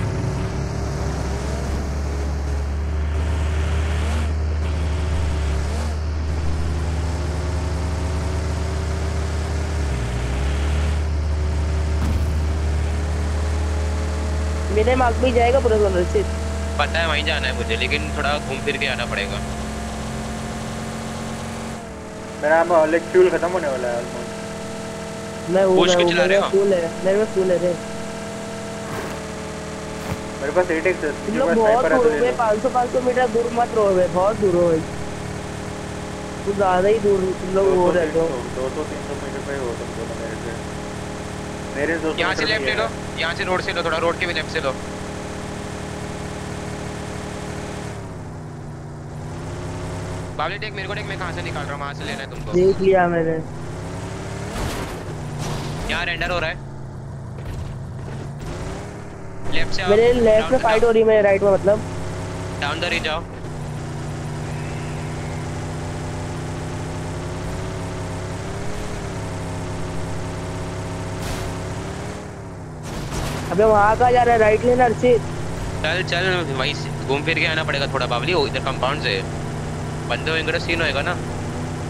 मेरे मार्ग में जाएगा पूरा से पता है वहीं जाना है मुझे लेकिन थोड़ा घूम फिर के आना पड़ेगा। मेरा लाइक फ्यूल खत्म होने वाला है ऑलमोस्ट मैं हूँ पूछ मैं के चला रहे मेरे हो? फूल है मेरे में फूल है रे। मेरे पास एट एक्स है। तुम लोग बहुत दूर तो हो ले गए लो। पाँच सौ पाँच सौ मीटर दूर मत रहो बे बहुत दूर हो भाई। कुछ ज़्यादा ही दूर तुम लोग हो 200, रहते हो। 300, 200 300 मीटर पे ही हो तुम दोनों मेरे से। मेरे 200 यहाँ से लेफ़्ट ले लो है। यहाँ से रोड से लो थोड़ा रोड के भी लेफ़्ट से लो। बाबली देख मेरे को देख मैं कहाँ से निकाल रहा हूँ वहाँ से लेना है तुमको। देख लिया मैंने। यहाँ रेंडर हो रहा है। लेफ़्ट से मेरे लेफ़्ट में फाइट हो रही है मेरे राइट में मतलब। डाउन द रीच जाओ। अबे वहाँ कहाँ जा रहा है राइट लेना अर्चित। चल चल वहीं से घूम फिर के आना पड़ेगा थोड़ा बाबली वो इधर कंपाउंड से। बंदे होंगे तो सीन होएगा ना।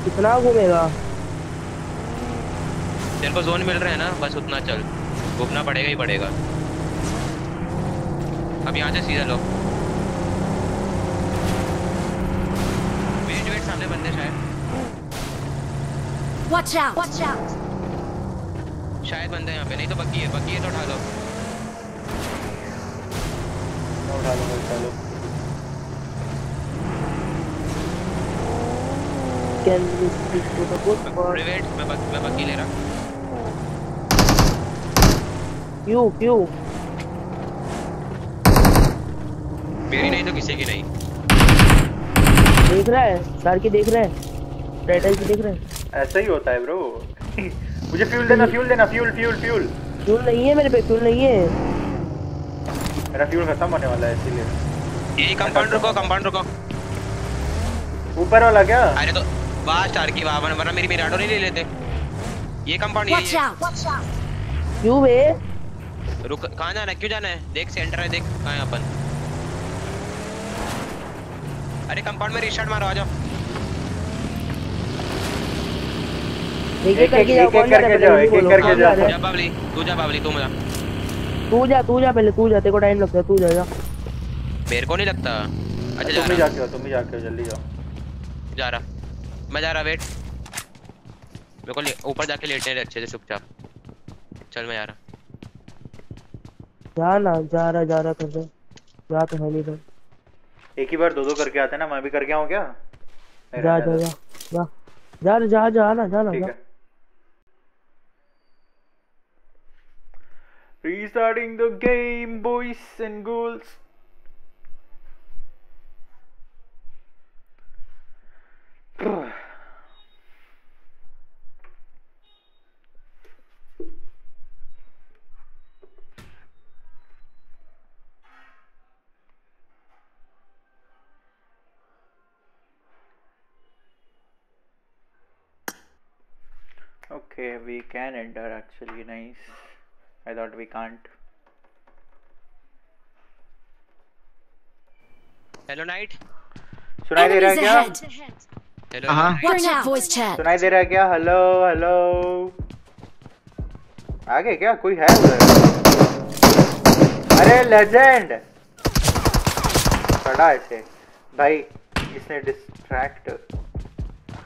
कितना घूमेगा? तेरे को जोन मिल रहा है ना बस उतना चल। घूमना पड़ेगा ही पड़ेगा। अब यहाँ से सीधा लो वेट वेट सामने बंदे शायद। Watch out! Watch out! शायद बंदे यहाँ पे नहीं तो बग्गी है बग्गी है तो उठा लो। मैं उठा बग, मैं बग्गी ले रहा। क्यों क्यों मेरी नहीं तो किसी की नहीं। देख रहा है सर की देख रहा है रेड आई की देख रहा है। ऐसा ही होता है ब्रो [laughs] मुझे फ्यूल देना फ्यूल देना फ्यूल फ्यूल फ्यूल फ्यूल नहीं है मेरे पे फ्यूल नहीं है। मेरा फ्यूल खत्म होने वाला है इसीलिए। यही कंपाउंड रुको कंपाउंड रुको ऊपर वाला क्या? अरे तो वाह स्टार की वाह वरना मेरी मेरी आडो नहीं ले लेते। ये कंपाउंड ये! क्यों बे? रुक कहाँ जाना है? क्यों जाना है? देख सेंटर है देख कहाँ है अपन। अरे कंपाउंड में रिस्टार्ट मारो आ जाओ। एक एक- एक करके जाओ है करके जाओ, एक- एक करके जाओ। जा है? बाबली तू जा बाबली तू मज़ा। तू जा तू जा पहले तू जा तेरे को टाइम लगता है तू जा जा। मेरे को नहीं लगता। अच्छा जा तुम भी जाके आओ तुम भी जाके आओ जल्दी जाओ। जा रहा। मैं जा रहा वेट मेरे को ऊपर जाके लेटने दे अच्छे से चुपचाप। चल मैं जा रहा। जा ना जा रहा जा रहा कर रहा जा तो है नहीं तो। एक ही बार दो दो करके आते हैं ना मैं भी करके आऊँ क्या? जा जा। जा जा। जा जा जा ना जा ना ठीक है। Restarting the game, boys and girls. Okay, we can enter actually. Nice. I thought we can't. Hello night सुनाई दे रहा है क्या. हेलो हाँ Watch out. Voice chat. सुनाई दे रहा है क्या हेलो हेलो आगे क्या कोई है उधर अरे लेजेंड खड़ा ऐसे भाई इसने डिस्ट्रैक्ट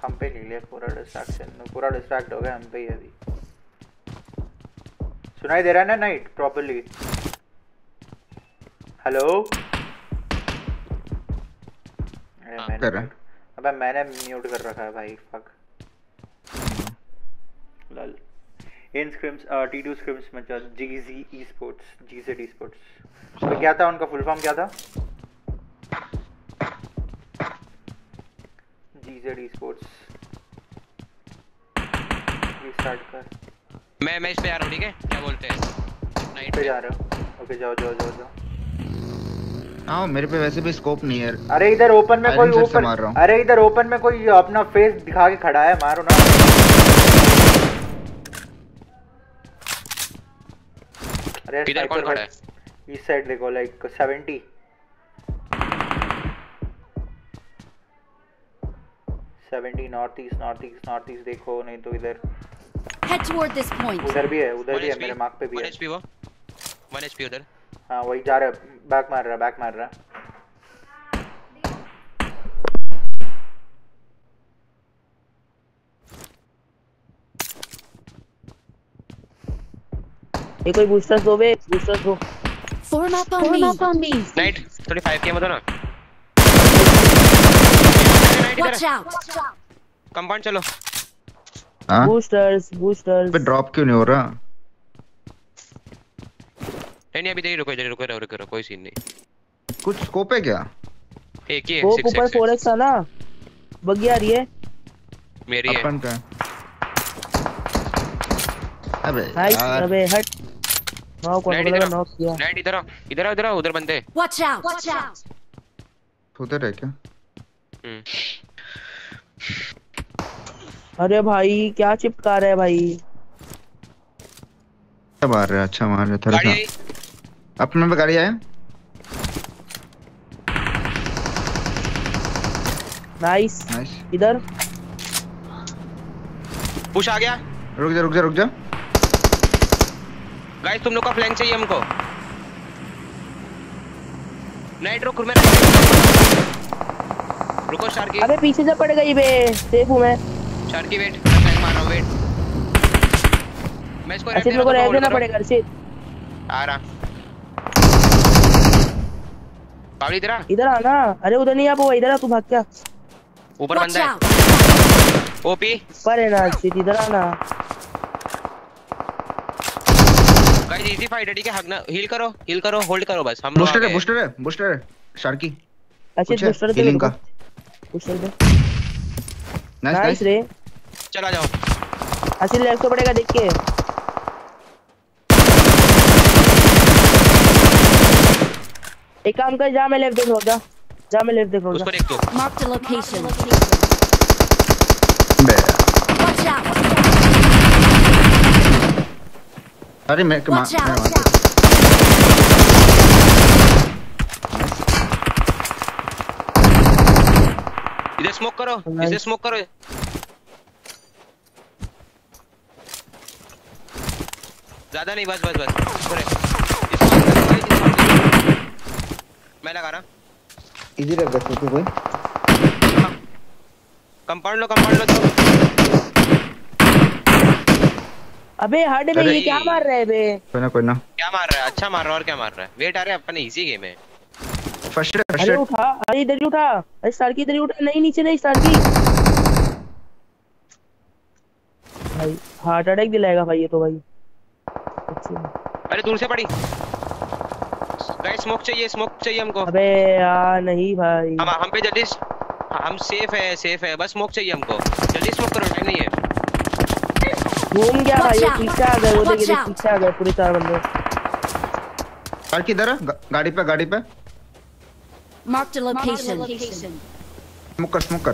हम पे ले लिया पूरा डिस्ट्रैक्शन पूरा डिस्ट्रैक्ट हो गया हम पे ही अभी। सुनाई दे रहा है ना नाइट प्रॉपरली हेलो मैंने। अबे मैंने म्यूट कर रखा है भाई फक लल इन स्क्रिम्स T2 स्क्रिम्स में चल GZ esports GZ esports तो क्या था उनका फुल फॉर्म क्या था? GZ esports. रीस्टार्ट कर। मैं मैं इस पे आ रहा हूँ ठीक है? क्या बोलते हैं? नाइट पे जा रहे हो। ओके जाओ जाओ जाओ जाओ। हाँ मेरे पे वैसे भी स्कोप नहीं है अरे इधर ओपन में कोई ओपन मार रहा हूँ। अरे इधर ओपन में कोई अपना फेस दिखा के खड़ा है मारो ना। अरे किधर कौन खड़ा है? इस साइड देखो like 70 70 north east north east north east देखो नहीं तो इधर। Head toward this point. उधर भी है उधर भी है मेरे मार्क पे भी है। एचपी वो। वन एचपी उधर। हाँ वही जा रहा है बैक मार रहा है बैक मार रहा। है ये कोई बूस्टर दो बे बूस्टर दो। Form up on me. Night थोड़ी किया मत ना Watch out. कंपाउंड चलो। हाँ? बूस्टर्स बूस्टर्स पे ड्रॉप क्यों नहीं हो रहा? नहीं अभी देरी रुको इधर रुको रुको रुको कोई सीन नहीं। कुछ स्कोप है क्या? एक ही है वो ऊपर एक्स 4x था ना? बग्गी आ रही है। मेरी है। अपन का अबे यार। अबे हट। नॉक कौन बोला इधर नॉक किया। नाइट इधर आओ इधर आओ इधर आओ उधर बंदे। हैं। Watch out. Watch out. उधर है क्या? हम्म। अरे भाई क्या चिपका रहा है भाई? क्या मार रहा है? अच्छा मार रहा है थोड़ा सा। अपने पे गाड़ी आया? नाइस नाइस इधर। पुश आ गया। रुक जा रुक जा रुक जा। गाइस तुम लोग का फ्लैंक चाहिए हमको। नाइट रुक मैं रुको शार्की। अबे पीछे से पड़ गई बे सेफ़ हूँ मैं। शार्की वेट मैं मार रहा वेट मैं इसको अच्छे रैप मेरे को रह देना पड़ेगा अर्षित आ रहा। बावली इधर आ। इधर आना। अरे उधर नहीं आ पाओ इधर आ तू भाग क्या? ऊपर बंदा है। ओपी पर है ना अर्षित इधर आना। गाइस इजी फाइट है ठीक है हगना हील करो हील करो होल्ड करो बस। हम बूस्टर है बूस्टर है बूस्टर है। शार्की। है? बूस्टर दे मेरे का। को बूस्टर दे। नाइस नाइस रे। चला जाओ। अर्षित लेफ़्ट तो पड़ेगा देख के। एक काम कर जा मैं लेफ़्ट देख रहा हूँ जा। जा मैं लेफ़्ट देख रहा हूँ उसको जा। देख दो। A location. बे अरे मैं मैं Watch out. मार करो इसे स्मोक करो। ज़्यादा नहीं बस बस बस। पूरे। मैं लगा रहा इधर है बस कोई कंपाउंड लो कंपाउंड लो तो। अबे हट बे ये क्या मार रहे है बे? कोई ना कोई ना। क्या मार रहा है? अच्छा मार रहा है और क्या मार रहा है? वेट आ रहा है अपन इजी गेम है। फ़र्स्ट फ़र्स्ट अरे उठा अरे इधर ही उठा। अरे स्टार की इधर ही उठा। नहीं नीचे नहीं स्टार की। भाई हार्ट अटैक दिलाएगा भाई ये तो भाई। अच्छा। अरे दूर से पड़ी। गाइस स्मोक चाहिए स्मोक चाहिए हमको। अबे यार नहीं भाई। हम हम पे जल्दी हम सेफ़ है सेफ़ है। बस स्मोक चाहिए हमको। जल्दी स्मोक करो टाइम नहीं है। घूम गया भाई ये पीछे आ गए वो देखिए पीछे आ गए पूरे चार बंदे। कार किधर है गाड़ी पे गाड़ी पे। Marked a location. स्मोक कर स्मोक कर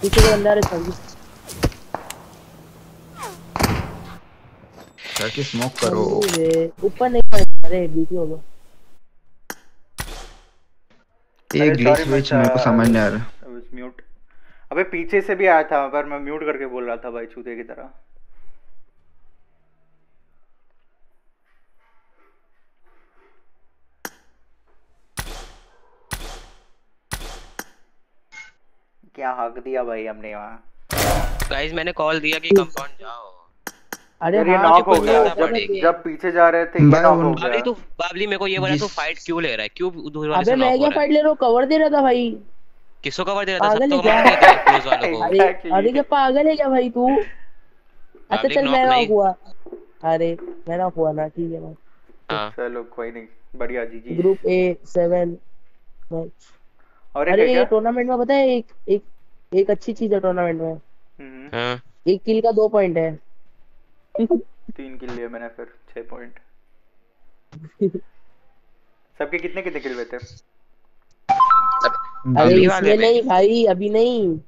पीछे के बंदे आ रहे सर कार की स्मोक करो ऊपर नहीं पड़े अरे बीटी हो गया ये ग्लिच विच मेरे को समझ नहीं आ रहा. अबे पीछे से भी आया था पर मैं म्यूट करके बोल रहा था भाई चूते की तरह। क्या हक दिया भाई हमने वहाँ? गाइस मैंने कॉल दिया कि कंपाउंड जाओ। अरे ये हाँ, नॉक हो गया। जब जब पीछे जा रहे थे ये नॉक हो उन- बाबली गया तू बाबली मेरे को ये बोला तू फाइट क्यों ले रहा है? क्यों दूर वाले अबे से मैं नॉक क्या हो? फाइट ले रहा हूँ? कवर दे रहा था भाई। किसको कवर दे रहा था? सब तो है मार देते हैं क्लोज वालों को। अरे. अरे क्या पागल है क्या भाई तू? अच्छा चल मैं। नॉक हुआ। अरे मैं नॉक हुआ ना ठीक है भाई हाँ। चलो कोई नहीं बढ़िया जी जी। ग्रुप ए सेवन मैच और एक अरे ये टूर्नामेंट में पता है एक एक एक अच्छी चीज़ है टूर्नामेंट में। हम्म, हाँ। एक किल का दो पॉइंट है। तीन किल लिए मैंने फिर छह पॉइंट [laughs] सबके कितने कितने किल हुए थे? अरे अभी वाले इसमें में। नहीं भाई अभी नहीं।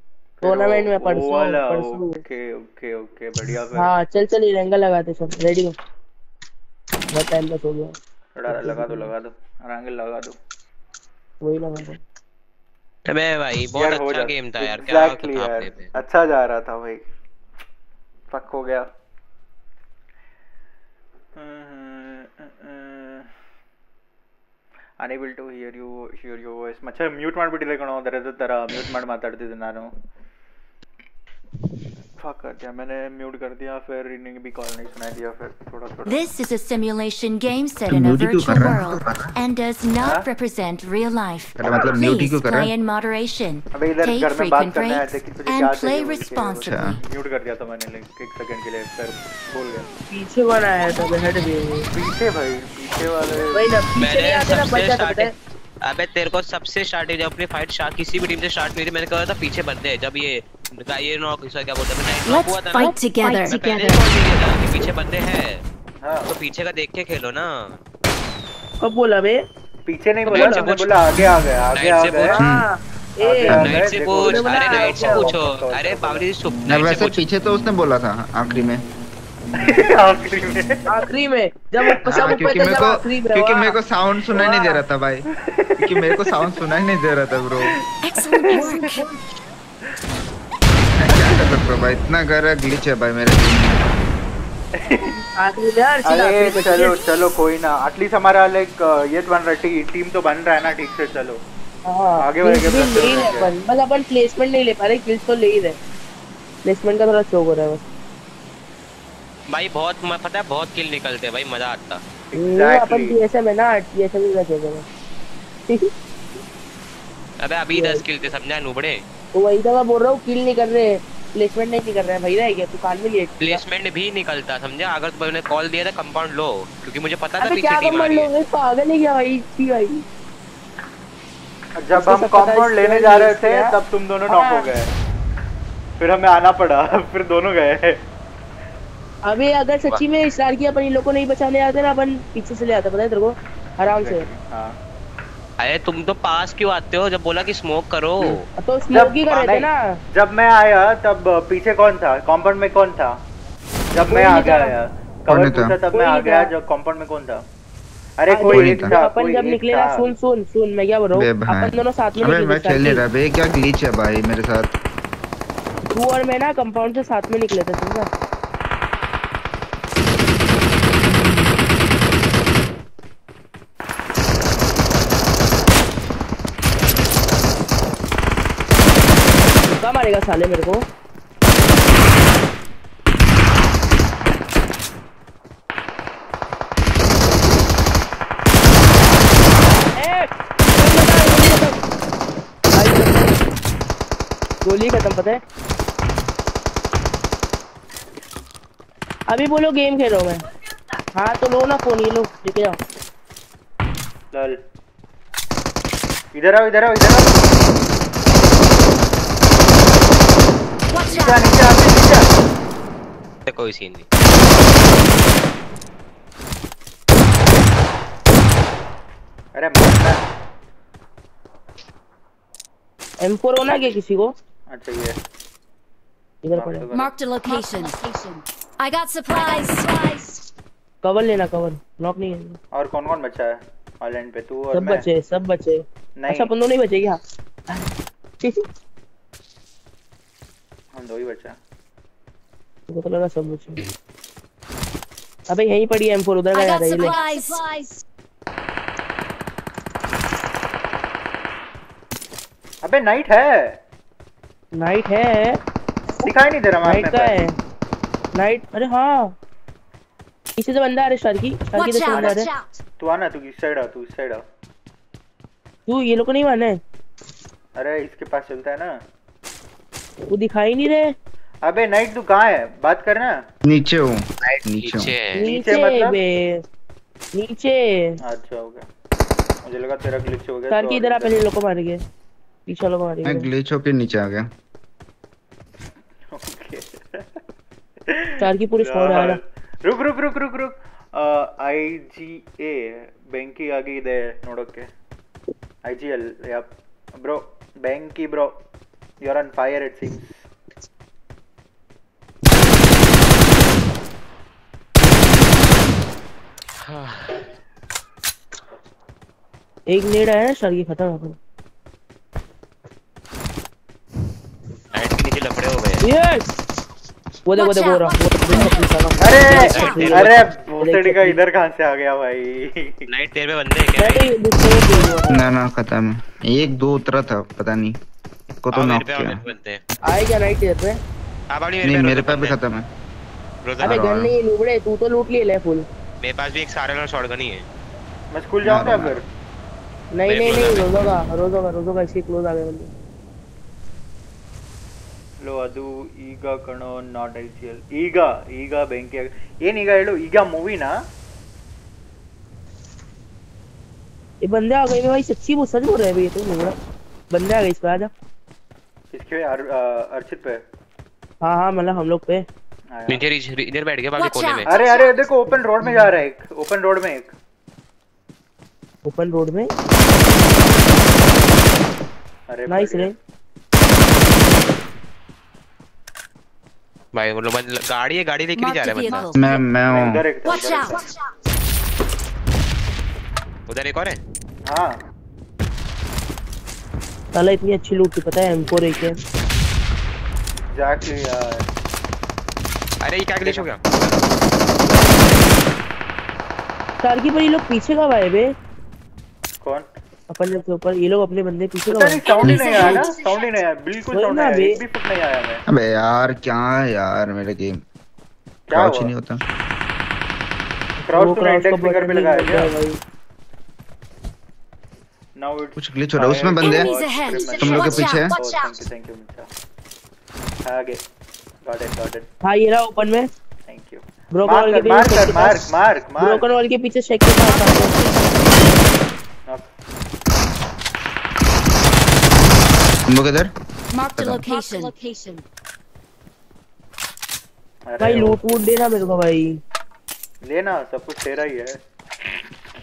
टूर्नामेंट में परसों परसों। ओके ओके ओके बढ़िया फिर। हाँ चल चल रंगा लगाते सब। रेडी हो? बहुत टाइम पास हो गया। लगा लगा दो लगा दो। आराम लगा दो। वही लगा दो। अबे भाई बहुत यार हो अच्छा जा गेम था यार क्या एग्जैक्टली था यार अपने पे अच्छा जा रहा था भाई फक हो गया unable to hear you hear you voice ಮಚ್ಚ ಮ್ಯೂಟ್ ಮಾಡ್ಬಿಟ್ಟಿಲ್ಲ ಕಣೋ ಅದರ ತರ ಮ್ಯೂಟ್ ಮಾಡಿ ಮಾತಾಡ್ತಿದ್ದೆ ನಾನು फक कर दिया मैंने म्यूट कर दिया फिर इन्हें भी कॉल नहीं सुनाई दिया फिर थोड़ा थोड़ा This is a simulation game set तो in a म्यूट ही क्यों virtual कर रहा है? world and does not represent real life. अरे मतलब म्यूट ही Please क्यों कर रहा play है in moderation. अबे इधर Take घर में बात frequent करना है breaks देखिए तुझे and क्या play चाहिए बोल के responsibly. म्यूट कर दिया था मैंने like, एक सेकंड के लिए फिर बोल गया पीछे कौन आया था हेड भी पीछे भाई पीछे वाले वही ना पीछे मैंने नहीं आते ना है अबे तेरे को सबसे स्टार्टिंग जब अपनी फाइट स्टार्ट किसी भी टीम से स्टार्ट हुई थी मैंने कहा था पीछे बंदे हैं। जब ये ये नॉक इसे क्या बोलते हैं? नाइट नॉक हुआ था ना दिया था कि पीछे बंदे हैं। हाँ। तो पीछे का देख के खेलो ना। कब बोला बे? पीछे नहीं बोला मैंने बोला आगे आ गए आगे आ नाइट से गए पूछ। हाँ आ गए, नाइट से पूछ। अरे नाइट से पूछो। अरे बावली चुप नाइट से वैसे पीछे तो उसने बोला था आखिरी में। [laughs] आखिरी में। आखिरी में जब हाँ, क्योंकि मेरे को क्योंकि मेरे को साउंड सुनाई नहीं दे रहा था भाई। क्योंकि मेरे को साउंड सुनाई नहीं दे रहा था ब्रो क्या कर सकता हूँ भाई? इतना गहरा ग्लिच है भाई मेरे अरे चलो चलो कोई ना। एटलीस्ट हमारा लाइक ये तो बन रहा है टीम तो बन रहा है ना ठीक से चलो। हाँ आगे बढ़ के kills भी pressure ले रहे हो। गया। अपन प्लेसमेंट नहीं ले पा रहे किल्स तो ले ही रहे। प्लेसमेंट का थोड़ा शौक हो रहा है बस। भाई बहुत म- पता है बहुत किल निकलते भाई मज़ा आता। हम्म, अपन टीएसएम है ना टीएसएम ही रखे गए अबे अभी दस [laughs] किल थे समझा नुबड़े? तो वही तो मैं बोल रहा हूँ किल नहीं कर रहे प्लेसमेंट नहीं कर रहे भाई रह गया तू कान में लिए प्लेसमेंट भी निकलता समझा? अगर तुमने कॉल दिया था कंपाउंड लो क्योंकि मुझे पता था पीछे टीम आ रही है। पागल है क्या भाई? छी भाई? जब हम कॉम्पाउंड लेने जा रहे थे तब तुम दोनों नॉक हो हाँ। गए। फिर हमें आना पड़ा [laughs] फिर दोनों गए। अबे अगर सच्ची में स्टार की अपन इन लोग को नहीं बचाने आते ना अपन पीछे से ले आते पता है तेरे को? आराम से। हाँ। अरे तुम तो पास क्यों आते हो? जब बोला कि स्मोक करो। तो स्मोक ही कर रहे थे ना। जब मैं आया तब पीछे कौन था? कॉम्पाउंड में कौन था? जब मैं था। कौन कवर था? पूछा तब मैं आ गया। जब कॉम्पाउंड में कौन था? अरे हाँ, कोई जो- था अपन जब निकले ना सुन सुन सुन मैं क्या बोल रहा हूँ? भाई। अपन दोनों साथ में निकले मैं खेल साथ रहा बे क्या ग्लिच है भाई मेरे साथ? तू और मैं ना कंपाउंड से साथ में निकले थे समझा? मारेगा साले मेरे को ए, गोली खत्म पता है अभी बोलो गेम खेलो मैं हाँ तो लो ना फ़ोन ये लो लेके जाओ लल इधर आओ इधर आओ इधर आओ Watch नीचे नीचे आ, नीचे कोई सीन नहीं अरे मरना M4 होना क्या किसी को अच्छा ये इधर पड़े कवर लेना कवर लॉक नहीं है। और कौन कौन बचा है? आइलैंड पे तू और सब मैं। बचे सब बचे। नहीं। अच्छा अपन दोनों ही। बचे क्या हम दो ही बचा मेरे तो लगा सब बचे अबे यहीं पड़ी है M4 उधर got यार ये ले अबे नाइट है। नाइट है। दिखाई नहीं दे रहा मैप नाइट का है? नाइट अरे हाँ। पीछे से बंदा आ रहा है स्टार की स्टार की Watch तरफ़ से out! बंदा आ रहा है। तू आना तू इस साइड आ तू इस साइड आ। तू ये लोग को नहीं माना है? अरे इसके पास चलता है ना। वो दिखाई नहीं रहे। अबे नाइट तू कहाँ है? बात करना। नीचे हूँ। नाइट नीचे नीचे, नीचे मतलब? नीचे। अच्छा हो गया। मुझे लगा तेरा ग्लिच हो गया सर की इधर आप पहले लोगों को मार गए पीछे लोग मार गए मैं ग्लिच होके नीचे आ गया। सर की पूरी स्क्वाड आ रहा। रुक रुक रुक रुक रुक। आई आईजीए बैंक की आगे इधर नोड के। आई जी एल या ब्रो बैंक की bro. You're on fire, it seems. एक नेड आया सर ये खत्म हो गया एंड नीचे लपड़े हो गए। यस वो देखो देखो रहा। अरे अरे बोटेड का इधर कहाँ से आ गया भाई? नाइट टेर पे बंदे क्या? ना ना खत्म। एक दो उतरा था पता नहीं। को तो आओ नॉक मेरे पे आओ किया मेरे पे बनते हैं आए क्या नाइट इधर पे आप वाली नहीं मेरे रोज़ा पे भी बनते खत्म है हैं। रोज़ा अबे हाँ, गन नहीं लुबड़े तू तो लूट लिए ले फुल मेरे पास भी एक सारे वाला शॉटगन ही है मैं स्कूल जाऊँ क्या फिर नहीं मेरे नहीं close नहीं आ गए। रोजो का रोजो का रोजो का इसके क्लोज आ गए बंदे ಲೋ ಅದು ಈಗ ಕಣೋ ನಾಟ್ ಐ ಸಿ ಎಲ್ ಈಗ ಈಗ ಬೆಂಕಿ ಆಗ ಏನೀಗ ಹೇಳು ಈಗ ಮೂವಿನಾ ये बंदे आ गए मैं भाई सच्ची वो सच बोल रहे हैं भाई ये तो लुबड़ा बंदे आ गए इस पे आजा किसके अर, अर्चित पे। हाँ हाँ मतलब हम लोग पे। नीचे इधर बैठ गया बाकी कोने में। अरे अरे देखो ओपन रोड में जा रहा है एक। ओपन रोड में एक। ओपन रोड में? अरे नाइस रे। भाई वो लोग गाड़ी है गाड़ी लेके नहीं जा रहा है बंदा। मैं मैं हूँ। इधर एक। उधर एक और है? हाँ। साला इतनी अच्छी लूट थी पता है M4 एक है। एग्जैक्टली यार। अरे ये क्या ग्लिच हो गया? स्टार की पर ये लोग पीछे कब आए बे? कौन? अपन जब ऊपर ये लोग अपने बंदे पीछे कब आए? साउंड ही नहीं आया ना? साउंड ही नहीं आया बिल्कुल साउंड नहीं आया एक भी फुट नहीं आया मैं अबे यार क्या यार मेरे गेम क्या हुआ? नहीं होता। क्राउच वो इंडेक्स का फिंगर पे लगाया क्या? है भाई। कुछ glitch हो रहा है, उसमें बंदे हैं? तुम लोग के पीछे है? you, Mitcha. आगे. Got it, got it. हाँ ये रहा ओपन में Thank you. ब्रोकन मार्क वाल के कर, मार्क कर, मार्क, मार्क, मार्क. ब्रोकन वाल के पीछे शेक के पास है तुम लोग इधर a location. अरे भाई लूट वूट देना मेरे को भाई लेना सब कुछ तेरा ही है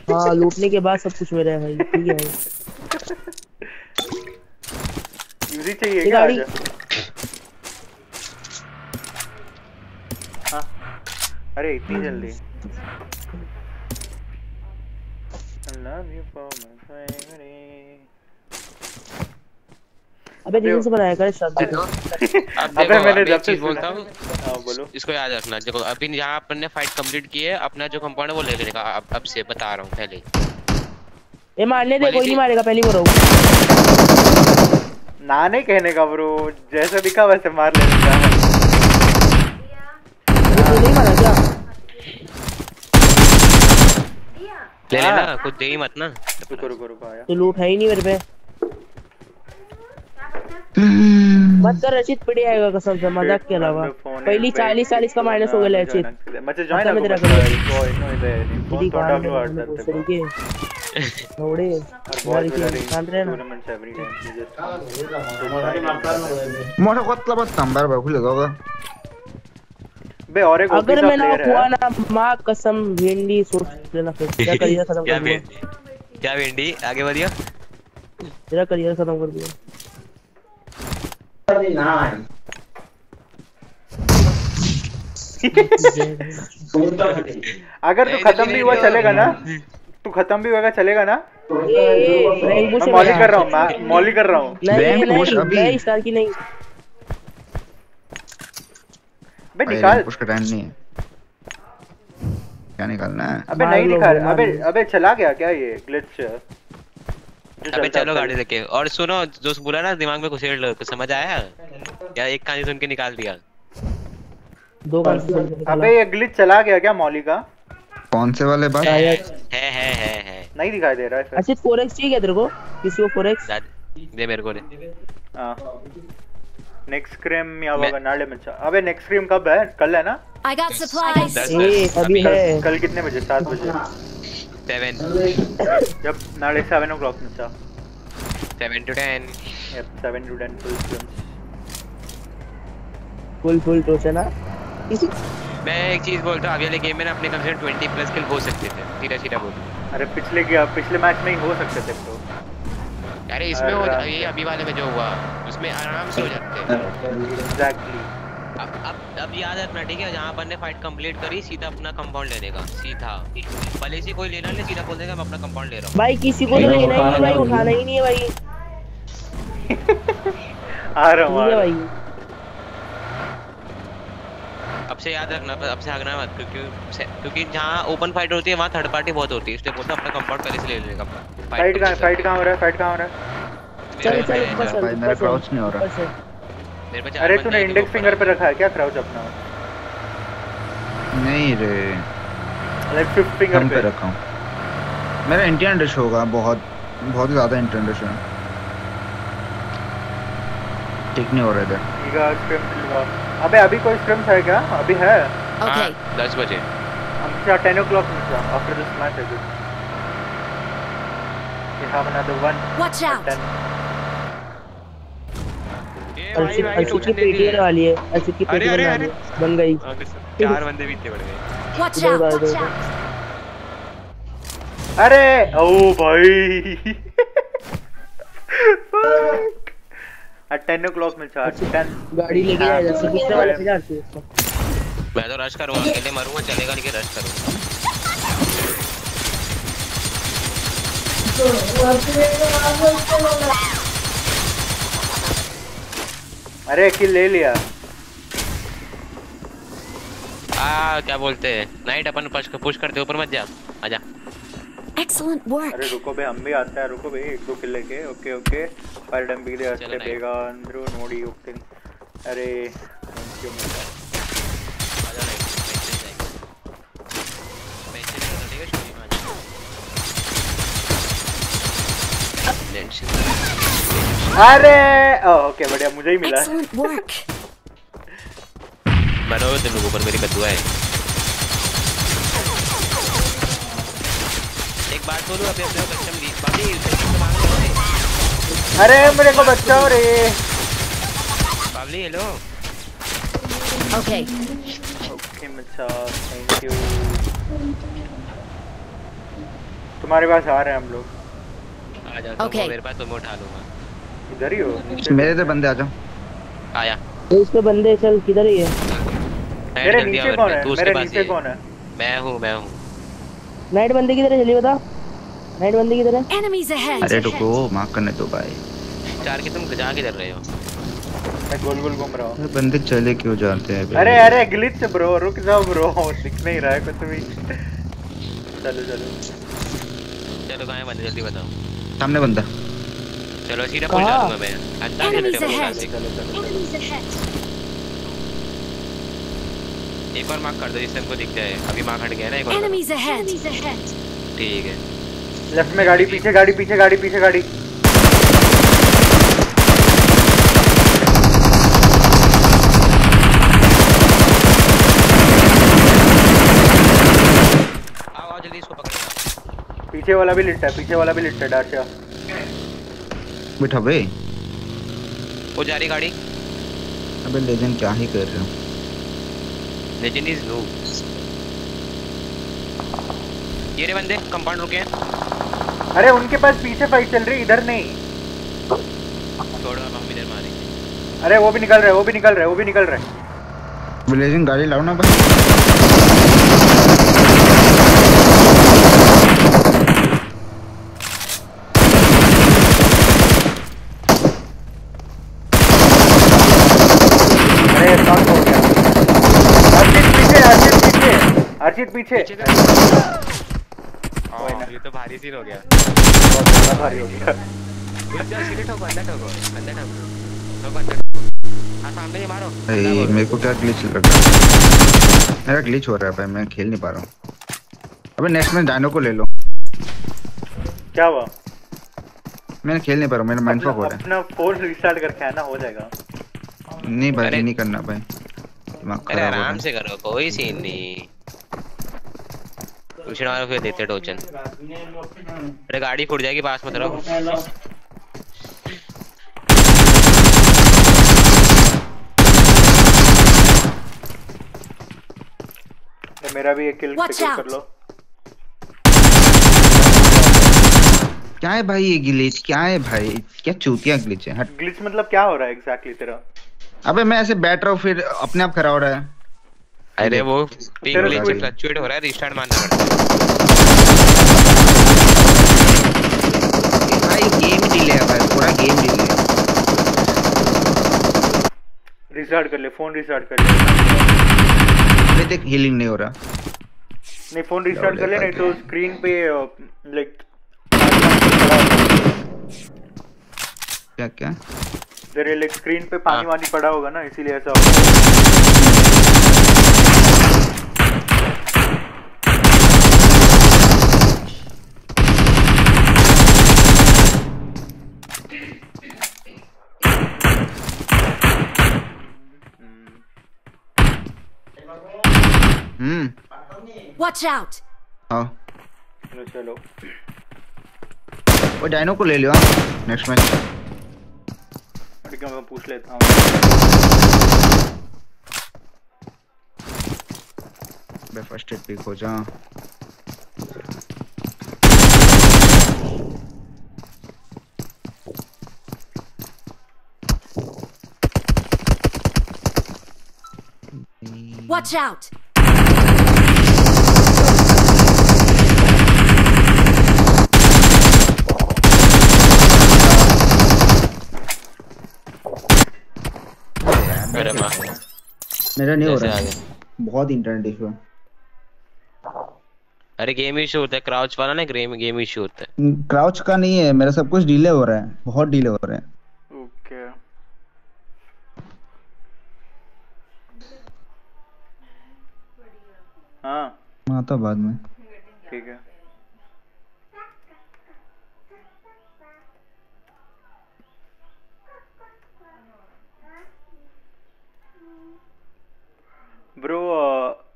हाँ लूटने के बाद सब कुछ मेरा है भाई ठीक है भाई। यूजी चाहिए क्या गाड़ी- हाँ। अरे इतनी जल्दी। Love you for my family. अबे रील्स बनाया कर शब्द अब अबे मैंने जब से बोलता हूँ। हाँ बोलो। इसको याद रखना देखो अभी यहाँ अपन ने फाइट कंप्लीट की है अपना जो कंपाउंड है वो ले लेने का अब, अब से बता रहा हूँ पहले ये मारने दे कोई नहीं। मारेगा पहली बार होगा ना नहीं कहने का ब्रो। जैसा दिखा वैसे मार लेने का। नहीं मारा क्या? ले हाँ। लेना कुछ दे ही मत ना। रुको रुको रुको आया। तो लूट है ही नहीं मेरे पे। मत कर रशीद पीडी आएगा कसम से मज़ाक के अलावा। पहली 40 40 का माइनस हो गया रचित मचे जॉइन ना तेरा कर। पीडी का थोड़े हमारी के खान रहे ना मोटा कतला बस नंबर भाई खुले गया बे और एक अगर मैं ना हुआ ना माँ कसम भिंडी सोच लेना फिर। [laughs] क्या करिएगा खत्म कर दिया। क्या भिंडी? आगे बढ़िया। तेरा करियर खत्म कर दिया। [laughs] अगर तू खत्म भी हुआ चलेगा ना? तू खत्म भी होगा चलेगा ना? मैं मॉली कर रहा हूँ मैं मॉली कर रहा हूँ। की नहीं। बे निकाल। टाइम नहीं है। क्या निकालना है? अबे नहीं लो, दिखा मार अबे अबे चला गया क्या ये ग्लिच अबे चलो गाड़ी लेके और सुनो जो बोला ना दिमाग में घुसेड़ लो समझ आया? या एक कहानी सुन के निकाल दिया? दो अबे ये ग्लिच चला गया क्या मौली का? कौन से वाले बात? है है है है। नहीं दिखाई दे रहा है अच्छा फोरेक्स चाहिए क्या तेरे को? किसी को फोरेक्स दे मेरे को दे। नेक्स्ट क्रीम या वो नाले में अबे नेक्स्ट क्रीम कब है? कल है ना? आई गॉट सप्लाई ए अभी है। कल कितने बजे? 7 बजे। सेवन। जब नाಳೆ सेवन ओ क्लॉक मचा seven to ten yup seven to ten full scream full full टोच है ना? मैं एक चीज़ बोलता हूँ अभी वाले गेम में ना अपने कम से कम ट्वेंटी प्लस किल हो सकते थे। सीधा सीधा बोल। अरे पिछले के पिछले मैच में ही हो सकते थे तो। अरे इसमें हो ये अभी वाले में जो हुआ उसमें आराम से हो जाते। हैं एग्जैक्टली अब अब अब याद रखना ठीक है? जहाँ अपन ने फाइट कंप्लीट करी सीधा अपना कंपाउंड लेने का सीधा। भले से कोई लेना ले सीधा बोल देगा मैं अपना कंपाउंड ले रहा हूँ। भाई किसी को तो लेना ही नहीं भाई उठाना ही नहीं है भाई। [laughs] आ रहा हूँ भाई अब से याद रखना अब से हगना मत क्योंकि क्योंकि जहाँ ओपन फाइट होती है वहाँ थर्ड पार्टी बहुत होती है इसलिए बोलता हूँ अपना कंपाउंड पहले से ले लेने का फाइट कहाँ फाइट कहाँ हो रहा है फाइट कहाँ हो रहा है? चल चल ऊपर चल, crouch नहीं हो रहा। मेरे पास अरे तूने इंडेक्स फिंगर पे रखा है क्या क्राउच अपना? नहीं रे। लेफ़्ट फिफ्थ फिंगर पे रखा हूँ। मेरा इंडियन डिश होगा बहुत बहुत ज़्यादा इंडियन डिश है। ठीक नहीं हो रहा इधर। ईगा रहे थे अबे अभी कोई स्क्रम्स है क्या? अभी है। ओके 10 हाँ, बजे। हम क्या 10 o'clock आफ्टर दिस मैच है good we have another one watch out 10 ए, भाई, अर्शित भाई, अर्शित की टोचन दे पेटी दिए। वाली है अर्शित की अरे, पेटी अरे, बनने वाली है। बन गई हाँ, तो चार बंदे भी इतने बढ़ गए. अरे ओ भाई at 10 में चार 10 गाड़ी लेके आया जैसे दूसरे वाले से जा अर्शित मैं तो रश करूँगा अकेले मरूँगा चलेगा नहीं कि रश करूँगा अरे किल ले लिया। आ क्या बोलते हैं? नाइट अपन पुश कर पुश करते ऊपर मत जा। आजा एक्सीलेंट वर्क अरे रुको बे हम भी आते हैं रुको बे एक दो किल लेके ओके ओके फायर डैम भी दे अच्छे बेगा अंदर नोडी ओके अरे क्यों मिलता आजा नाइट मैं चल रहा हूँ अरे ओके बढ़िया मुझे ही मिला. मरो तुम लोगों पर मेरी बदुआ है एक बात बोलूँ अभी अपने को कस्टम दी बाकी अरे मेरे को बचाओ रे बाबली हेलो Okay. ओके मच्छा थैंक यू तुम्हारे पास आ रहे हैं हम लोग। आ जाओ Okay. मेरे पास तुम्हें उठा लूँगा। इधर ही हो मेरे तो बंदे आ जाओ। आया। तो इसके बंदे चल किधर ही है? मेरे नीचे कौन है? मेरे पास नीचे ही कौन है? मैं हूँ मैं हूँ। नाइट बंदे किधर है जल्दी बता। नाइट बंदे किधर है? Enemies ahead. अरे रुको मार्क करने दो भाई। चार की तुम जा किधर रहे हो? मैं गोल गोल घूम रहा हूँ। बंदे चले क्यों जाते हैं अरे अरे ग्लिच ब्रो रुक जाओ ब्रो दिख नहीं रहा है कुछ भी। चलो चलो। चलो कहाँ है बंदे? जल्दी बताओ। सामने बंदा। चलो सीधा पुल जा दूँगा मैं हैं ahead. से. एक और मार्क कर दो जिससे हमको दिख जाए अभी मार्क हट गया ना एक और. ठीक है लेफ़्ट में गाड़ी पीछे गाड़ी पीछे गाड़ी पीछे गाड़ी आओ आओ जल्दी इसको पकड़ना पीछे वाला भी लिट्टा है पीछे वाला भी लिट्टा है डार्चा बैठा बे वो जा रही गाड़ी। अबे लेजेंड क्या ही कर रहे हो। लेजेंड इज़ नो ये रे बंदे कंपाउंड रुके हैं। अरे उनके पास पीछे फाइट चल रही इधर नहीं। छोड़ो हम इधर मारेंगे। अरे वो भी निकल रहा है वो भी निकल रहा है वो भी निकल रहा। है लेजेंड गाड़ी लाओ ना भाई अरे शॉट हो गया अर्चित पीछे अर्चित पीछे। अर्चित पीछे हाँ, ये तो भारी सीन हो गया। बहुत भारी हो गया। सीधे ठोको अंदर ठोको अंदर ठोको। ठोको अंदर ठोको। हाँ सामने ही मारो। को क्या ग्लिच लग रहा है? मेरा ग्लिच हो रहा है भाई मैं खेल नहीं पा रहा हूँ। अबे नेक्स्ट में डायनो को ले लो। क्या हुआ? मैं खेल नहीं पा रहा हूँ मेरा माइंड फॉक हो रहा है। अपना फ़ोन रिस्टार्ट करके आना हो जाएगा। नहीं भाई नहीं करना भाई। अरे हो आराम से करो कोई सीन नहीं ट्यूशन वालों को देते टोचन अरे गाड़ी फूट जाएगी पास मत रहो मेरा भी एक किल. कर लो क्या है भाई ये ग्लिच क्या है भाई क्या चूतिया ग्लिच है हट ग्लिच मतलब क्या हो रहा है एग्जैक्टली तेरा अबे मैं ऐसे बैठ रहा हूँ फिर अपने आप खड़ा हो रहा है। अरे वो पिंग कोई- फ्लक्चुएट हो रहा है रिस्टार्ट मारना पड़ता है। भाई गेम डिले है भाई पूरा गेम डिले है। रिस्टार्ट कर ले फ़ोन रिस्टार्ट कर ले। अबे देख हीलिंग नहीं हो रहा। नहीं फ़ोन रिस्टार्ट कर ले नहीं तो स्क्रीन पे लाइक क्या क्या? तेरे लाइक स्क्रीन पे पानी हाँ। वानी पड़ा होगा ना इसीलिए ऐसा होगा। हम्म। Watch out. हाँ। चलो। चलो वो डायनो को ले लियो नेक्स्ट मैच ठीक है मैं पूछ लेता हूँ मैं फ़र्स्ट एड पिक हो जा Watch out. अरे माँ मेरा नहीं हो रहा है। बहुत इंटरनेट इशू है। अरे गेम इशू होता है क्राउच वाला ना गेम गेम इशू होता है। क्राउच का नहीं है मेरा सब कुछ डिले हो रहा है बहुत डिले हो रहा है। ओके हाँ। आता बाद में। ठीक है। ब्रो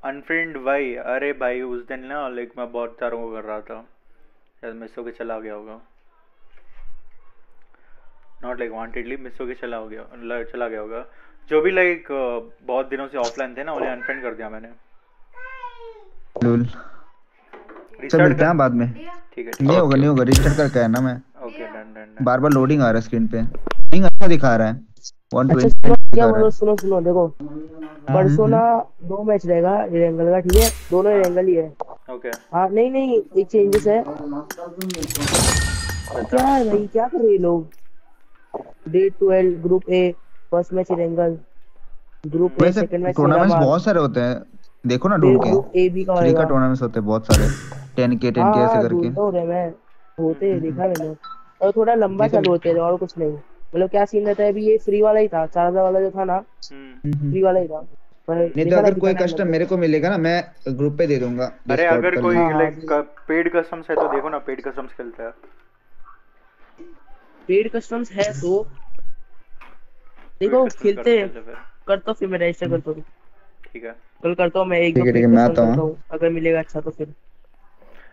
अनफ्रेंड भाई अरे भाई उस दिन ना लाइक मैं बहुत सारों को कर रहा था। शायद मिस होके चला गया होगा। नॉट लाइक वांटेडली मिस होके चला हो गया चला गया होगा। जो भी लाइक बहुत दिनों से ऑफलाइन थे ना उन्हें अनफ्रेंड कर दिया मैंने। लूल रिस्टार्ट मिलते हैं बाद में। ठीक है। नहीं होगा नहीं होगा रजिस्टर करके है ना मैं। ओके डन डन बार बार लोडिंग आ रहा है स्क्रीन पे। लोडिंग अच्छा दिखा रहा है। अच्छा 120 सुनो दिखा क्या बोलो सुनो सुनो देखो। परसों ना दो मैच रहेगा रेंगल का ठीक है? दोनों रेंगल ही है। ओके। हाँ नहीं नहीं एक चेंजेस है। क्या है भाई क्या कर रहे हैं लोग? Day twelve group A first match Erangel group A second match tournaments बहुत सारे होते हैं। देखो ना ढूंढ के। ए बी का फ्री का टूर्नामेंट्स होते हैं बहुत सारे। 10k 10k ऐसे हाँ करके। हूँ। मैं होते हैं देखा मैंने। और थोड़ा लंबा चालू होते हैं और कुछ नहीं। मतलब क्या सीन रहता है? अभी ये फ्री वाला ही था चार हज़ार वाला जो था ना फ्री वाला ही था। नहीं तो अगर कोई कस्टम मेरे को मिलेगा ना मैं ग्रुप पे दे दूँगा। अरे अगर कोई हाँ, लाइक पेड कस्टम्स है तो देखो ना पेड कस्टम्स खेलता है। है पेड कस्टम्स है तो देखो खेलते हैं। हैं करता हूँ फिर मैं रजिस्टर करता हूँ ठीक है। कल करता हूँ मैं एक ठीक दो है, ठीक है, पेड मैं आता हूँ। करता हूँ। अगर मिलेगा अच्छा तो फिर।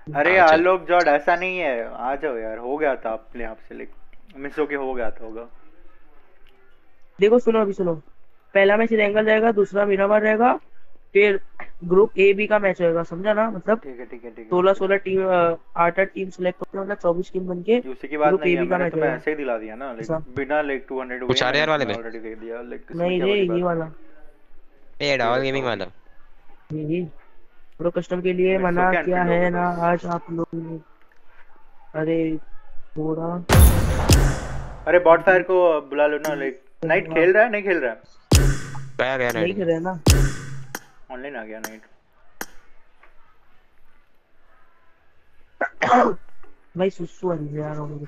अरे हाँ। आलोक जॉर्ड ऐसा नहीं है। आ जाओ यार हो गया था अपने आप से लाइक मिस होके हो गया था होगा। देखो सुनो अभी सुनो। पहला मैच इरेंगल जाएगा दूसरा मिरामार रहेगा फिर ग्रुप ए बी का मैच होएगा समझा ना? मतलब ठीक है ठीक है ठीक है। सोलह सोलह टीम आठ आठ टीम सेलेक्ट करते हैं मतलब चौबीस टीम बन के उसी की बात ग्रुप नहीं ए है बी का मैंने मैच तुम्हें ऐसे ही दिला दिया ना लाइक बिना लाइक 200 कुछ आर वाले? में? ऑलरेडी दे दिया इसमें नहीं बड़ी ये वाला। ये डबल गेमिंग वाला। ये ये प्रो कस्टम के लिए मना किया है ना आज आप लोगों ने। अरे थोड़ा अरे बॉट फायर को बुला लो ना लाइक नाइट खेल रहा है नहीं खेल रहा है? गया गया नहीं कर रहे ना। ऑनलाइन आ गया नाइट भाई सुसु आ रही है यार मुझे।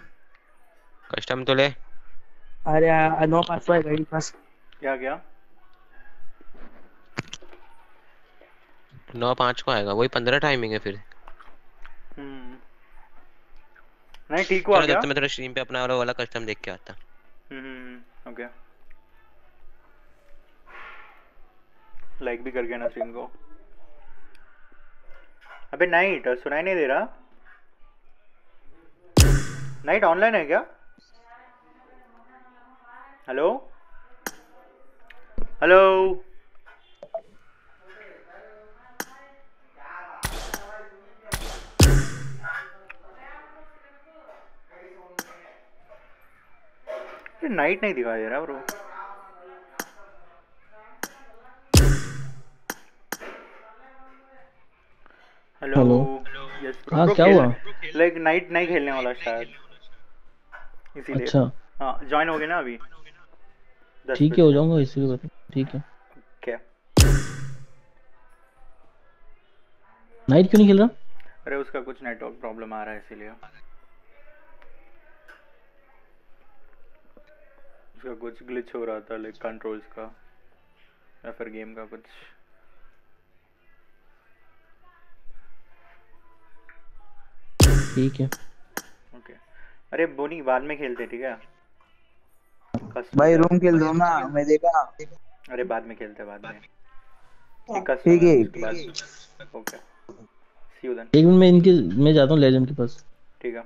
कस्टम तो ले। अरे नौ पाँच सौ है गाड़ी पास। क्या क्या नौ पाँच को आएगा वही पंद्रह टाइमिंग है फिर हम्म नहीं ठीक हुआ क्या? तक मैं थोड़ा स्ट्रीम पे अपना वाला वाला कस्टम देख के आता। हम्म ओके लाइक भी कर गया ना स्ट्रीम को। अबे नाइट सुनाई नहीं दे रहा। नाइट ऑनलाइन है क्या? हेलो हेलो नाइट नहीं दिखाई दे रहा ब्रो हेलो. यस हाँ, क्या हुआ? लाइक नाइट नहीं खेलने वाला शायद। इसीलिए। अच्छा। हाँ ज्वाइन हो गए ना अभी? ठीक है हो जाऊँगा इसीलिए बता ठीक है। क्या नाइट क्यों नहीं खेल रहा? अरे उसका कुछ नेटवर्क प्रॉब्लम आ रहा है इसीलिए। उसका कुछ ग्लिच हो रहा था लाइक कंट्रोल्स का या फिर गेम का कुछ। ठीक है। Okay okay. अरे बोनी बाद में खेलते ठीक है? भाई रूम खेल दो ना मैं देखा। अरे बाद में खेलते बाद में। ठीक है, ओके सी यू देन एक मिनट मैं इनके मैं जाता हूँ लेजेंड के पास। ठीक है।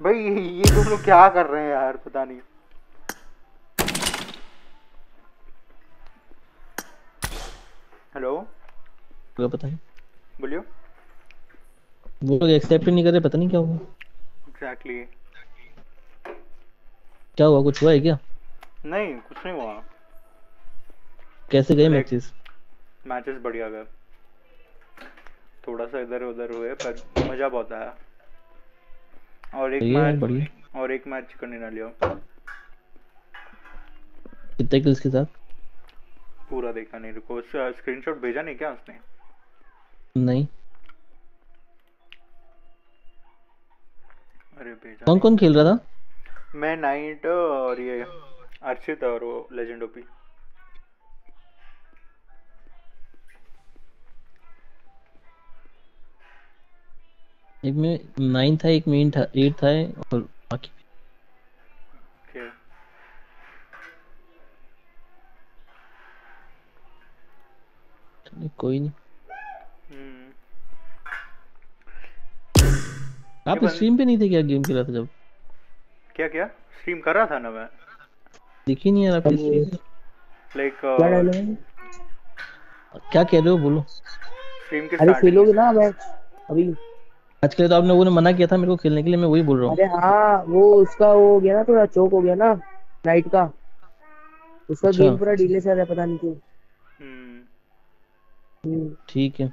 भाई ये तुम लोग क्या कर रहे हैं यार? पता नहीं। हेलो? मुझे पता नहीं बोलियो। वो लोग एक्सेप्ट नहीं कर रहे पता नहीं क्या हुआ। एग्जैक्टली क्या हुआ कुछ हुआ है क्या? नहीं कुछ नहीं हुआ। कैसे गए मैचेस मैचेस बढ़िया गए। थोड़ा सा इधर उधर हुए पर मज़ा बहुत आया। और एक मैच बढ़िया। और एक मैच चिकन डिनर लिया कितने किल्स के साथ? पूरा देखा नहीं रुको स्क्रीनशॉट भेजा नहीं क्या उसने? नहीं। अरे भेजा कौन कौन खेल रहा था? मैं नाइट और ये अर्चित और वो लेजेंड ओपी एक में नाइन था एक में था एट था और बाकी ओके चलिए कोई नहीं। हम्म। आप स्ट्रीम पे नहीं थे क्या गेम खेला था जब? क्या क्या स्ट्रीम कर रहा था ना मैं। दिखी नहीं यार आपकी स्ट्रीम लाइक हैं? क्या कह रहे हो बोलो। स्ट्रीम के अरे खेलोगे ना मैच अभी। आज के लिए तो आप लोगों ने मना किया था मेरे को खेलने के लिए मैं वही बोल रहा हूँ। अरे हाँ वो उसका वो हो गया ना थोड़ा चोक हो गया ना नाइट का। उसका अच्छा। गेम पूरा डिले से आ रहा पता नहीं क्यों। हम्म। हम्म, ठीक है।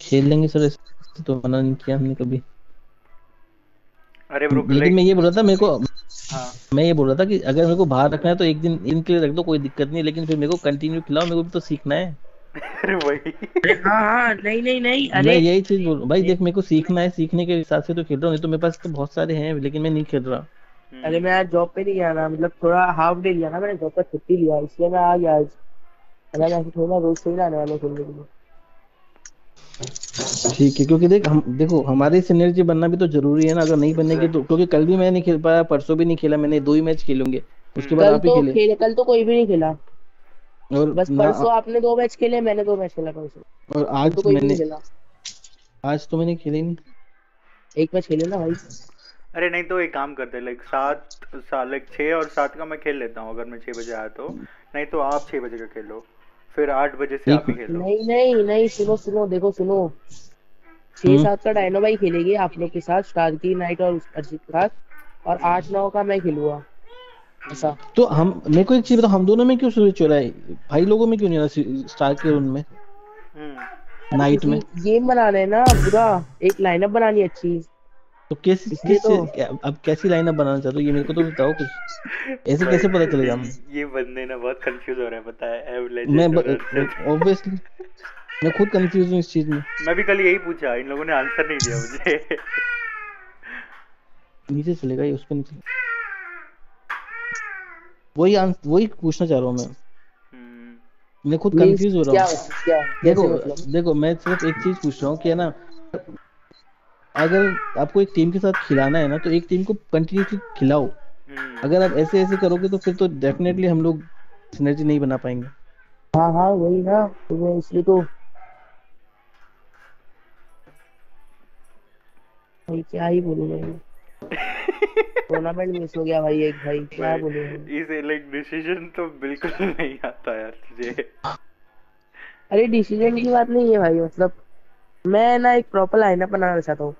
खेल लेंगे सर ऐसे तो मना नहीं किया हमने कभी। अरे ब्रो लेकिन मैं ये बोल रहा था मेरे को हाँ। मैं ये बोल रहा था कि अगर मेरे को बाहर रखना है तो एक दिन इनके लिए रख दो कोई दिक्कत नहीं लेकिन फिर मेरे को कंटिन्यू खिलाओ मेरे को भी तो सीखना है। अरे वही। हाँ हाँ नहीं नहीं नहीं मैं यही चीज़ बोल भाई देख मेरे को सीखना है सीखने के हिसाब से तो खेल रहा हूँ तो मेरे पास तो बहुत सारे हैं लेकिन मैं नहीं खेल रहा। अरे मैं आज जॉब पे नहीं गया ना मतलब थोड़ा हाफ़ डे लिया ना मैंने जॉब का छुट्टी लिया इसलिए मैं आ गया आज। अगर मैं ऐसे थोड़ा रोज थोड़ी आने वाला खेलने के लिए। ठीक है क्योंकि देख हम देखो हमारी सिनर्जी बनना भी तो ज़रूरी है ना अगर नहीं बनेगी तो क्योंकि कल भी मैं नहीं खेल पाया परसों भी नहीं खेला मैंने दो ही मैच खेलूँगे उसके बाद आप ही तो खेले। खेले कल तो कोई भी नहीं खेला। और बस ना परसों आपने दो मैच खेले मैंने दो मैच खेला परसों। और आज तो कोई मैंने नहीं खेला आज तो मैंने खेले नहीं। एक मैच खेले ना भाई। अरे नहीं तो एक काम करते लाइक सात सात लाइक छः और सात का मैं खेल लेता हूँ अगर मैं छः बजे आया तो। नहीं तो आप छः बजे का खेल लो फिर आठ बजे से आप ही खेल। लो नहीं नहीं नहीं सुनो सुनो देखो सुनो। छह हम्म। सात का डायनो भाई खेलेगी आप लोग के साथ स्टार की नाइट और अर्जित के साथ। और आठ नौ का मैं खेलूँगा। ऐसा। तो हम मेरे को एक चीज़ बताओ हम दोनों में क्यों स्विच हो रहा है भाई लोगों में क्यों नहीं रहा स्टार के उनमें नाइट में। गेम बनाना है ना पूरा एक लाइनअप बनानी अच्छी। तो किस किस तो- अब कैसी लाइनअप बनाना चाहते हो? ये मेरे को तो बताओ कुछ। ऐसे कैसे पता चलेगा [laughs] हमें? ये बंदे ना बहुत कंफ्यूज हो रहे हैं पता है। मैं ऑब्वियसली मैं खुद कंफ्यूज हूँ इस चीज़ में। मैं भी कल यही पूछा इन लोगों ने आंसर नहीं दिया मुझे। नीचे चलेगा ये उस पर नहीं चलेगा वही वही पूछना चाह रहा हूँ मैं। मैं खुद कंफ्यूज हो रहा हूँ। देखो मतलब? देखो मैं सिर्फ़ एक चीज़ पूछ रहा हूँ कि है ना अगर आपको एक टीम के साथ खिलाना है ना तो एक टीम को कंटिन्यूसली खिलाओ। अगर आप ऐसे ऐसे करोगे तो फिर तो डेफिनेटली हम लोग सिनर्जी नहीं बना पाएँगे। हाँ हाँ वही ना तो इसलिए तो क्या ही बोलूँ मैं? [laughs] टूर्नामेंट मिस हो गया भाई एक भाई क्या बोलूँ? इसे लाइक डिसीज़न तो बिल्कुल [laughs] नहीं आता यार तुझे। अरे डिसीज़न की बात नहीं है भाई मतलब मैं ना एक प्रॉपर लाइनअप बनाना चाहता हूँ।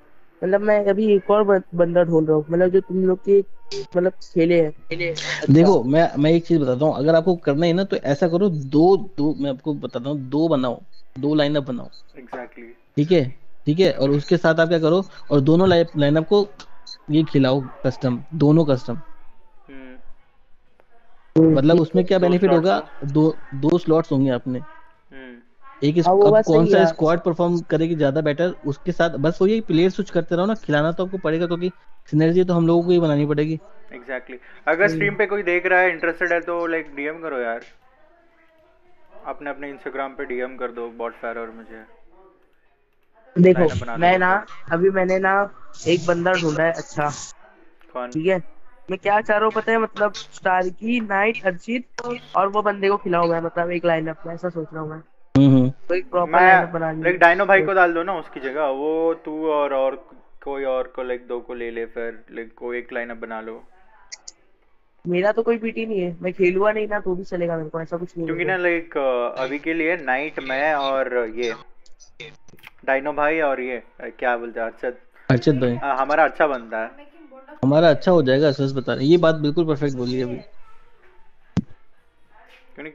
मतलब मैं अभी एक और बंदा ढूंढ रहा हूँ मतलब जो तुम लोग के मतलब खेले हैं। अच्छा। देखो मैं मैं एक चीज़ बताता हूँ अगर आपको करना है ना तो ऐसा करो दो दो मैं आपको बताता हूँ दो बनाओ दो लाइनअप बनाओ। एग्जैक्टली ठीक है? ठीक है? और उसके साथ आप क्या करो और दोनों लाइनअप को ये खिलाओ कस्टम दोनों कस्टम मतलब उसमें क्या बेनिफिट होगा? दो दो स्लॉट्स होंगे अपने एक इस- हाँ, अब कौन सा स्क्वाड परफॉर्म करेगी ज़्यादा बेटर उसके साथ बस वही प्लेयर स्विच करते रहो ना खिलाना तो आपको पड़ेगा क्योंकि सिनर्जी तो हम लोगों को ही बनानी पड़ेगी। Exactly exactly. अगर स्ट्रीम पे कोई देख रहा है इंटरेस्टेड है तो लाइक डीएम करो यार। अपने अपने इंस्टाग्राम पे डीएम कर दो बॉट फायर और मुझे। देखो मैं ना अभी मैंने ना एक बंदा ढूंढा है अच्छा। कौन? ठीक है? मैं क्या चाह रहा हूँ पता है मतलब स्टार की नाइट अर्जित और वो बंदे को खिलाऊं मैं मतलब एक लाइनअप में ऐसा सोच रहा हूँ मैं। हम्म तो एक प्रॉपर लाइनअप मैं बनानी लाइक डायनो भाई को डाल दो ना उसकी जगह। वो तू और और कोई और को लाइक दो को ले ले फिर लाइक कोई एक लाइनअप बना लो। मेरा तो कोई पीटी नहीं है। मैं खेलूँगा नहीं ना तो भी चलेगा मेरे को ऐसा कुछ नहीं क्योंकि ना लाइक अभी के लिए नाइट मैं और ये। डायनो भाई और ये क्या बोलते हैं अर्षद अर्चित भाई। अ, हमारा अच्छा बनता है। हमारा अच्छा हो जाएगा सच बता रहे ये बात बिल्कुल परफेक्ट बोली अभी।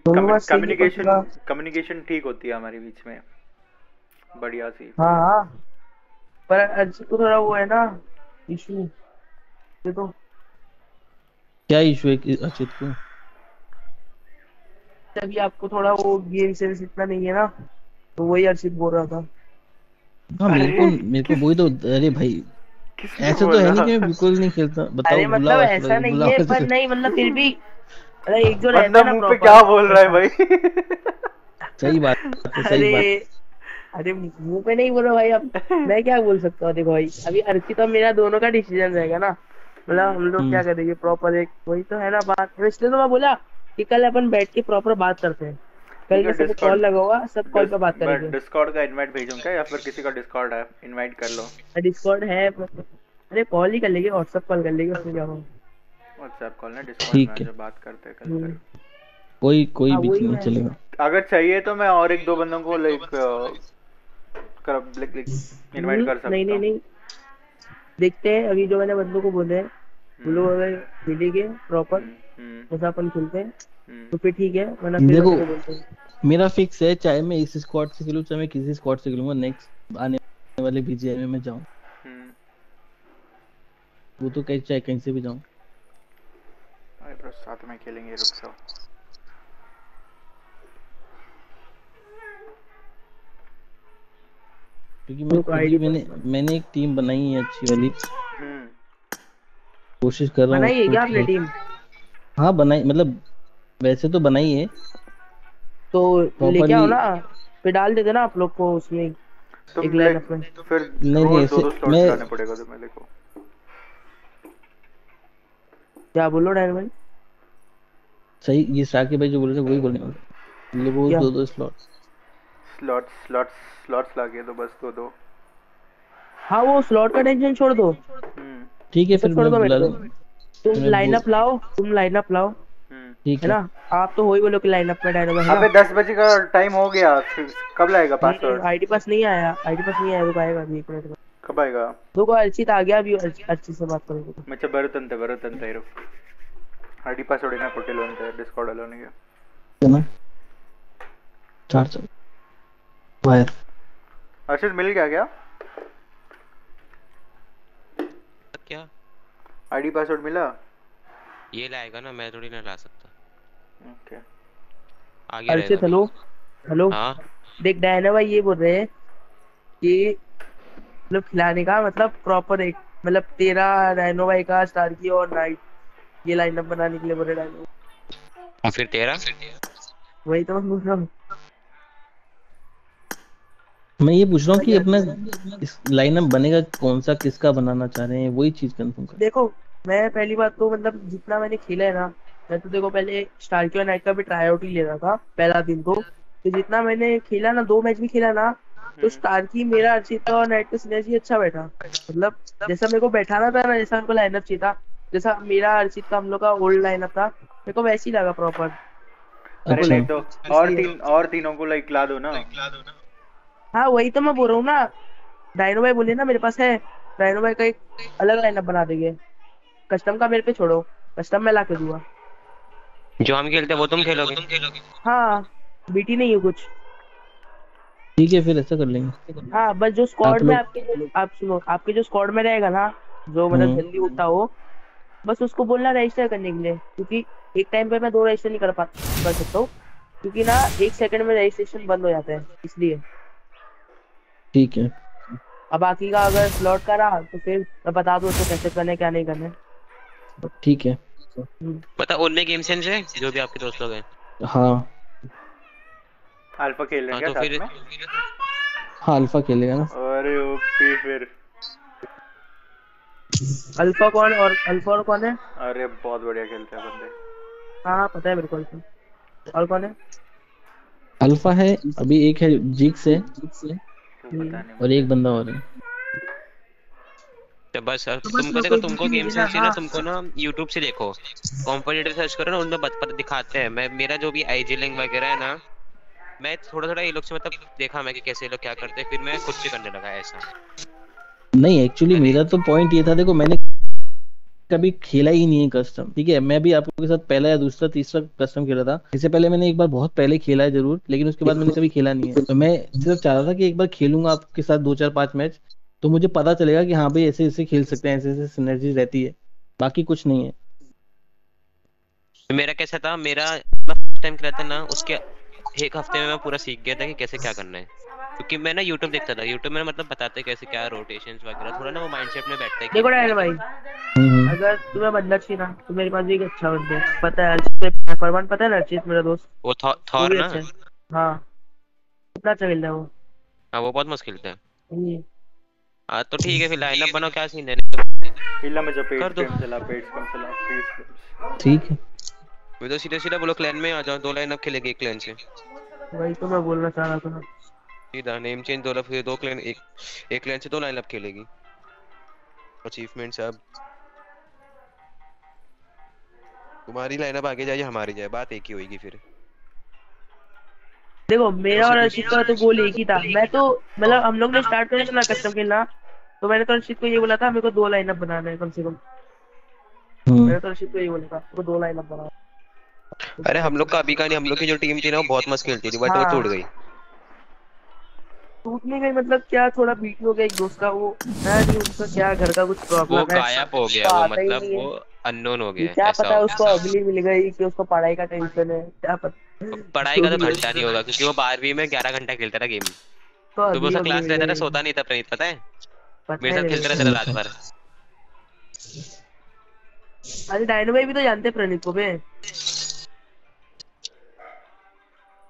कम्युनिकेशन कम्युनिकेशन ठीक होती है हमारे बीच में। बढ़िया सी। हाँ हाँ। पर अर्जित को थोड़ा वो है ना इशू ये तो क्या इशू है कि- अर्चित को? अभी आपको थोड़ा वो गेम सेंस इतना नहीं है ना तो वही अर्षित बोल रहा था। हाँ मेरे को मेरे को वही तो अरे भाई ऐसा तो है नहीं कि मैं बिल्कुल नहीं खेलता बताओ अरे मतलब ऐसा नहीं है पर नहीं मतलब फिर भी अरे एक जो रहता है ना मुँह पे क्या बोल रहा है भाई? सही बात सही बात। अरे अरे मुँह पे नहीं बोलो भाई अब मैं क्या बोल सकता हूँ? देखो भाई अभी अर्पित और मेरा दोनों का डिसीज़न रहेगा ना। मतलब हम लोग क्या हम्म। करेंगे प्रॉपर एक वही तो है ना बात। इसलिए तो मैं बोला कि कल अपन बैठ के प्रॉपर बात करते हैं। कल है, मैं सबको Discord- कॉल लगाऊँगा सब कॉल पे बात करेंगे। डिस्कॉर्ड का इनवाइट भेजूं क्या या फिर किसी का डिस्कॉर्ड है इनवाइट कर लो? डिस्कॉर्ड है। अरे कॉल ही कर लेंगे व्हाट्सएप कॉल कर लेंगे उसमें क्या व्हाट्सएप कॉल ना डिस्कॉर्ड ठीक में है। बात करते हैं कल हम्म। फिर। कोई कोई हाँ, भी नहीं चलेगा। अगर चाहिए तो मैं और एक दो बंदों को लाइक कर इनवाइट कर सकता नहीं नहीं नहीं। देखते हैं अभी जो मैंने बंदों को बोले हैं वो लोग हम्म, अगर मिलेंगे प्रॉपर जैसा अपन खेलते हैं हम्म। तो फिर ठीक है वरना फिर देखो, मेरा फिक्स है चाहे मैं इस स्क्वाड से खेलूं चाहे मैं किसी स्क्वाड से खेलूँगा नेक्स्ट आने वाले बीजीएमआई में मैं जाऊँ। हम्म। वो तो कहीं चाहे कहीं से भी जाऊँ। अरे bro, साथ में खेलेंगे रुक जाओ। क्योंकि मैं तो मैंने मैंने एक टीम बनाई है अच्छी वाली। हम्म। कोशिश कर रहा हूँ बनाई है क्या आपने टीम हाँ बनाई मतलब वैसे तो बनाई है। तो लेके आओ ना फिर डाल देते ना आप लोग को उसमें तुम एक लाइक लाइनअप तो फिर नहीं, रोज ऐसे- दो दो स्लॉट मैं- पड़ेगा तुम्हें देखो क्या बोलो डायन भाई? सही ये साके भाई जो बोल रहे थे वही बोलने वाला। था। रोज क्या? दो दो स्लॉट स्लॉट्स स्लॉट्स स्लॉट्स लाके तो बस दो दो। हाँ वो स्लॉट का टेंशन छोड़ दो। हम्म। ठीक है तो फिर छोड़ मैं दो बुला लूँ तुम लाइनअप लाओ तुम लाइनअप लाओ हम्म। ठीक है ना? आप तो हो ही बोलो कि लाइनअप में डायलॉग है अबे हाँ। 10 बजे का टाइम हो गया कब लाएगा पासवर्ड आईडी पास नहीं आया आईडी पास नहीं आया रुक आएगा अभी एक मिनट कब आएगा? देखो अर्चित आ गया अभी अर्चित से बात करूँगा। मचा ಬರುತ್ತಂತೆ ಬರುತ್ತಂತೆ ಇರು आईडी पासवर्ड ना डिस्कॉर्ड ಅಂತ ಡಿಸ್ಕಾರ್ಡ್ ಅಲ್ಲಿ ना चार्ज वायर अर्चित मिल गया क्या? आईडी पासवर्ड मिला? ये लाएगा ना मैं थोड़ी ना ला सकता। ओके आगे अर्चित रहेगा हेलो हेलो हाँ? देख डायना भाई ये बोल रहे हैं कि मतलब खिलाने का मतलब प्रॉपर एक मतलब तेरा डायनो भाई का स्टार की और नाइट ये लाइनअप बनाने के लिए बोल रहे डायनो। और फिर तेरा? वही तो मैं बोल रहा हूँ। मैं ये पूछ रहा हूँ कि अपना इस लाइनअप बनेगा कौन सा किसका बनाना चाह रहे हैं वही चीज़ कंफर्म कर। देखो मैं पहली बात तो मतलब जितना मैंने खेला है ना मैं तो देखो पहले स्टार की नाइट का भी ट्राई आउट ही ले रहा था पहला दिन तो तो जितना मैंने खेला ना दो मैच भी खेला ना तो स्टार की मेरा अर्चित और नाइट का सिनर्जी अच्छा बैठा। मतलब जैसा मेरे को बैठाना था ना जैसा मेरे को लाइनअप चाहिए था जैसा मेरा अर्चित का हम लोग का ओल्ड लाइनअप था मेरे को वैसे ही लगा प्रॉपर अरे अच्छा। नहीं तो और तीन और तीनों को लाइक ला दो ना। हाँ वही तो मैं बोल रहा हूँ ना। डायनो भाई बोले ना मेरे पास है। डायनो भाई का एक अलग लाइनअप बना देंगे। कस्टम का मेरे पे छोड़ो। कस्टम मैं ला के दूँगा। जो हम खेलते हैं वो तुम खेलोगे? हाँ बीटी नहीं है कुछ। ठीक है फिर ऐसा कर लेंगे। हाँ बस जो स्क्वाड में आपके जो- आप सुनो आपके जो स्क्वाड में रहेगा ना जो मतलब हम्म। जल्दी उठता हो बस उसको बोलना रजिस्टर करने के लिए। क्योंकि एक टाइम पे मैं दो रजिस्टर नहीं कर पा कर सकता हूँ। क्योंकि ना एक सेकंड में रजिस्ट्रेशन बंद हो जाता है इसलिए। ठीक है। अब बाकी का अगर स्लॉट का रहा तो फिर मैं बता दूँ उसको कैसे करने क्या नहीं करने ठीक है। पता उनमें गेम सेंस है? जो भी आपके दोस्त लोग हैं। हाँ। अल्फ़ा खेल रहे हाँ तो फिर हाँ अल्फ़ा खेलेगा ना। अरे ओपी फिर। अल्फ़ा कौन और अल्फ़ा और कौन है? अरे बहुत बढ़िया खेलते हैं बंदे। हाँ पता है मेरे को और कौन है? अल्फ़ा है अभी एक है जिक्स है। तो पता नहीं और एक बंदा और है। तो बस अब तो तुम तुमको देखो तुमको गेम से ना तुमको ना यूट्यूब से देखो। कॉम्पिटिटिव सर्च करो ना उनमें बत, पता दिखाते हैं। मैं मेरा जो भी आईजी लिंक वगैरह है ना मैं थोड़ा थोड़ा ये लोग से मतलब देखा मैं कि कैसे ये लोग क्या करते हैं फिर मैं कुछ से करने लगा ऐसा। नहीं एक्चुअली मेरा तो पॉइंट ये था देखो मैंने कभी खेला ही नहीं है कस्टम ठीक है? मैं भी आप लोगों के साथ पहला या दूसरा, तीसरा कस्टम खेला था। इससे पहले मैंने एक बार बहुत पहले खेला है ज़रूर, लेकिन उसके बाद मैंने कभी खेला नहीं है। तो मैं सिर्फ़ चाह रहा था कि एक बार खेलूँगा आपके साथ दो चार पाँच मैच तो मुझे पता चलेगा कि हाँ भाई ऐसे ऐसे खेल सकते हैं, ऐसे ऐसे सिनर्जी रहती है। बाकी कुछ नहीं है। मेरा कैसा था? मेरा टाइम खेला था ना, उसके एक हफ़्ते में मैं पूरा सीख गया था कि कैसे क्या करना है। क्योंकि मैं ना YouTube देखता था। YouTube में मतलब बताते कैसे क्या रोटेशंस वगैरह। थोड़ा ना वो माइंडसेट में बैठता है देखो डैनियल भाई। हम्म। अगर तुम्हें बंदा चाहिए ना तो मेरे पास भी एक अच्छा बंदा है। पता है अर्चित परवान पता है अर्चित मेरा दोस्त? वो थॉर ना? अच्छा हाँ। कितना अच्छा खेलता है वो। हाँ वो बहुत मस्त खेलता है। हाँ तो ठीक है फिर लाइनअप बनाओ क्या सीन है? फ़िल्म में जो पेट कम चला पेट कम चला ठीक है। फिर तो सीधा सीधा बोलो क्लैन में आ जाओ दो लाइनअप खेलेगी एक क्लैन से। वही तो मैं बोलना चाह रहा था सीधा नेम चेंज दो फिर दो क्लैन एक एक क्लैन से दो लाइनअप खेलेगी। अचीवमेंट सब तुम्हारी लाइनअप आगे जाए हमारी जाए बात एक ही होगी फिर। देखो मेरा और अर्शित का तो गोल एक ही था। मैं तो मतलब हम लोग ने स्टार्ट करा था ना कस्टम खेलना तो मैंने तो अर्शित को ये बोला था मेरे को दो लाइनअप बनाना है कम से कम। हम्म। मैंने तो अर्शित को ये बोला था मेरे को दो लाइनअप बनाना अरे हम लोग का अभी का नहीं हम लोग की जो टीम थी ना वो बहुत मस्त खेलती थी बट वो हाँ। टूट गई। टूटने गई मतलब क्या थोड़ा बीटी हो गया एक दोस्त का वो मैं नहीं उसका क्या घर का कुछ प्रॉब्लम है वो गायब हो गया वो मतलब वो अननोन हो गया क्या पता उसको अगली मिल गई कि उसको पढ़ाई का टेंशन है क्या पता। पढ़ाई का तो घंटा नहीं होगा क्योंकि वो बारहवीं में ग्यारह घंटा खेलता था गेम तो सुबह अगली क्लास रहता था सोता नहीं था प्रणीत पता है? मेरे साथ खेलता रहता था रात भर। अरे डायनो भाई भी तो जानते हैं प्रणीत को बे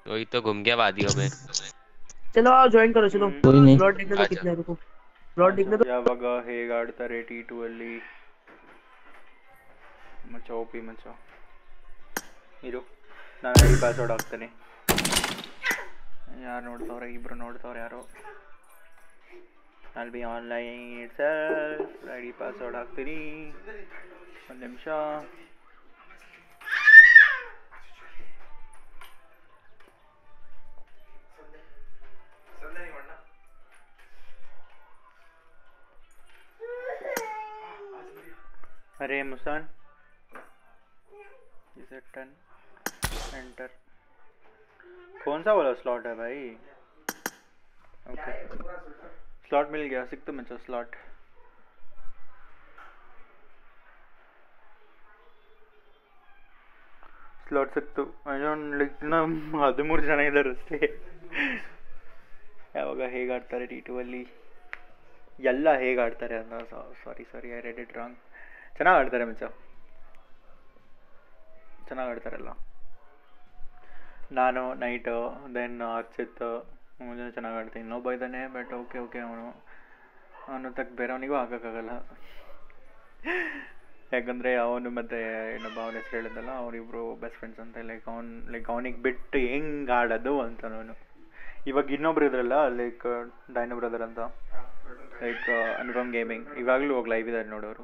वही तो घूम गया वादियों में चलो आओ ज्वाइन करो चलो कोई नहीं प्लॉट देखने तो आजा। कितने हैं रुको प्लॉट देखने तो ಯಾವಾಗ ಹೇಗಾಡ್ತಾರೆ ಟಿ ಟೂ ಅಲ್ಲಿ ಮಚ್ಚ ಓಪಿ ಮಚ್ಚ ಇರು ನಾನು ಐ ಪಾಸ್ವರ್ಡ್ ಹಾಕ್ತೇನೆ ಯಾರು ನೋಡ್ತಾವ್ರೆ ಇಬ್ರು ನೋಡ್ತಾವ್ರೆ ಯಾರು ಅಲ್ಲಿ be online itself I D password ಹಾಕ್ತೀನಿ ಒಂದು ನಿಮಿಷ अरे मुसान इसे टन एंटर कौन सा वाला स्लॉट है भाई ओके स्लॉट मिल गया सिक्त में स्लॉट ಸ್ಲಾಟ್ ಸಿಕ್ತು ಅದೊಂದು ಲೈಕ್ ನಮ್ಮ ಹದಿಮೂರು ಜನ ಇದ್ದಾರೆ ಅಷ್ಟೇ ಯಾವಾಗ ಹೇಗೆ ಆಡ್ತಾರೆ ಟಿ ಟೂ ಅಲ್ಲಿ ಎಲ್ಲ ಹೇಗೆ ಆಡ್ತಾರೆ ಅನ್ನೋ sorry sorry I read it wrong ಚೆನ್ನಾಗಿ ಆಡ್ತಾರೆ ಮಿಂಚ. ಚೆನ್ನಾಗಿ ಆಡ್ತಾರಲ್ಲ ನಾನು, ನೈಟು ದೆನ್ ಅರ್ಚಿತ್, ಮುಂಜಾನೆ ಚೆನ್ನಾಗಿ ಆಡ್ತೀನಿ. ಇನ್ನೊಬ್ಬ ಇದ್ದಾನೆ ಬಟ್ ಓಕೆ ಓಕೆ ಅವನು. ಅವನು ತಕ್ಕ ಬೇರೆಯವನಿಗೂ ಹಾಕೋಕ್ಕಾಗಲ್ಲ. ಯಾಕಂದರೆ ಅವನು ಮತ್ತು ಇನ್ನೊಬ್ಬ ಅವನ ಹೆಸರು ಹೇಳಿದ್ದಲ್ಲ ಅವರಿಬ್ಬರು ಬೆಸ್ಟ್ ಫ್ರೆಂಡ್ಸ್ ಅಂತ ಲೈಕ್ ಅವ್ನು ಲೈಕ್ ಅವನಿಗೆ ಬಿಟ್ಟು ಹೆಂಗೆ ಆಡೋದು ಅಂತ ನಾನು ಇವಾಗ ಇನ್ನೊಬ್ರು ಇದ್ರಲ್ಲ ಲೈಕ್ ಡೈನೋ ಬ್ರದರ್ ಅಂತ. ಲೈಕ್ ಅನುಪಮ್ ಗೇಮಿಂಗ್ ಇವಾಗಲೂ ಹೋಗಿ ಲೈವ್ ಇದ್ದಾರೆ ನೋಡೋರು.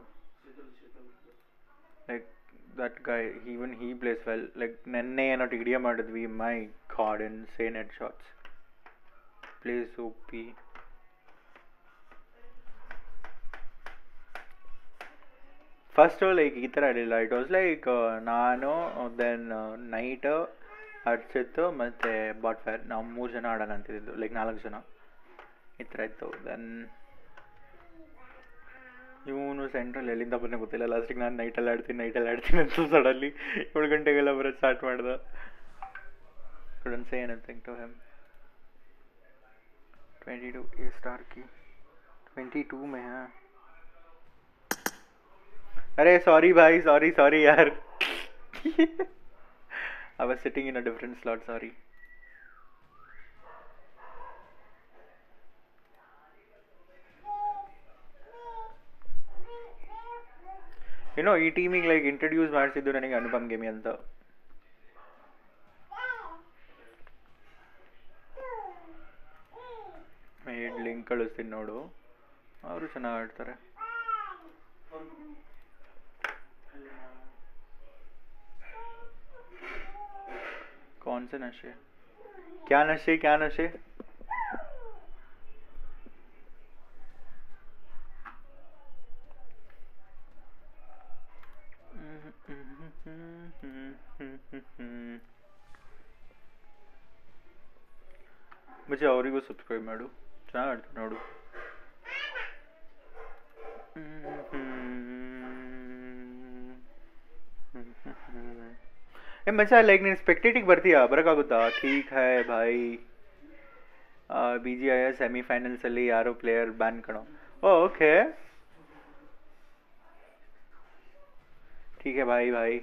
That guy even he plays well like ನೆನ್ನೆ ಏನೋ ಟಿಡಿಯ ಮಾಡಿದ್ವಿ. My god insane net shots plays ಒಪ್ಪಿ ಫಸ್ಟು ಲೈಕ್ ಈ ಥರ ಆಡಿಲ್ಲ ಇಟ್ ವಾಸ್ ಲೈಕ್ ನಾನು ದೆನ್ ನೈಟ್ ಅರ್ಚಿತ್ ಮತ್ತು ಬಾಟ್ ಫೈರ್ ನಾವು ಮೂರು ಜನ ಆಡೋಣ ಅಂತಿದ್ದು ಲೈಕ್ ನಾಲ್ಕು ಜನ. ಈ ಥರ ಇತ್ತು. ದೆನ್ ಇವನು ಸೆಂಟ್ರಲ್ ಎಲ್ಲಿಂದ ಬಂದ ಗೊತ್ತಿಲ್ಲ ಲಾಸ್ಟಿಗೆ ನಾನು ನೈಟಲ್ಲಿ ಆಡ್ತೀನಿ ನೈಟಲ್ಲಿ ಆಡ್ತೀನಿ ಅಂತ ಸಡನ್ಲಿ ಏಳು ಗಂಟೆಗೆಲ್ಲ ಬರೋದು ಸ್ಟಾರ್ಟ್ ಮಾಡ್ದೆ couldn't say anything to him 22 ये स्टार की 22 में है अरे सॉरी भाई सॉरी सॉरी यार I was sitting in a different slot sorry ಏನೋ ಈ ಟೀಮಿಗೆ ಲೈಕ್ ಇಂಟ್ರಡ್ಯೂಸ್ ಮಾಡಿಸಿದ್ದು ನನಗೆ ಅನುಪಮ್ ಗೇಮಿ ಅಂತ ಲಿಂಕ್ ಕಳಿಸ್ತೀನಿ ನೋಡು ಅವರು ಚೆನ್ನಾಗಿ ಆಡ್ತಾರೆ कौन से नशे क्या नशे क्या नशे मुझे और सब्सक्राइब मे चाहना मज़ा लाइक नहीं स्पेक्टेटिंग बरती है। बरक ठीक है भाई। B G I semi final यारो प्लेयर बैन करो। ओके ठीक है भाई भाई।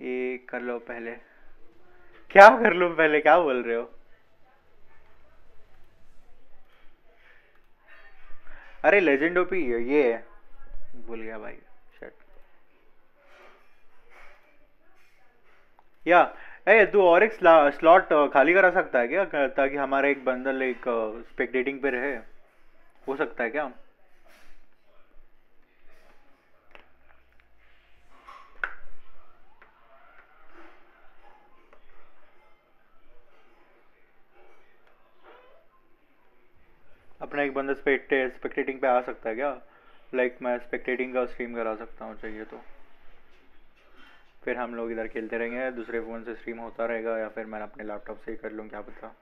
ये कर लो पहले। क्या कर लो पहले? क्या बोल रहे हो? अरे लेजेंड ओपी ये है। भूल गया भाई शर्ट या ए तू और एक स्लॉट खाली करा सकता है क्या? ताकि हमारा एक बंदल एक स्पेक्टेटिंग पे रहे। हो सकता है क्या? अपना एक बंदा स्पेक्टेटिंग पे आ सकता है क्या? लाइक मैं स्पेक्टेटिंग का स्ट्रीम करा सकता हूँ, चाहिए तो। फिर हम लोग इधर खेलते रहेंगे, दूसरे फ़ोन से स्ट्रीम होता रहेगा, या फिर मैं अपने लैपटॉप से ही कर लूँ, क्या पता।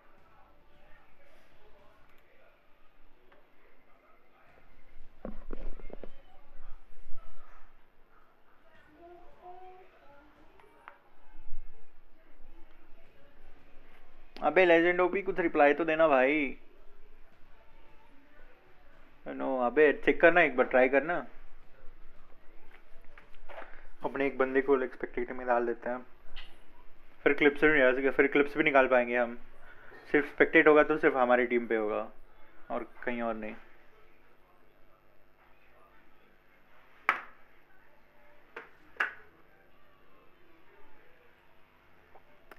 अबे लेजेंड ओपी कुछ रिप्लाई तो देना भाई। नो अबे चेक करना एक बार ट्राई करना। अपने एक बंदे को एक्सपेक्टेड में डाल देते हैं फिर क्लिप्स भी नहीं आ सके, फिर क्लिप्स भी निकाल पाएँगे हम। सिर्फ़ स्पेक्टेट होगा तो सिर्फ़ हमारी टीम पे होगा, और कहीं और नहीं।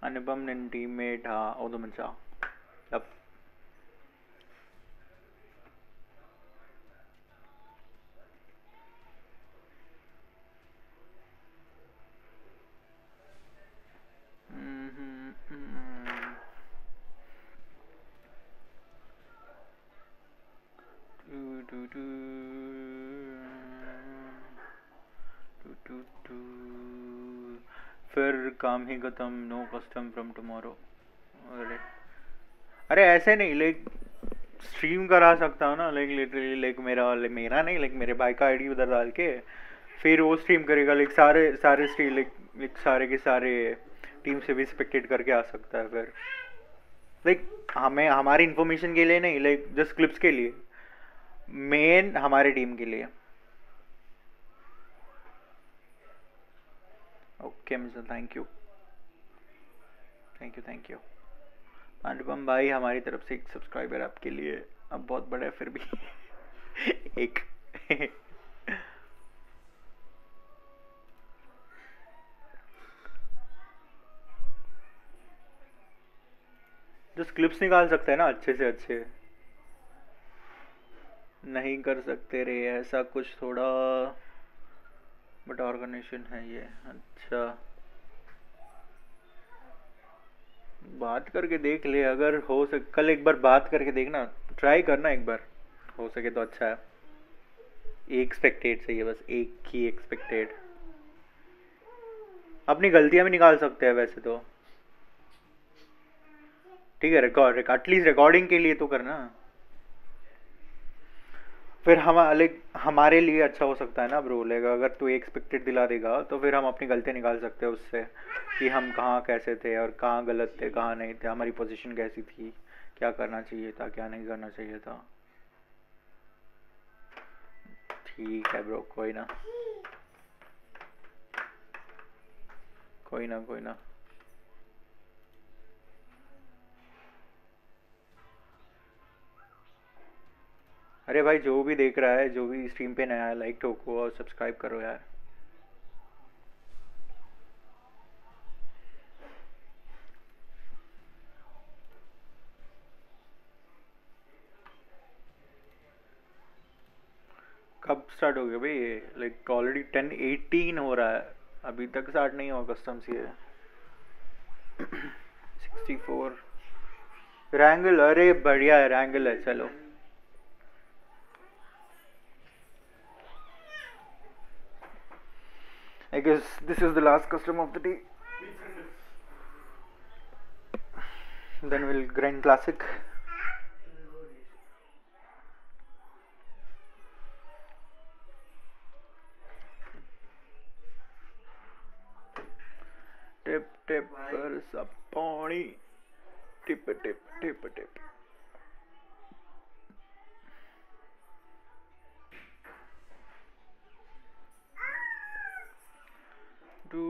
अनुपम ने टीममेट हाँ ओदो मंचा यप फिर काम ही खत्म नो कस्टम फ्रॉम टुमारो। अरे अरे ऐसे नहीं लाइक स्ट्रीम करा सकता हूँ ना लाइक लिटरली लाइक मेरा मेरा नहीं लाइक मेरे भाई का आईडी उधर डाल के, फिर वो स्ट्रीम करेगा लाइक सारे सारे स्ट्रीम लाइक सारे के सारे टीम से भी स्पेक्टेट करके आ सकता है फिर लाइक हमें, हमारी इन्फॉर्मेशन के लिए नहीं लाइक जस्ट क्लिप्स के लिए। मेन हमारे टीम के लिए। Okay mister thank you thank you thank you Anupam भाई हमारी तरफ़ से एक सब्सक्राइबर आपके लिए, अब बहुत बड़ा है फिर भी। [laughs] एक। जस्ट क्लिप्स निकाल सकते हैं ना, अच्छे से अच्छे। नहीं कर सकते रे, ऐसा कुछ थोड़ा। बट ऑर्गेनाइजेशन है ये अच्छा। बात करके देख ले, अगर हो सके, कल एक बार बात करके देखना ट्राई करना एक बार। हो सके तो अच्छा है। एक एक्सपेक्टेड चाहिए बस, एक ही एक्सपेक्टेड अपनी गलतियाँ भी निकाल सकते हैं वैसे तो। ठीक है रिकॉर्ड एटलीस्ट रिकॉर्डिंग के लिए तो करना। फिर हम लाइक हमारे लिए अच्छा हो सकता है ना ब्रो लाइक अगर तू एक्सपेक्टेड दिला देगा तो फिर हम अपनी गलतियाँ निकाल सकते हैं उससे, कि हम कहाँ कैसे थे और कहाँ गलत थे, कहाँ नहीं थे, हमारी पोजीशन कैसी थी, क्या करना चाहिए था, क्या नहीं करना चाहिए था। ठीक है ब्रो कोई ना। कोई ना कोई ना। अरे भाई, जो भी देख रहा है, जो भी स्ट्रीम पे नया है लाइक ठोको और सब्सक्राइब करो यार। कब स्टार्ट हो गया भाई ये? लाइक ऑलरेडी टेन एटीन हो रहा है। अभी तक स्टार्ट नहीं हुआ कस्टम्स ये। सिक्सटी फोर रैंगल अरे बढ़िया है रैंगल है, चलो। I guess this is the last custom of the day. Then we'll grind classic. Tip tip there's a pony. Tip tip tip tip. डू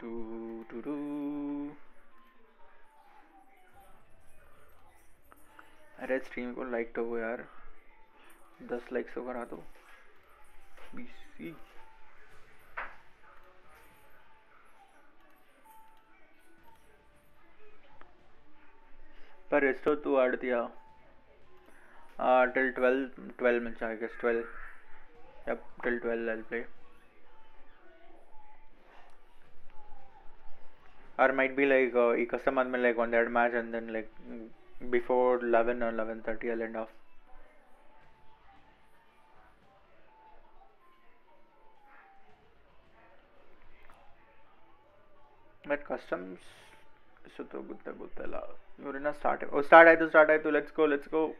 डू डू डू अरे स्ट्रीम को लाइक तो हो यार। दस लाइक्स तो करा दो। बीसी पर रेस्टो तू आड़ दिया। टिल ट्वेल्व ट्वेल्व में चाहे guess twelve yep till 12 i'll play or might be like uh, ee customer like on that match and then like before 11 or 11.30 I'll end off. But customs so to gutta gutta la. You're in a start. Oh, start I to start I to. Let's go. Let's go.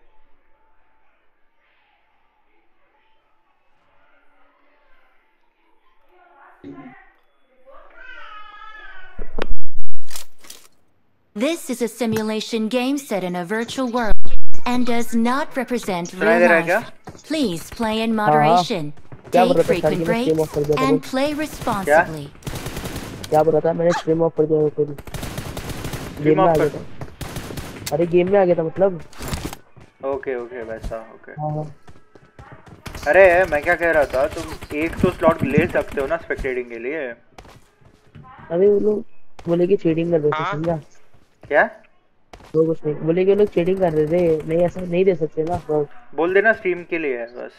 This is a simulation game set in a virtual world and does not represent सुनाई दे real रहा है क्या? life. Please play in moderation. क्या बोल Take रहा था frequent sir, ये stream off कर breaks दिया and करो। play responsibly. क्या बोल रहा था मैंने स्ट्रीम ऑफ कर दिया फिर गेम में आ off गया कर- था अरे गेम में आ गया था मतलब ओके ओके वैसा ओके. हाँ अरे मैं क्या कह रहा था तुम एक तो स्लॉट ले सकते हो ना स्पेक्टेटिंग के लिए अरे वो लोग बोले कि चीटिंग कर रहे थे समझा क्या? वो कुछ नहीं बोले कि लोग चीटिंग कर रहे थे। नहीं ऐसा नहीं दे सकते ना बोल देना स्ट्रीम के लिए है बस।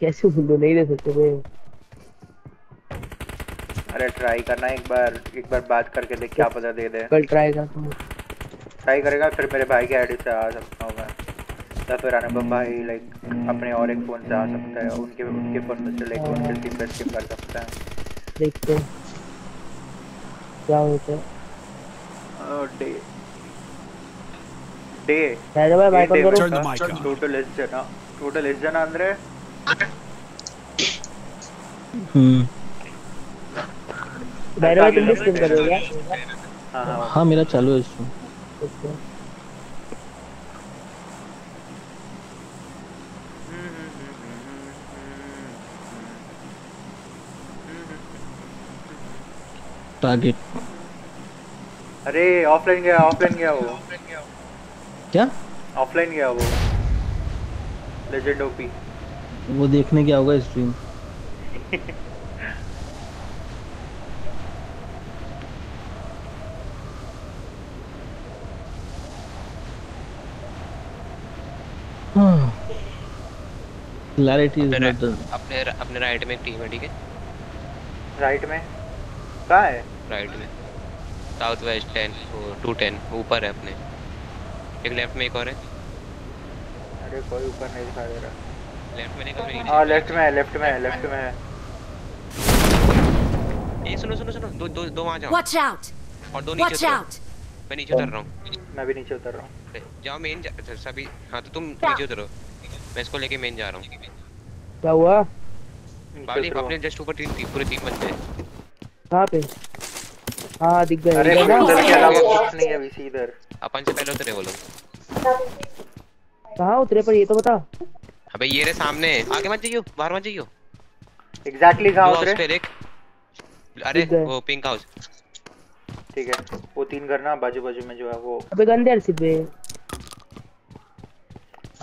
कैसे बोल दो नहीं दे सकते थे अरे ट्राई करना एक बार एक बार बात करके देख क्या पता दे दे। कल ट्राई करता हूँ ट्राई करेगा फिर मेरे भाई के आईडी से आ सकता हूँ मैं। या फिर अनुपम भाई लाइक अपने और एक फ़ोन से आ सकता है। उनके उनके फ़ोन में से लाइक उनके टीम पे स्ट्रीम कर सकता है। देखते हैं। क्या होता है। डे ಡೇ ಟೋಟಲ್ ಎಷ್ಟು ಜನ ಟೋಟಲ್ ಎಷ್ಟು ಜನ ಅಂದ್ರೆ हाँ मेरा चालू है इसमें टारगेट अरे ऑफलाइन गया ऑफलाइन गया वो। क्या? ऑफलाइन गया वो। लेजेंड ओपी वो देखने क्या होगा स्ट्रीम क्लैरिटी इज़ अपने नॉट अपने अपने राइट में एक टीम है ठीक है? राइट में? कहाँ है? राइट में। South west ten to ten ऊपर है अपने। एक लेफ़्ट में एक और है। अरे कोई ऊपर नहीं दिखाई दे रहा। लेफ़्ट में नहीं हाँ? लेफ़्ट में है लेफ़्ट में है लेफ़्ट में है। ये सुनो सुनो सुनो दो दो दो वहाँ जाओ। Watch out! और दो नीचे Watch उतरो out! मैं नीचे उतर रहा हूँ। मैं भी नीचे उतर रहा हूँ। जाओ मेन जा, सभी हाँ तो तुम नीचे उतरो। मैं इसको लेके मेन जा रहा हूँ। क्या हुआ? बाली अपने जस्ट ऊपर तीन तीन- पूरे तीन बंदे हैं कहाँ पे? हाँ दिख गए। अरे? उधर के अलावा कुछ नहीं है अभी इधर अपन से पहले उतरे वो लोग कहाँ उतरे पर ये तो बता। अबे ये रे सामने। आगे मत जाइयो बाहर मत जाइयो। एग्जैक्टली कहाँ उतरे? हाउस पे देख। अरे वो पिंक हाउस ठीक है वो तीन घर ना बाजू बाजू में जो है वो। अबे गंदे अर्सित पे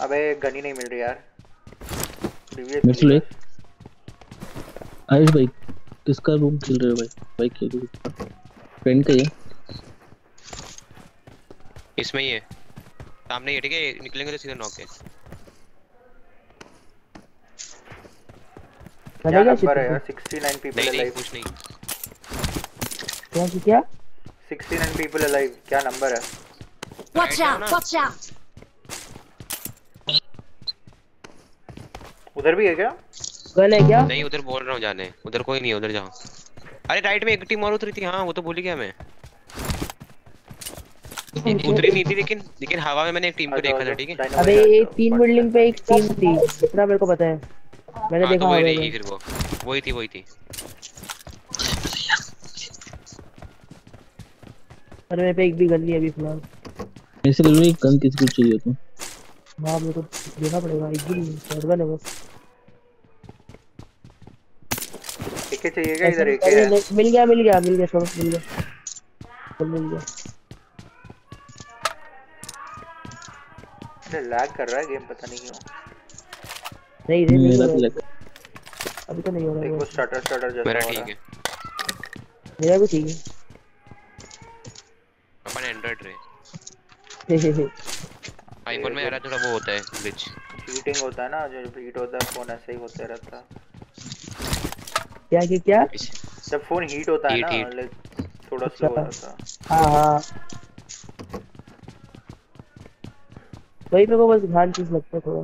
अबे गनी नहीं मिल रही यार। आयुष भाई किसका रूम खेल रहे हो भाई? भाई खेल रहे हो। फ्रेंड का है इसमें ही है। सामने ही है ठीक है? निकलेंगे तो सीधा नॉक है। क्या नंबर है यार 69 पीपल अलाइव कुछ नहीं। क्या की क्या? 69 पीपल अलाइव क्या नंबर है? Watch out! Watch out! उधर भी है क्या? गन है क्या? नहीं उधर बोल रहा हूँ जाने। उधर कोई नहीं है उधर जाओ। अरे राइट में एक टीम और उतरी थी हाँ वो तो भूल गया मैं। उतरी नहीं थी लेकिन लेकिन हवा में मैंने एक टीम को देखा था ठीक है? अबे एक तीन बिल्डिंग पे एक टीम थी। इतना मेरे को पता है। मैंने हाँ देखा तो वही रही फिर वो। वही थी वही थी। अरे मेरे पे एक भी गन नहीं अभी फ़िलहाल। मेरे से ले एक गन किसी को चाहिए तो हाँ मेरे को देखना पड़ेगा एक भी नहीं शॉटगन है बस एक चाहिए क्या इधर एक? है मिल गया मिल गया मिल गया छोड़ो मिल गया। मिल गया। अरे लैग कर रहा है गेम पता नहीं क्यों। नहीं रे मेरा भी लग अभी तो नहीं हो रहा देखो है स्टार्टर स्टार्टर जैसा मेरा ठीक है। मेरा भी ठीक है। अपन एंड्रॉइड रे। [laughs] आईफोन में यार थोड़ा वो होता है ग्लिच चीटिंग होता है ना जो हीट होता है फ़ोन ऐसे ही होते रहता है। क्या क्या क्या? जब फ़ोन हीट होता है ना लाइक थोड़ा स्लो हो अच्छा। जाता है। हाँ हाँ। वही मेरे को बस ध्यान चीज़ लगता है थोड़ा।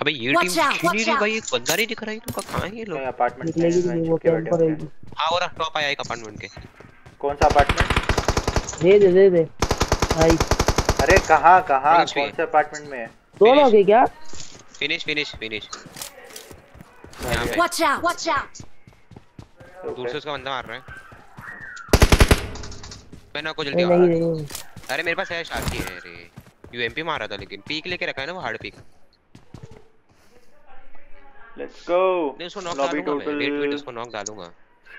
अबे ये टीम नहीं रही भाई एक बंदा नहीं दिख रहा है तो कहाँ है ये लोग? अपार्टमेंट निकलेगी नहीं वो कैंप बैठे होते हैं। हाँ और टॉप आया एक अपार्टमेंट के। कौन सा अपार्टमेंट दे दे दे दे। भाई। अरे कहाँ कहाँ? कौन से अपार्टमेंट में है? दोनों गए क्या? Finish finish finish Watch out! Watch out! दूर से उसका बंदा मार रहा है पहना को नहीं जल्दी नहीं नहीं अरे मेरे पास है शाकी है अरे यूएमपी मारा था लेकिन पीक लेके रखा है ना वो हार्ड पीक लेट्स गो नहीं उसको नॉक लॉबी डालूँगा मैं वेट वेट उसको नॉक डालूँगा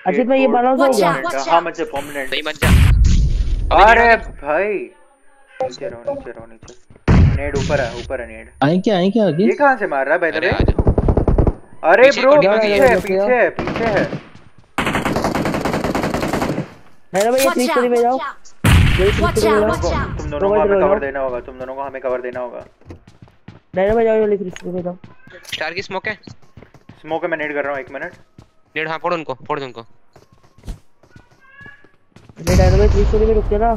अर्षित मैं ये बनाऊँ तो हो हाँ! मुझे परमानेंट नहीं मत जा अरे भाई नीचे रहो नीचे रहो नीचे नेड ऊपर है ऊपर है नेड आए क्या आए क्या आगे ये कहाँ से मार रहा है अरे आ जा अरे ब्रो पीछे है, पीछे है। पीछे है। ना भाई! स्टोरी में जाओ। में! तुम दोनों को हमें कवर देना होगा तुम दोनों को हमें कवर देना होगा। नहीं ना जाओ ये थ्री स्टोरी में जाओ स्टार की स्मोक है? स्मोक है मैं नेड कर रहा हूँ एक मिनट नेड हाँ फोड़ उनको फोड़ दे उनको मैं डायनामाइट थ्री स्टोरी में रुक जा ना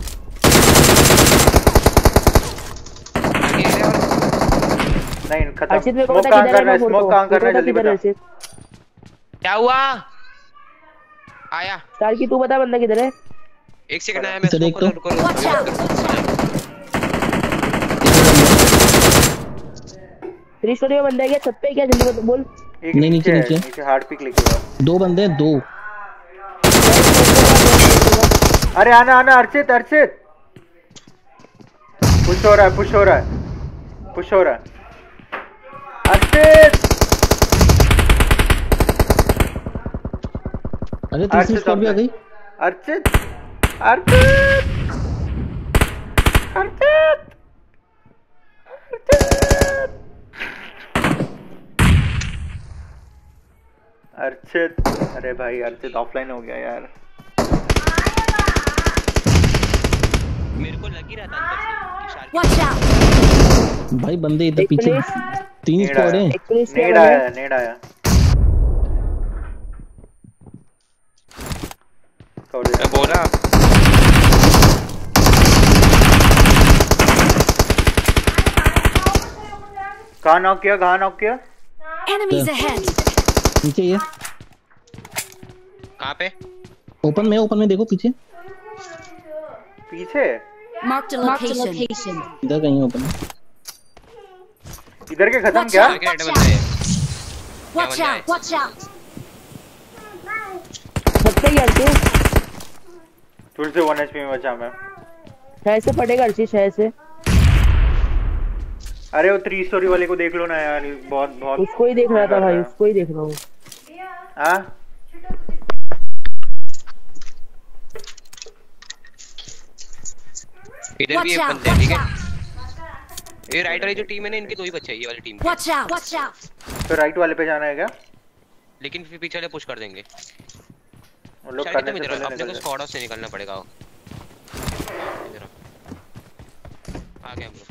आगे है और नहीं खत्म। अर्षित मेरे को स्मोक पता कहाँ किधर है करना है स्मोक कहाँ करना है जल्दी बता क्या हुआ? आया। स्टार की तू बता बंदा किधर है? एक सेकंड आया मैं स्मोक देख। तो। रुको! थ्री स्टोरी में बंदा है क्या? छत पे क्या? जल्दी बोल। एक नहीं, नीचे नीचे, नीचे। हार्ड पिक लिखे दो बंदे हैं दो। अरे आना आना अर्चित अर्चित पुश हो रहा है पुश हो रहा है। पुश हो रहा है। अर्चित अरे तीसरी स्क्वाड भी आ गई? अर्चित! अर्चित! अर्चित! अर्चित! अरे भाई अर्चित ऑफलाइन हो गया यार। मेरे को लग ही रहा था अंदर से कि शार्क! भाई बंदे इधर पीछे तीन स्क्वाड हैं। नेड आया नेड आया। मैं बोला। कहाँ नॉक किया कहाँ नॉक किया? Enemies ahead! नीचे ये कहाँ पे? ओपन में ओपन में देखो पीछे। पीछे? Marked a location. इधर कहीं ओपन में इधर के खत्म क्या? है ही फिर से वन एचपी में बचा मैं। शायद से पड़ेगा शायद से। अरे वो थ्री स्टोरी वाले को देख लो ना यार बहुत बहुत उसको ही देख रहा था भाई उसको ही देख रहा हूँ। हाँ? इधर भी एक बंदे ठीक है! ये राइट वाली जो टीम है ना इनकी दो ही बच्चे हैं ये वाली टीम की। Watch out! Watch out! तो राइट वाले पे जाना है क्या? लेकिन फिर पीछे वाले पुश कर देंगे। वो लोग करने से पहले अपने को स्क्वाड हाउस से निकलना पड़ेगा। आओ। इधर आ गए हम लोग।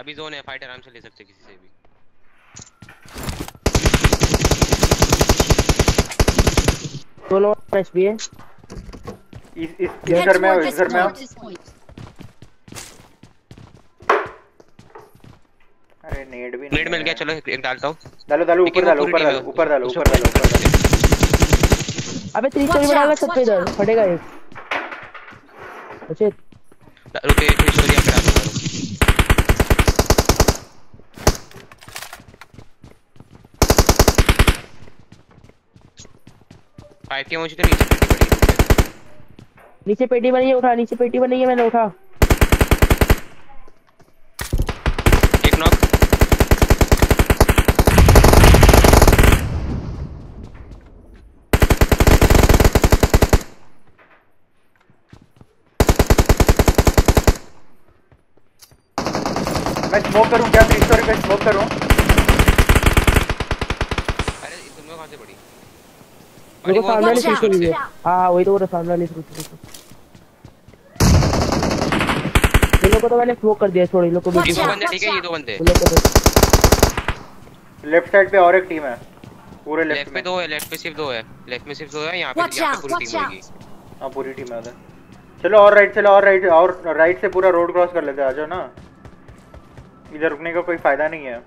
अभी जोन है फाइट आराम से ले सकते हैं किसी से भी। दोनों एच भी है इस इस इस घर में इस घर में। अरे नेड भी नेड मिल गया चलो एक डालता हूँ। डालो डालो ऊपर डालो ऊपर डालो ऊपर डालो ऊपर डालो। ऊपर डालो अबे थ्री स्टोरी Watch में डालना पे इधर फटेगा एक अर्षित रुके एक स्टोरी यहाँ पे डाल दूँगा। रुक। मुझे तो नीचे पड़ी। है। नीचे पेटी बनी है उठा नीचे पेटी बनी है मैंने उठा। एक नॉक मैं स्मोक करूँ क्या स्मोक करूँ? अरे तुम लोग कहाँ से पड़ी? मेरे को सामने वाली Watch थ्री out, स्टोरी है. हाँ हाँ वही तो बोल सामने वाली थ्री स्टोरी इन लोग को तो मैंने स्मोक कर दिया छोड़ इन लोग को ये भी दो बंदे ठीक है ये दो बंदे। लेफ़्ट साइड पे और एक टीम है पूरे लेफ़्ट लेफ़्ट पे में। दो है लेफ़्ट पे सिर्फ़ दो है। लेफ़्ट में सिर्फ़ दो है यहाँ पे यहाँ पे पूरी टीम. होगी। हाँ पूरी टीम है उधर। चलो और राइट चलो और राइट और राइट से पूरा रोड क्रॉस कर लेते हैं आ जाओ ना। इधर रुकने का कोई फ़ायदा नहीं है।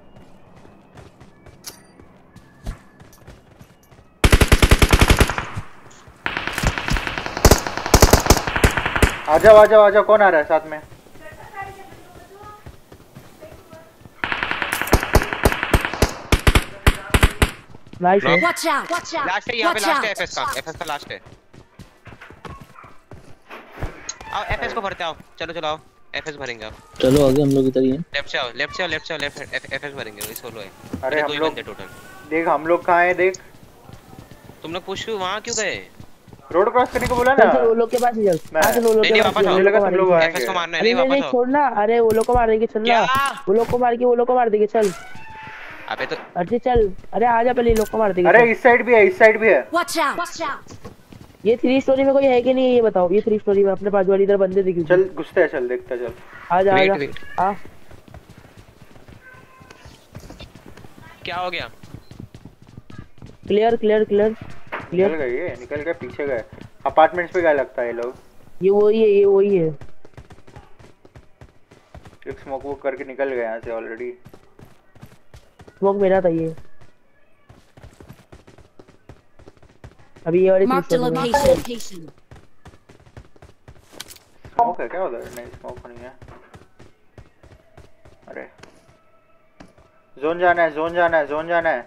आ जाओ आ जाओ आ जाओ कौन आ रहा है साथ में? नाइस है! लास्ट है यहाँ पे लास्ट है एफएस का. एफएस का लास्ट है आओ एफएस को भरते आओ. चलो चलो आओ. एफएस भरेंगे आप चलो आगे हम लोग इधर ही हैं। लेफ़्ट से आओ लेफ़्ट से आओ लेफ़्ट से आओ लेफ़्ट एफएस भरेंगे. वही सोलो है. अरे हम लोग टोटल देख हम लोग कहाँ हैं देख। तुम लोग पुश वहाँ क्यों गए? रोड क्रॉस करने को बोला ना? वो लोग के पास ही चल मैं- हाँ वो लोग के पास ही चल, लोग तुम लोग मारेंगे। एफएस को मारना है नहीं वापस आओ। छोड़ ना अरे वो लोग को मारेंगे चल ना वो लोग को मार के वो लोग को मार देंगे चल। अबे तो अरे चल। अरे आ जा पहले ये लोग को मार देंगे अरे इस साइड भी है इस साइड भी है। Watch out! Watch out! ये थ्री स्टोरी में कोई है कि नहीं है ये बताओ। ये थ्री स्टोरी में अपने बाजू वाली इधर बंदे दिखी चल घुसते हैं चल देखते हैं चल। आ जा आ जा। आ। क्या हो गया? क्लियर क्लियर क्लियर निकल गए ये निकल गए? पीछे गए? अपार्टमेंट्स पे गए लगता है ये लोग? ये वही है ये वही है। एक स्मोक वोक करके निकल गए यहाँ से ऑलरेडी स्मोक मेरा था ये। अभी ये वाली थ्री Marked a स्टोरी में location. स्मोक है क्या उधर? नहीं स्मोक नहीं है। अरे। जोन जाना है जोन जाना है जोन जाना है।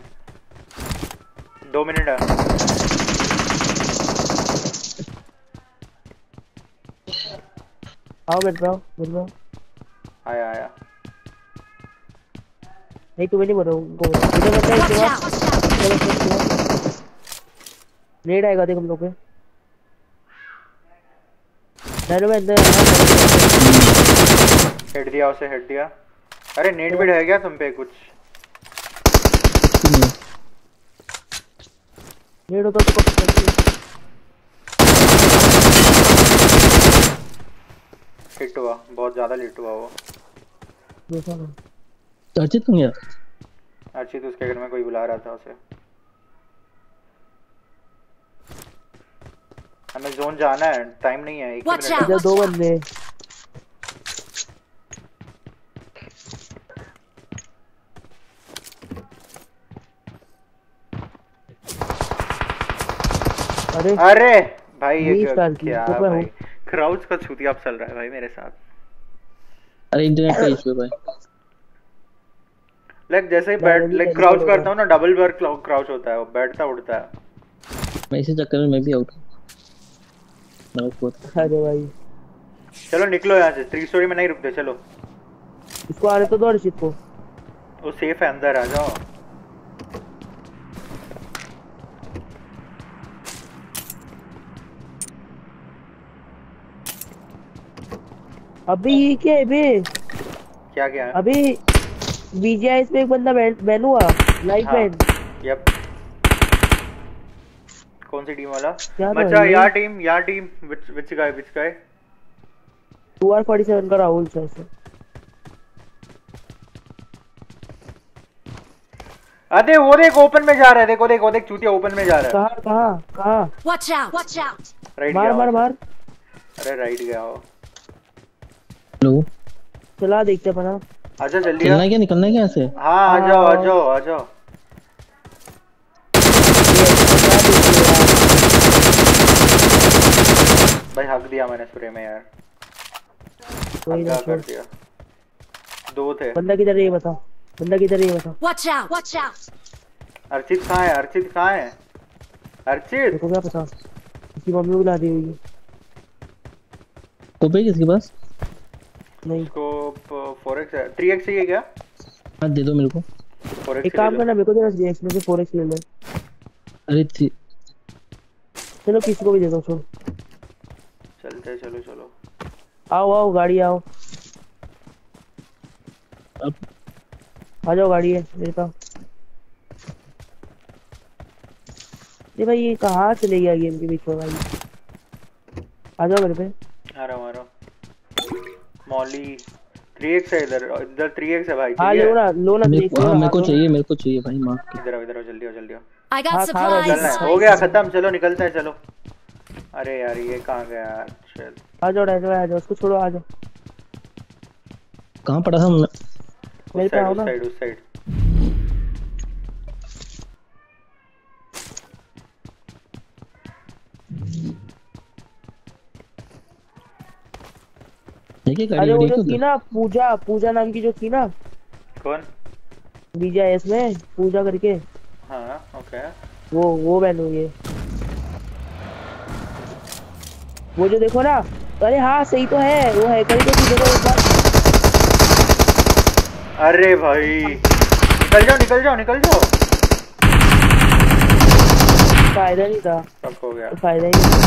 दो मिनट है। आओ बैठ जाओ बैठ जाओ। आया आया। नहीं तुम्हें नहीं बोल रहा हूँ इधर बंदा है इसके चलो रेड आएगा देख हम लोग पे। डर में अंदर हेड दिया उसे हेड दिया। अरे नेट बिड है क्या तुम पे कुछ। रेड होता तो कब करती हिट हुआ बहुत ज़्यादा हिट हुआ वो। अर्चित कहाँ गया अर्चित उसके घर में कोई बुला रहा था उसे। हमें जोन जाना है टाइम नहीं है एक मिनट दो बंदे। अरे अरे भाई ये क्या भाई हूँ। क्राउच का छूतिया चल रहा है भाई मेरे साथ। अरे इंटरनेट का इशू है भाई। लाइक जैसे ही बैठ लाइक क्राउच करता हूँ ना डबल बार क्राउच होता है वो बैठता उठता है। मैं इसी चक्कर में मैं भी आउट हूँ। अरे भाई। चलो निकलो यहाँ से थ्री स्टोरी में नहीं रुकते चलो। इसको आने तो दो अर्षित को। वो सेफ़ है अंदर आ जाओ। अभी ये क्या है बे क्या क्या? है अभी बीजीआई में एक बंदा बैन हुआ लाइव हाँ। बैन। यप कौन सी टीम वाला? मचा यार टीम यार team which which guy which guy two R forty seven का राहुल सर से। अरे वो देख ओपन में जा रहा है देखो देखो देख चूतिया ओपन में जा रहा है। कहाँ कहाँ कहाँ? Watch out! Watch out! Right मार मार मार। अरे राइट गया वो। हेलो। चला देखते अपना। आजा जल्दी चलना क्या निकलना क्या यहाँ से हाँ आ जाओ आ जाओ आ जाओ। भाई हक दिया मैंने स्प्रे में यार। कोई ना कर दिया। दो थे। बंदा किधर है ये बता। बंदा किधर है ये बता। Watch out! Watch out! Archit कहाँ है अर्चित कहाँ है? अर्चित? देखो क्या पता। इसकी मम्मी बुला दी हुई है तो पे किसके पास? नहीं। इसको फोर है। थ्री एक्स चाहिए क्या? हाँ दे दो मेरे को। एक काम करना मेरे को देना जीएक्स में से 4x ले ले। अरे थी चलो किसी को भी दे दो छोड़। चलते चलो चलो। आओ आओ गाड़ी आओ। अब आ जाओ गाड़ी है मेरे पास। ये भाई ये कहाँ चले गया गेम के बीच में भाई? आ जाओ मेरे पे। आ रहा हूँ आ रहा हूँ। मॉली थ्री एक्स है इधर इधर थ्री एक्स है भाई हाँ? लो ना लो ना मेरे को हाँ मेरे को चाहिए मेरे को चाहिए भाई माफ़ कर इधर आओ इधर आओ जल्दी आओ जल्दी आओ। हाँ, खा रहा है, गया खत्म चलो निकलते हैं चलो। अरे यार ये कहाँ गया? यार चल आ जाओ डैश भाई आ जाओ उसको छोड़ो आ जाओ। कहाँ पड़ा था हमने? मेरे पे आओ ना। साइड उस साइड है क्या गाड़ी अरे वो जो तो थी ना पूजा पूजा नाम की जो थी ना। कौन? बीजेएस में पूजा करके। हाँ ओके। वो वो बहन हुई है। वो जो देखो ना अरे हाँ सही तो है वो है करी तो देखो एक बार। अरे भाई। निकल जाओ निकल जाओ निकल जाओ। फ़ायदा नहीं था। सब हो गया। फ़ायदा ही नहीं था।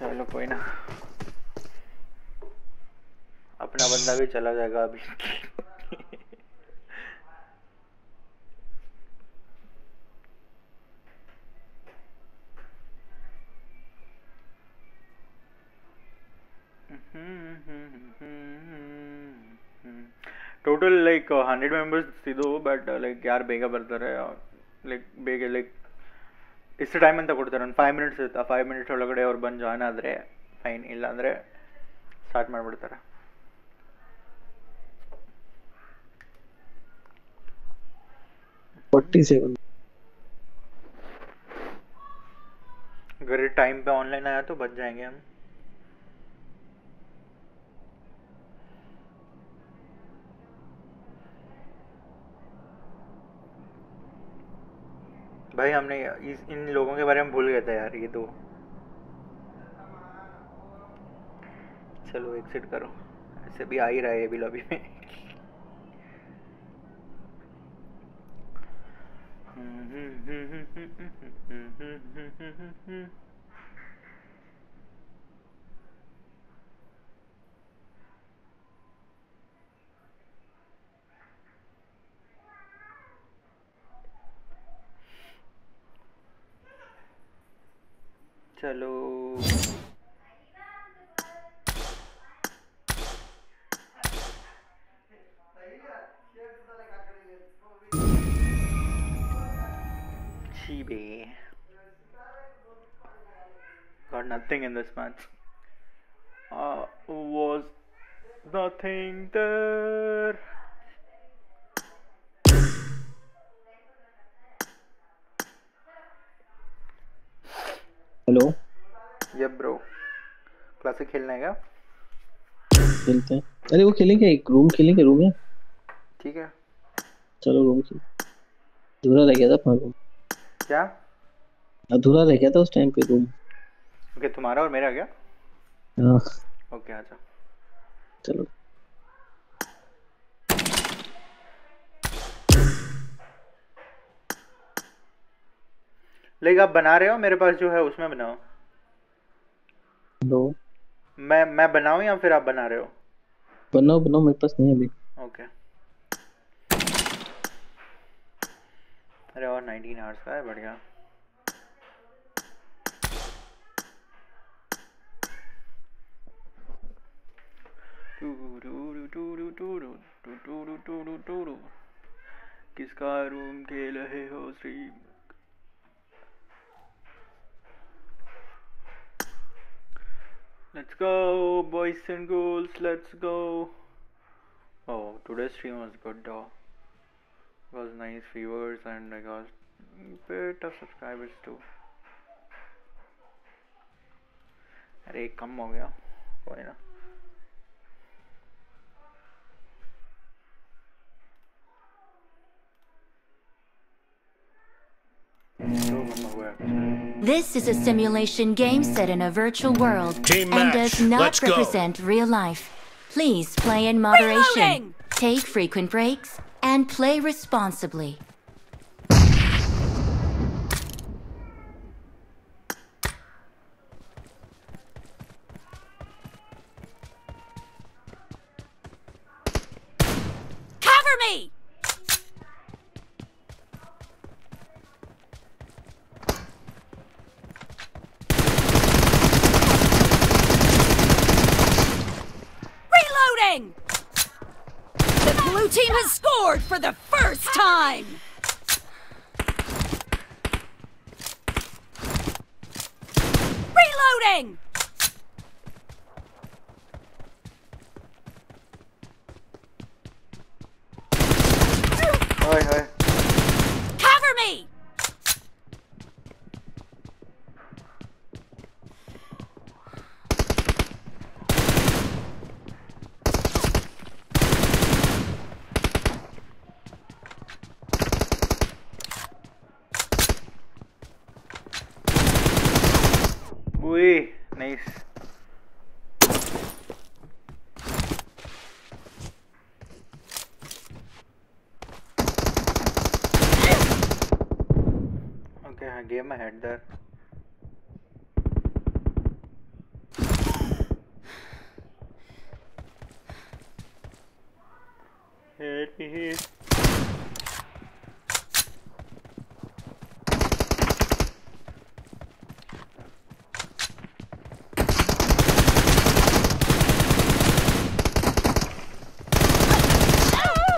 चलो कोई ना। अपना बंदा भी चला जाएगा अभी ಟೋಟಲ್ ಲೈಕ್ ಹಂಡ್ರೆಡ್ ಮೆಂಬರ್ಸ್ ಇದು ಬಟ್ ಲೈಕ್ ಯಾರು ಬೇಗ ಬರ್ತಾರೆ ಲೈಕ್ ಬೇಗ ಲೈಕ್ ಇಷ್ಟು ಟೈಮ್ ಅಂತ ಕೊಡ್ತಾರೆ ಒಂದು ಫೈವ್ ಮಿನಿಟ್ಸ್ ಇರುತ್ತೆ ಆ ಫೈವ್ ಮಿನಿಟ್ಸ್ ಒಳಗಡೆ ಅವ್ರು ಬಂದು ಜಾಯ್ನ್ ಆದರೆ ಫೈನ್ ಇಲ್ಲ ಅಂದರೆ ಸ್ಟಾರ್ಟ್ ಮಾಡಿಬಿಡ್ತಾರೆ अगर टाइम पे ऑनलाइन आया तो बच जाएँगे हम। भाई, हमने इस, इन लोगों के बारे में भूल गए थे यार, ये दो। चलो एग्जिट करो। ऐसे भी आ ही रहा है ये भी लॉबी में। चलो। Nothing in this match. Uh, was nothing there. Hello ये ब्रो क्लासिक खेलना है क्या? खेलते हैं। अरे वो खेलेंगे एक रूम खेलेंगे रूम है ठीक है। चलो रूम खेल। अधूरा रह गया था अपना रूम क्या? अधूरा रह गया था उस टाइम पे रूम ओके तुम्हारा और मेरा क्या? हाँ। ओके आजा चलो। लाइक आप बना रहे हो? मेरे पास जो है उसमें बनाओ। हेलो मैं मैं बनाऊँ या फिर आप बना रहे हो? बनाओ बनाओ मेरे पास नहीं है अभी। ओके अरे और 19 आवर्स का है बढ़िया। किसका रूम खेल रहे हो stream Let's go, boys and girls. Let's go. Oh, today's stream was good though. It was nice viewers and I got bit of subscribers too. अरे एक कम हो गया कोई ना This is a simulation game set in a virtual world Team and match, does not let's go. represent real life. Please play in moderation, Reloading! take frequent breaks, and play responsibly. Gave my head there. Help me.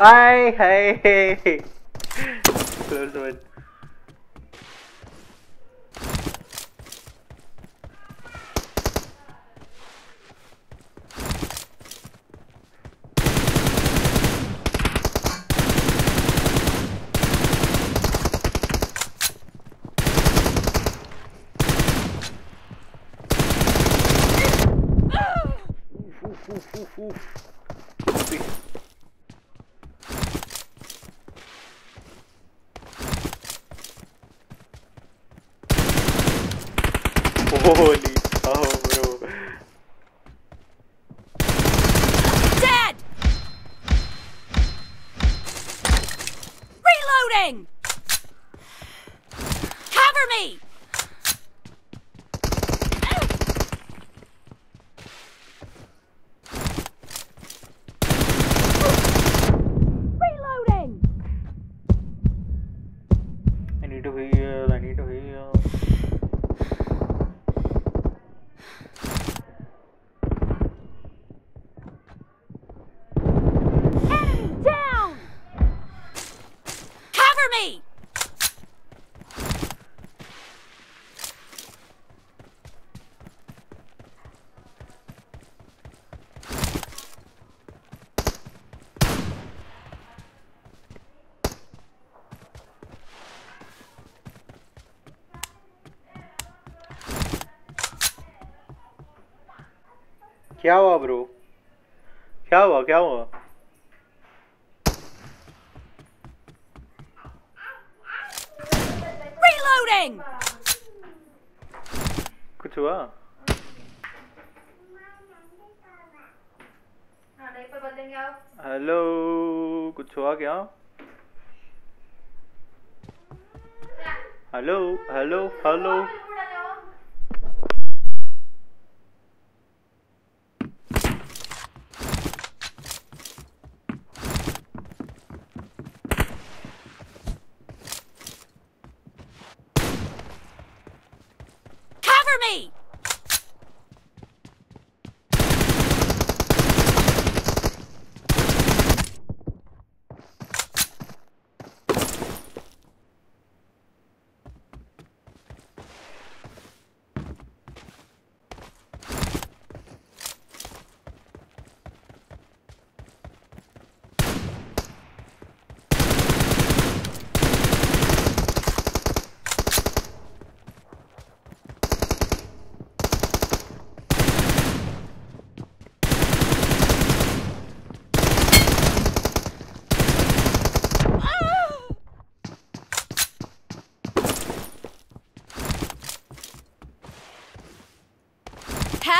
Hi, hey, hey. [laughs] Close one. क्या हुआ bro क्या हुआ क्या हुआ Reloading! कुछ हुआ hello कुछ हुआ क्या hello hello hello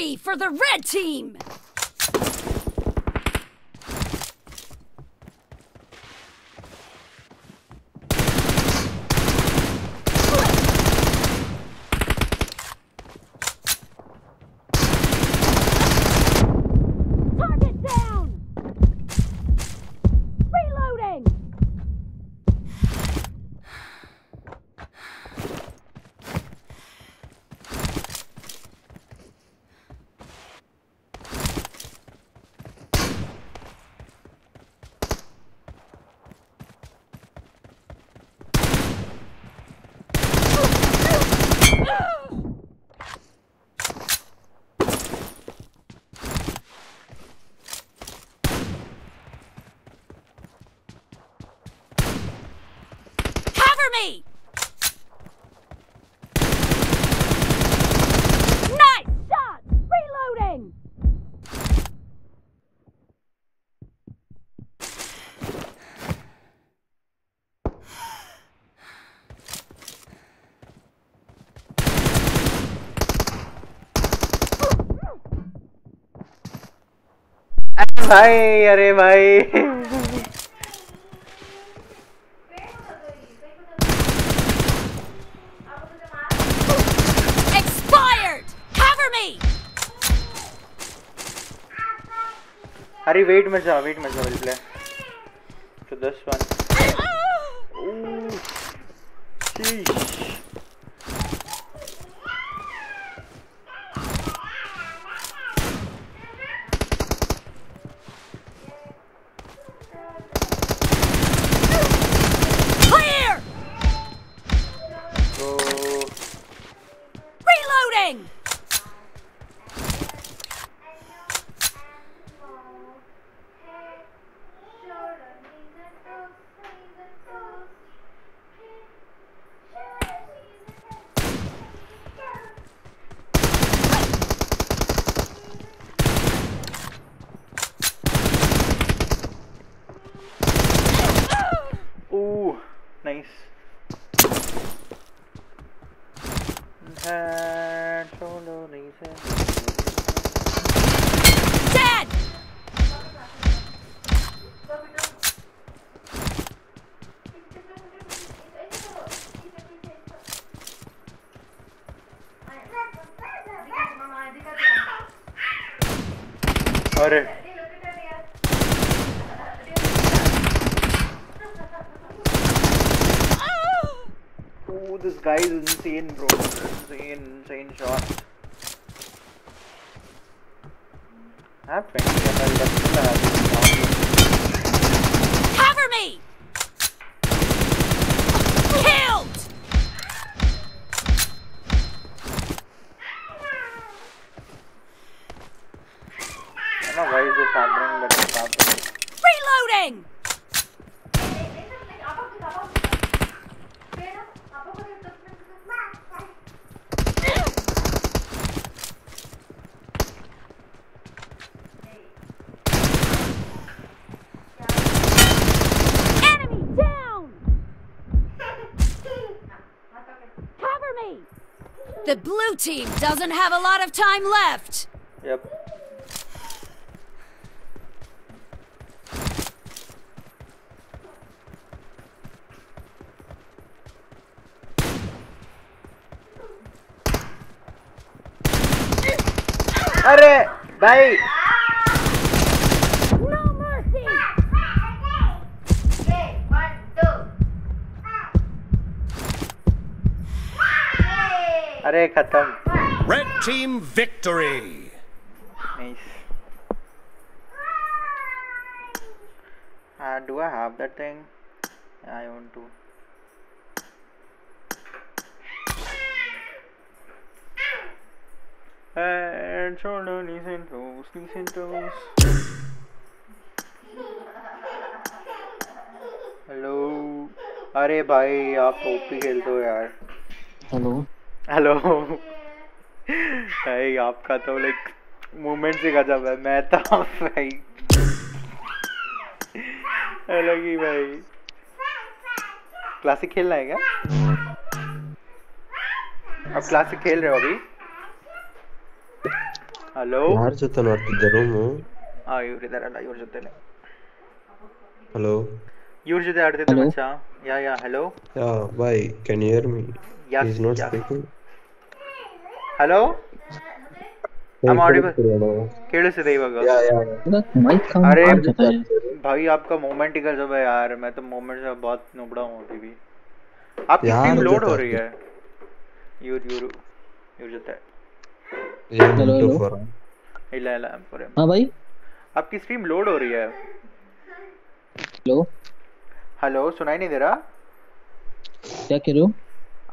For the red team! अरे भाई। अरे भाई! अरे वेट मत जाओ वेट मत जाओ प्ले तो दस one guy is insane, bro. Insane, insane shot. I have 20 ML left in the habit. Cover me! Killed! I don't know why is this happening, but it's happening. Reloading! Enemy down! Cover me! The blue team doesn't have a lot of time left. Yep. अरे भाई अरे खत्म Red team victory. Nice. Uh, do I have that thing? Yeah, I want to. Head, shoulder, knees and toes, knees and toes. Hello अरे भाई आप तो OP खेलते हो यार हेलो हेलो भाई आपका तो लाइक मूवमेंट से गजब है मैं तो भाई अलग ही भाई क्लासिक खेलना है क्या अब क्लासिक खेल रहे हो अभी ಹಲೋ ಯಾರ ಜೊತೆ ನೋಡ್ತಿದ್ದೆ ರೂಮು ಆ ಇವ್ರು ಇದಾರಲ್ಲ ಇವ್ರ ಜೊತೆನೆ ಹಲೋ ಇವ್ರ ಜೊತೆ ಆಡ್ತಿದ್ದೆ Hello? ಮಚ್ಚ ಯಾ ಯಾ hello yeah bye can you hear me Yes, is not yes. Speaking hello अरे भाई आपका मोमेंट ही गजब है यार मैं तो मोमेंट से बहुत नुबड़ा हूँ अभी भी आपकी टीम लोड हो रही है यूर यूर यूर जता है हेलो हेलो इला इला पर भाई आपकी स्ट्रीम लोड हो रही है हेलो हेलो सुनाई नहीं दे रहा क्या कह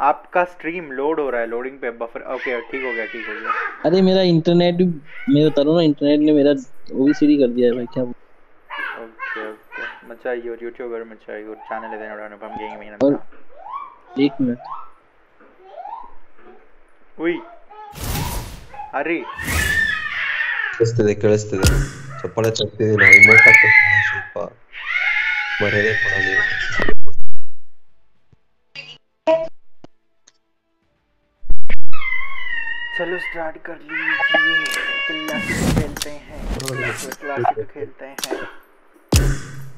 आपका स्ट्रीम लोड हो रहा है लोडिंग पे बफर ओके ठीक हो गया ठीक हो गया अरे मेरा इंटरनेट भी मैं बता रहा हूँ ना इंटरनेट ने मेरा वो भी सीधी कर दिया है भाई क्या ओके ओके मचा योर यूट्यूबर मचा योर ಚಾನೆಲ್ ಇದೆ ನೋಡೋಣ ಪಮ್ ಗೇಮಿಂಗ್ और ಅಂತ एक मिनट ಉಯ್ ಅರಿ ಕೇಳಿಸ್ತಿದೆ ಕೇಳಿಸ್ತಿದೆ ಚಪ್ಪಾಳೆ ತಗ್ತಿದ್ದೀನಿ ಇಮೋಟ್ ಹಾಕ್ತೀನಿ ಸ್ವಲ್ಪ ಮರ್ಯಾದೆ ಕೊಡ चलो स्टार्ट कर लीजिए क्लासिक खेलते हैं क्लासिक खेलते हैं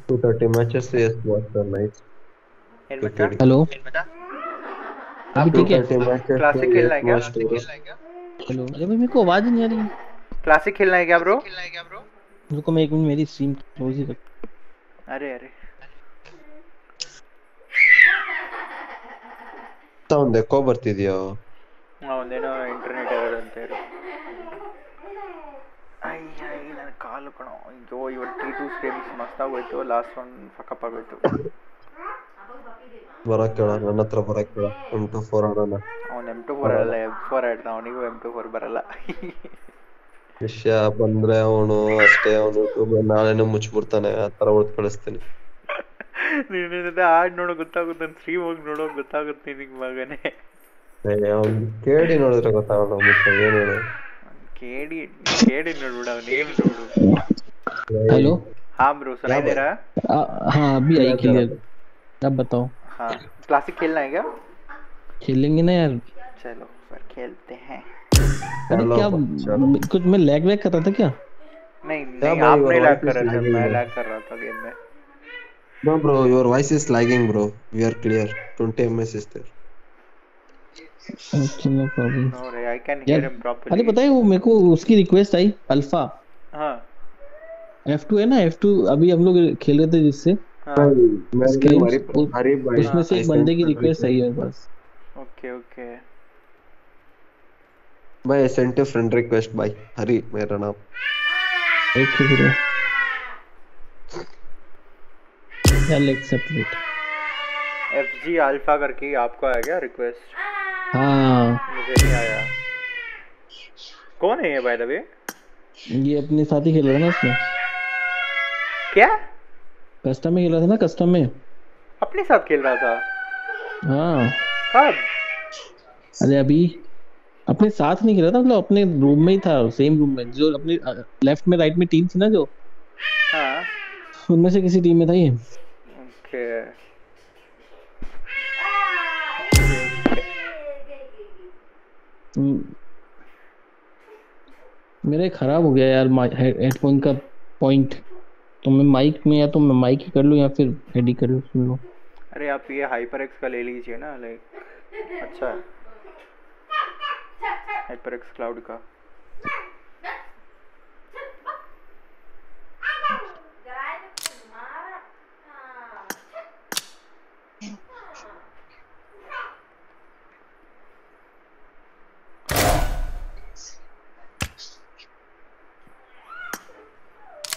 two thirty matches S watch night ಏನ್ ಮಚ್ಚಾ हेलो आप अभी ठीक है थर्टी मैचेस क्लासिक खेलना है क्या हेलो अरे भाई मेरे को आवाज ही नहीं आ रही क्लासिक खेलना है क्या ब्रो रुको मैं एक मिनट मेरी स्ट्रीम क्लोज ही कर अरे अरे ಒಂದು ಎಕೋ ಬರ್ತಿದ್ಯೋ ಒಂದೇನೋ ಇಂಟರ್ನೆಟ್ ಎರರ್ ಅಂತ ಹೇಳಿ ಅಯ್ಯ ನನ್ನ ಕಾಲು ಕಣೋ. ಅಯ್ಯೋ ಇವತ್ತು ಟಿ ಟೂ ಸ್ಟ್ರೀಮ್ಸ್ ಮಸ್ತಾಗೋಯ್ತು ಲಾಸ್ಟ್ ಒನ್ ಫಕಪ್ ಆಗೋಯ್ತು. ಬರಕ್ ಹೇಳ ನನ್ನ ಹತ್ರ ಬರಕ್ ಹೇಳ ಎಂ ಟು ಫೋರ್ ಆಡೋಣ. ಅವ್ನು ಎಂ ಟು ಫೋರ್ ಅಲ್ಲ ಎಂ ಫೋರ್ ಆಡ್ತಾ ಅವನಿಗೂ ಎಂ ಟು ಫೋರ್ ಬರಲ್ಲ. ವಿಷಯ ಬಂದ್ರೆ ಅವನು ಅಷ್ಟೇ ಅವನು ಯೂಟ್ಯೂಬ್ ನಾಳೆನೇ ಮುಚ್ಚಿಬಿಡ್ತಾನೆ ಆ ತರ ಹೊಡೆದು ಕಳಿಸ್ತೀನಿ. ನೀನು ಆಡ್ ನೋಡೋ ಗೊತ್ತಾಗುತ್ತೆ. ನಾನು ಸ್ಟ್ರೀಮ್ ಹೋಗಿ ನೋಡೋ ಗೊತ್ತಾಗುತ್ತೆ ನಿನಗೆ ಮಗನೇ. ಅವ್ನು ಕೇಳಿ ನೋಡಿದ್ರೆ ಗೊತ್ತಾಗಲ್ಲ ಮುಚ್ಚ ಏನ್ ಹೇಳು ಕೇಳಿ ಕೇಳಿ ನೋಡ್ಬಿಡ ಅವ್ನು ಏನು ನೋಡು हेलो हाँ ब्रो सुनाई दे रहा है आ, हाँ अभी आई क्लियर अब बताओ हाँ क्लासिक खेलना है क्या खेलेंगे ना यार चलो फिर खेलते हैं अरे चलो, क्या चलो। कुछ मैं लैग वैग कर रहा था क्या नहीं क्या नहीं भाई, आप नहीं और लैग वापस कर रहे थे lagging मैं है। लैग कर रहा था गेम में No, bro, your voice is lagging, bro. We are clear. 20 ms is there. okay no problem no रे I can hear him properly अरे पता है वो मेरे को उसकी रिक्वेस्ट आई अल्फ़ा हाँ। F2 है ना F2 अभी हम लोग खेल रहे थे जिससे। हाँ। हरी- उस- हरी भाई, उसमें से एक बंदे की रिक्वेस्ट आई है मेरे पास okay. Okay sent a friend request. Bye. Hari, मेरा नाम. Okay bro I'll accept it. F G alpha करके आपको आया क्या रिक्वेस्ट हाँ। मुझे नहीं आया कौन है ये बाय द वे ये अपने साथ ही खेल रहा था ना उसमें। क्या? कस्टम में खेल रहा था ना कस्टम में। अपने साथ खेल रहा था? हाँ। कब? अरे अभी। अपने साथ नहीं खेला था मतलब अपने रूम में ही था सेम रूम में। जो अपने लेफ़्ट में राइट में टीम थी ना जो हाँ। उनमें से किसी टीम में था ये। Okay hmm. मेरे खराब हो गया यार हेडफोन का पॉइंट तो मैं माइक में या तो मैं माइक ही कर लूँ या फिर हेड ही कर लूँ सुन लो। अरे आप ये हाइपर एक्स का ले लीजिए ना लाइक अच्छा हाइपर एक्स क्लाउड का।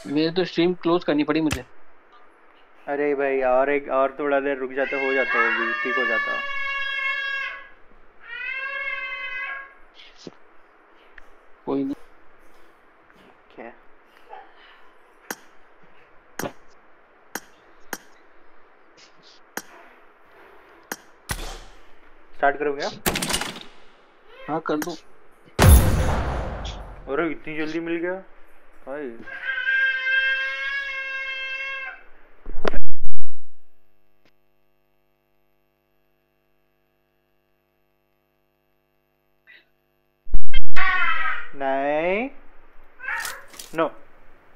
मेरे तो स्ट्रीम क्लोज करनी पड़ी मुझे। अरे भाई और एक और थोड़ा देर रुक जाते हो जाता भी ठीक हो जाता। कोई नहीं। क्या? स्टार्ट करो क्या? हाँ कर दो। अरे इतनी जल्दी मिल गया? भाई।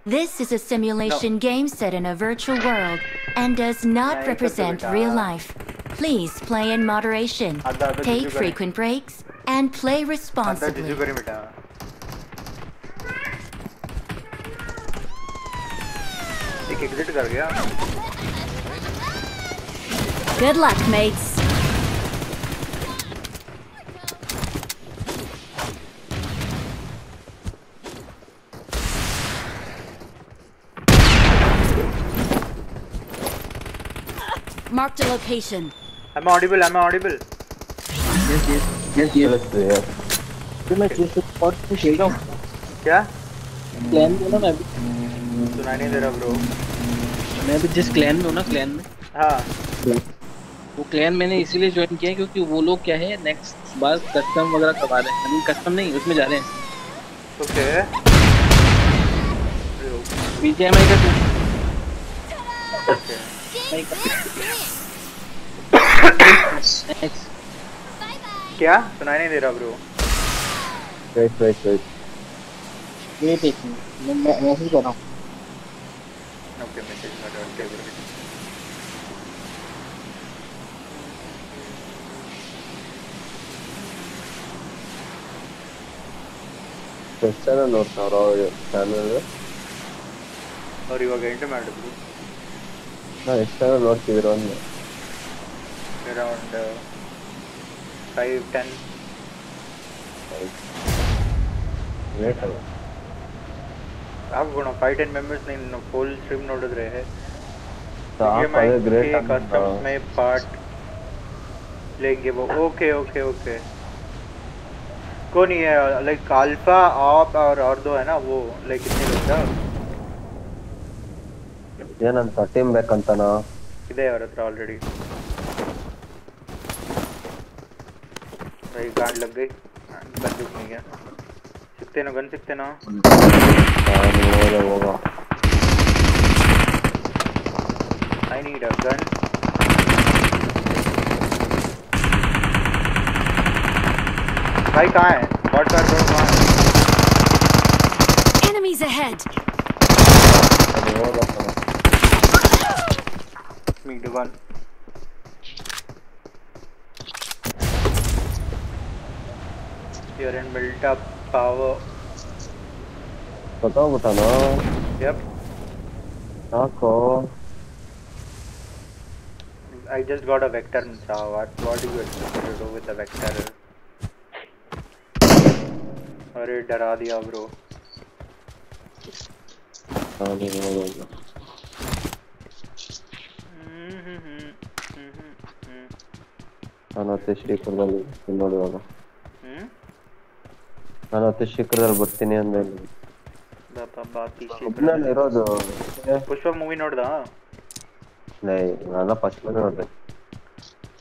This is a simulation no. game set in a virtual world and does not yeah, represent real life. Please play in moderation, take frequent breaks, and play responsibly. Good luck, mates. Marked a location. I'm audible I'm audible. Yes yes yes yes तो मैं जिस spot पे खेल रहा हूँ क्या? Clan में ना मैं अभी सुनाई नहीं दे रहा ब्रो मैं अभी जिस क्लैन में हूँ ना क्लैन में। हाँ। वो क्लैन मैंने इसीलिए ज्वाइन किया है क्योंकि वो लोग क्या है नेक्स्ट बार कस्टम वगैरह करवा रहे हैं। कस्टम नहीं उसमें जा रहे हैं। ओके बीजीएमआई का नेक्स्ट क्या सुनाई नहीं दे रहा bro wait wait wait wait एक मिनट मैं मैसेज कर रहा हूँ ओके मैसेज कर रहा टेबल ಎಷ್ಟು ಜನ ನೋಡ್ತಾವ್ರ ಚಾನಲ್ और ಇವಾಗ ಎಂಟು ಮಾಡಿದ್ರು No, external not here only. Around uh, 5, 10. Wait, आप वो ना फाइव टेन मेंबर्स नहीं ना फुल स्ट्रीम नोट दे रहे हैं तो आप अगर ग्रेट कस्टम्स में पार्ट लेंगे वो ओके ओके ओके को नहीं है लाइक अल्फ़ा आप और और दो है ना वो लाइक कितने लोग हैं ಏನಂತ ಟೀಮ್ ಬೇಕಂತನ ಇದೆ ಅವ್ರ ಹತ್ರ ಆಲ್ರೆಡಿ भाई गार्ड लग गई बंदूक नहीं गया सकते ना गन सकते ना होगा आई नीड अ गन भाई कहाँ है बॉट कार करो कहाँ है enemies ahead mid one. You're in built up power. बताओ बताना. Yep. Nako. I just got a vector, Mitra. What, what do you expect to do with the vector? अरे डरा दिया ब्रो हाँ नहीं नहीं ನಾನು ಅತಿ ಶೀಘ್ರದಲ್ಲಿ ಬರ್ತೀನಿ ನೋಡಿ ಇವಾಗ. ನಾನು ಅತಿ ಶೀಘ್ರದಲ್ಲಿ ಬರ್ತೀನಿ ಅಂದೆ ಬಾಪ ಬಾತಿ ಒಬ್ಬನೇ ಇರೋದು. ಪುಷ್ಪ ಮೂವಿ ನೋಡ್ದ? ನಾನು ಫಸ್ಟ್ ನೋಡಿದೆ.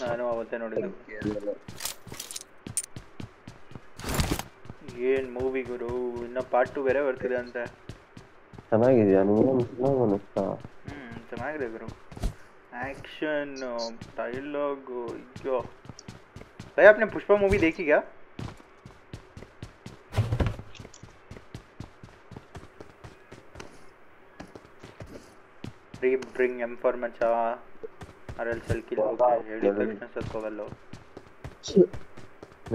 ನಾನು ಅವತ್ತೇ ನೋಡಿದ್ದೆ. ಏನ್ ಮೂವಿ ಗುರು? ಇನ್ನ ಪಾರ್ಟ್ ಟು ಬೇರೆ ಬರ್ತಿದೆ ಅಂತೆ. ಚೆನ್ನಾಗಿದ್ಯಾ? ನೀವು ಚೆನ್ನಾಗಿದೆ ಗುರು. एक्शन डायलॉग यो भाई आपने पुष्पा मूवी देखी क्या Free bring M for macha or else I'll kill okay head infection से तो गलो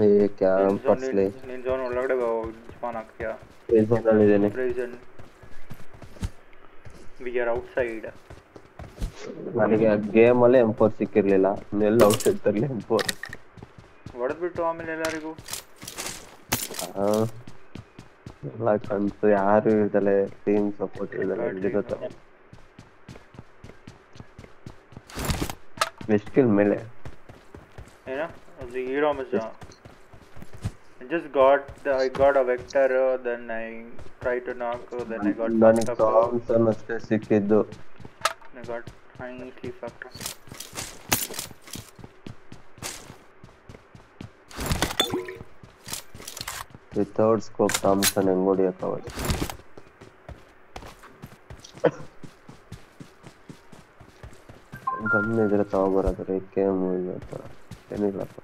ये क्या पसले निंजोन उल्लगड़े गो जाना क्या present present we are outside ನನಗೆ ಗೇಮ್ ಅಲ್ಲೇ ಎಂ ಫೋರ್ ಸಿಕ್ಕಿರ್ಲಿಲ್ಲ ಎಲ್ಲ ಔಟ್ಸೈಡ್ ತರ್ಲಿ ಎಂ ಫೋರ್ ಹೊಡೆದ್ಬಿಟ್ಟು ಆಮೇಲೆ ಎಲ್ಲರಿಗೂ ಎಲ್ಲ ಕನ್ಸು ಯಾರು ಇರ್ದಲೆ ಟೀಮ್ ಸಪೋರ್ಟ್ ಇರ್ದಲೆ ಎಲ್ಲಿರುತ್ತೆ ಎಷ್ಟು ಕಿಲ್ ಮೇಲೆ ಏನ zero ಮಚ್ಚ I just got the, I got a vector uh, then I tried to knock uh, then I got ನನಗೆ fucked up uh, ಥಾಮ್ಸನ್ ಅಷ್ಟೇ ಸಿಕ್ಕಿದ್ದು I got nicely fucked up without scope Thompson ಹೆಂಗ್ ಹೊಡಿಯಕ್ಕಾಗಲ್ಲ gun ಇದ್ರೆ ತಗೊಬರೋದ್ರೆ came ಇಲ್ಲ ಏನಿಲ್ಲಪ್ಪ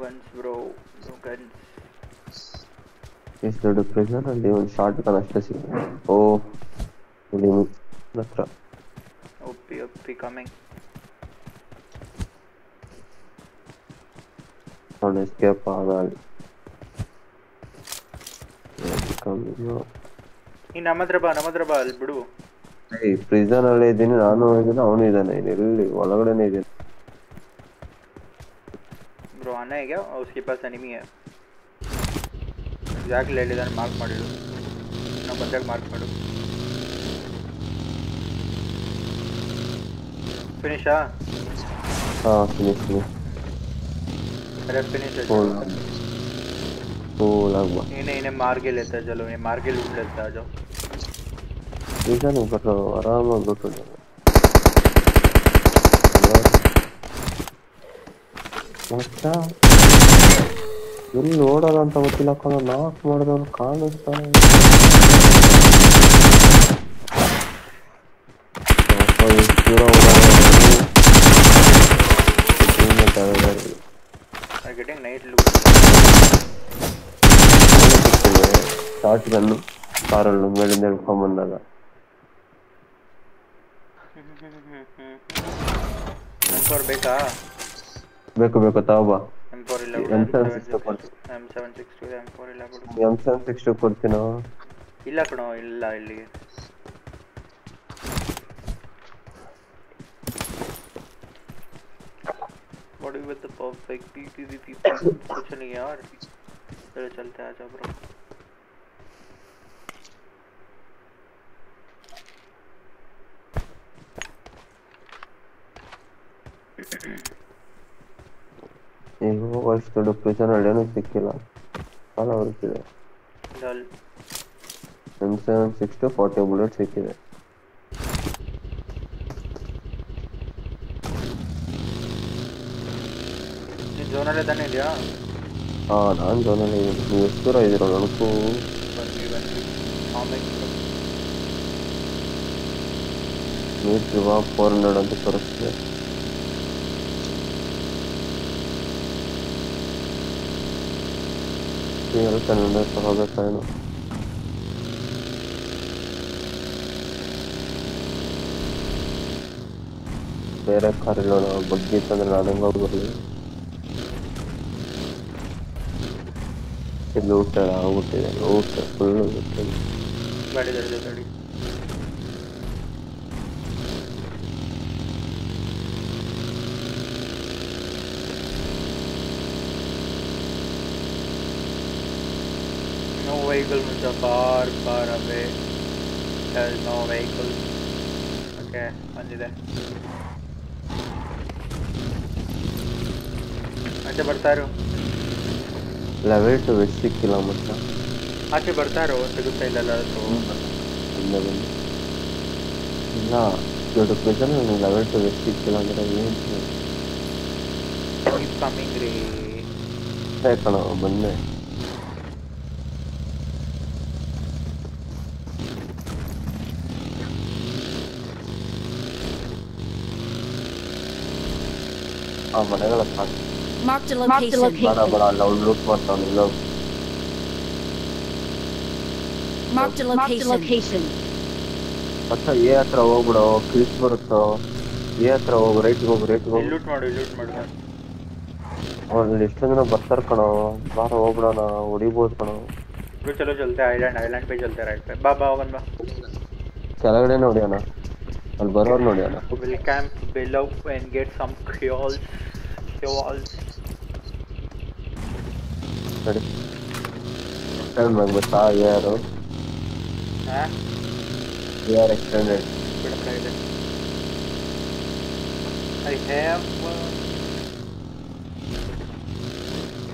guns, bro. No guns. Is ದೊಡ್ಡ prison ಅಲ್ಲಿ ಒಂದು ಶಾರ್ಟ್ ಗನ್ ಅಷ್ಟೇ ಸಿಗುತ್ತೆ ಓ ಇಲ್ಲಿ ಹತ್ರ OP, OP coming. ಅವನು ಎಸ್ಕೇಪ್ ಆಗಲಿ ನೀನ್ ನಮ್ಮ ಹತ್ರ ಬಾ ನಮ್ಮ ಹತ್ರ ಬಾ ಅಲ್ಲಿ ಬಿಡು ಏಯ್ ಪ್ರಿಸನ್ ಅಲ್ಲಿ ಇದ್ದೀನಿ ನಾನು ಇದ್ದೀನಿ ಅವನು ಇದ್ದಾನೆ ಇಲ್ಲಿ ಎಲ್ಲಿ ಒಳಗಡೆನೆ ಇದ್ದೀನಿ ब्रो आना है क्या? और उसके पास एनिमी है। जाके ले लेना मार्क मार लो। ना बंदक मार्क मारो फिनिश आ हाँ? हाँ फिनिश फिनिश अरे फिनिश है तो लगभग इन्हें इन्हें मार के लेता चलो इन्हें मार के लूट लेता जाओ। ऐसा नहीं कर आराम से लूट। लेता ಮತ್ತೆ? ಎಲ್ಲಿ ನೋಡೋಣ ಅಂತ ಗೊತ್ತಿಲ್ಲ ಕಣ ನಾಕ್ ಮಾಡಿದವ್ರು ಕಾಣಿಸ್ತಾನೆ ಶಾರ್ಟ್ ಗನ್ನು ಕಾರನ್ನು ಮೇಲಿಂದ ಹಿಡ್ಕೊಂಬಂದಾಗ ಬೇಕಾ? ಬೇಕು ಬೇಕು ತಗೋಬಾ M4 ಇಲ್ಲ ಎಂ ಸೆವೆನ್ ಸಿಕ್ಸ್ ಕೊಡ್ತೀನಿ M762 M4 ಇಲ್ಲ ಬಿಡು ಎಂ ಸೆವೆನ್ ಸಿಕ್ಸ್ ಕೊಡ್ತೀನೋ ಇಲ್ಲ ಕಣೋ ಇಲ್ಲ ಇಲ್ಲಿಗೆ body with the perfect PP PP कुछ नहीं यार चलो चलते हैं आजा ब्रो ಈಗ ಹೋಗೋಷ್ಟು ದೊಡ್ಡ ಪ್ರಿಸನ್ ಏನೂ ಸಿಕ್ಕಿಲ್ಲ ಸಾಲ ಹುಡುಕಿದೆ डल M seven six two forty bullet ಸಿಕ್ಕಿದೆ ನೀನು ಝೋನಲ್ಲೇ ತಾನೇ ಇದೆಯಾ ಹಾ ನಾನು ಜೋನಲ್ಲಿ ಇದ್ದೀನಿ ನೀವು ಎಷ್ಟು ದೂರ ಇದ್ದೀರೋ ನನಗೂ ಬಂದ್ವಿ ಬಂದ್ವಿ ಆಮೇಲೆ ಮೀಟ್ರ್ ಇವಾಗ ಫೋರ್ ಹಂಡ್ರೆಡ್ ಅಂತ ತೋರಿಸ್ತಿದೆ ಹೇಳ್ತಾನೆ ತಗೋಬೇಕಾಏನು ಬೇರೆ ಕಾರ್ ಇಲ್ಲೋಣ ಬಗ್ಗೆ ಇತ್ತಂದ್ರೆ ನಾನು ಹೆಂಗ ಬರ್ಲಿ ಇಲ್ಲಿ ಊಟ ಆಗ್ಬಿಟ್ಟಿದೆ ಊಟ ಫುಲ್ಲು ಗಾಡಿ ಗಾಡಿ ಗಾಡಿ No vehicle Mr. far far away. There is no vehicle. Okay, ಬಂದಿದೆ ಆಚೆ ಬರ್ತಾರು ಲೆವೆಲ್ ಟು ವೆಸ್ಟ್ ಸಿಕ್ಕಿಲ್ಲ ಮತ್ತೆ ಆಚೆ ಬರ್ತಾರೋ ಸಿಗುತ್ತಾ ಇಲ್ಲ ಎಲ್ಲಾದ್ರೂ ಇಲ್ಲ ಬನ್ನಿ ಇಲ್ಲ ದೊಡ್ಡ ಪ್ರೆಸರ್ ನನಗೆ ಲೆವೆಲ್ ಟು ವೆಸ್ಟ್ ಸಿಕ್ಕಿಲ್ಲ ಅಂದ್ರೆ ಏನು ಕೀಪ್ ಕಮಿಂಗ್ ರೀ ಕಣ ಬಂದೆ ಆ ಮನೆಗಳ ಸಾಕು Marked a Marked a location. ಬೇಡ ಬೇಡ ಅಲ್ಲ ಅವ್ನು ಲೂಟ್ ಮಾಡ್ತಾವ್ನು ಇಲ್ಲ Marked a Marked a location. location. ಮತ್ತೆ ಎ ಹತ್ರ ಹೋಗ್ಬಿಡು ಕ್ಲಿಸ್ ಬರುತ್ತೋ ಎ ಹತ್ರ ಹೋಗು ರೈಟ್ಗೆ ಹೋಗು ರೈಟ್ಗೆ ಹೋಗು ಲೂಟ್ ಮಾಡು ಲೂಟ್ ಮಾಡು ಅವ್ರಲ್ಲಿ ಎಷ್ಟೊಂದು ಜನ ಬರ್ತಾರ ಕಣೋ ಬಾರ ಹೋಗ್ಬಿಡೋಣ ಹೊಡಿಬೋದು ಕಣೋ ब्रो चलो चलते हैं आइलैंड आइलैंड पे चलते हैं राइट पे बा बा होगन बा ಕೆಳಗಡೆ ನೋಡ್ಯಾನ We'll camp below and get some creoles. Creoles. Ready? Tell me about that, yeah, bro. Huh? We are. I have.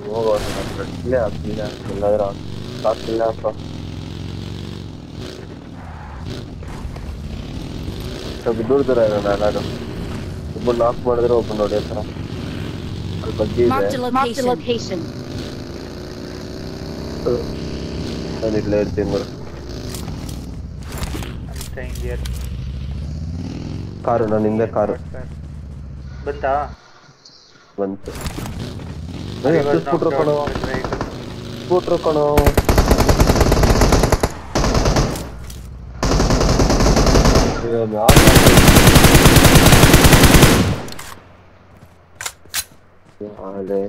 Oh, I'm. Yeah, I'm not. I'm not sure. I'm. ಸ್ವಲ್ಪ ದೂರ ದೂರ ಇರೋಣ ನಾನು ಒಬ್ಬ ನಾಕ್ ಮಾಡಿದ್ರೆ ಒಬ್ಬ ನೋಡಿ ಹತ್ರ ಅಲ್ಲಿ ಬಗ್ಗೆ Marked ಇದೆ a Marked a location. location. ನಾನು ಇಲ್ಲೇ ಇರ್ತೀನಿ ಬಿಡು I'm staying here. ಕಾರು ನನ್ನ ಹಿಂದೆ ಕಾರು ಬಂತಾ ಬಂತು ಏ ಹತ್ತು ಸ್ಕೂಟ್ರ್ ಕಣೋ ಸ್ಕೂಟ್ರ್ ಕಣೋ ಇವಾಗ ಹಾಳೆ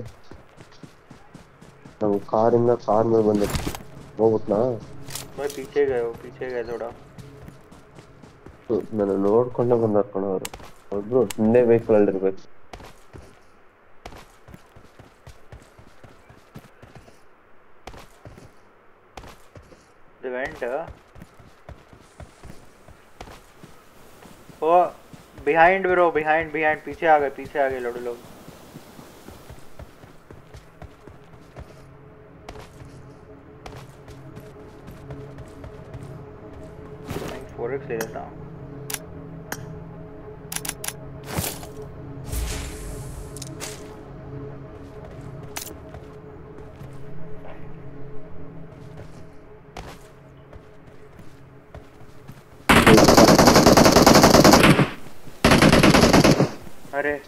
ನಾವು ಕಾರಿಂದ ಕಾರ್ ಮೇಲೆ ಬಂದೆ ಹೋಗ್ಬಿಟ್ನಾ मैं पीछे गए हो पीछे गए थोड़ा ನನ್ನ ನೋಡ್ಕೊಂಡೆ ಬಂದಾರ ಕಣ ಅವರು ಒಬ್ರು ಹಿಂದೆ ವೆಹಿಕಲ್ ಅಲ್ಲಿ ಇರ್ಬೇಕು they O behind bro behind behind पीछे आ गए, पीछे आ गए लड़ू लोग। फोर ले लेता हूँ। अरे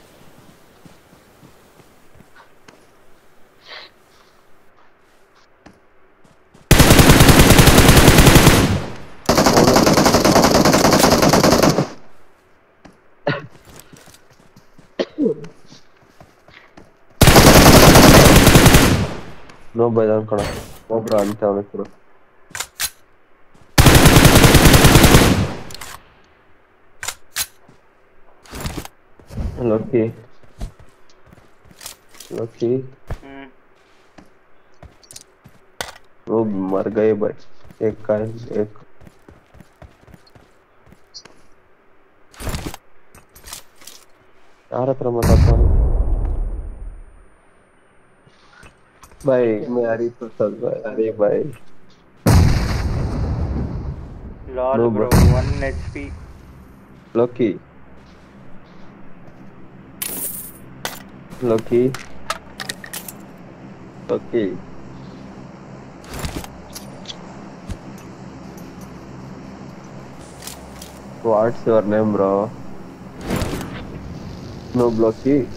No, but I'm gonna. Oh, bro, I'm telling you. Lucky. Lucky. Hmm. वो मर गए भाई। एक का एक। यार तेरा मत आता भाई मैं अरे तो सच भाई अरे भाई। Lol bro 1 HP lucky Lucky. Lucky. What's your name, bro? No blocky.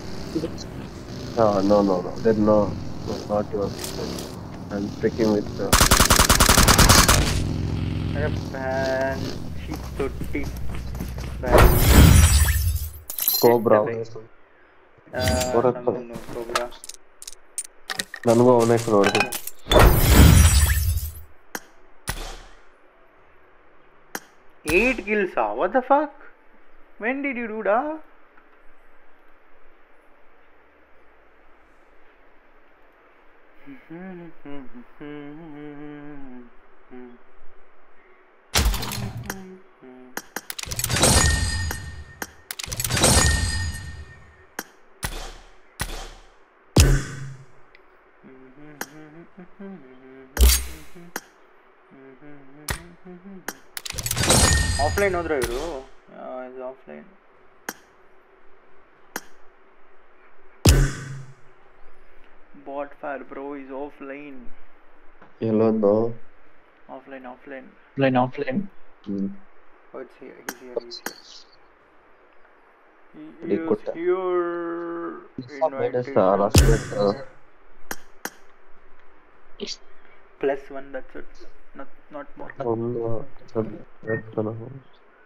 No, no, no, no. Then no, no not your. I'm speaking with. Uh... Cobra. ನನಗೂ ಅವನೇ ನೋಡಿದೆ eight kills ah what the fuck when did you do that mm-hmm offline ಹೋದ್ರ ಇವರು ಇದು offline bot fire bro is offline ಎಲ್ಲೊಂದು offline offline Offline, offline. Hmm Oh, it's here. He's here. He's here. He Pretty is good. here. Minister, last bit, uh, Plus one. That's it. Not not more. ಒಂದು ಸ್ವಲ್ಪ ಹೇಳ್ತಾನ.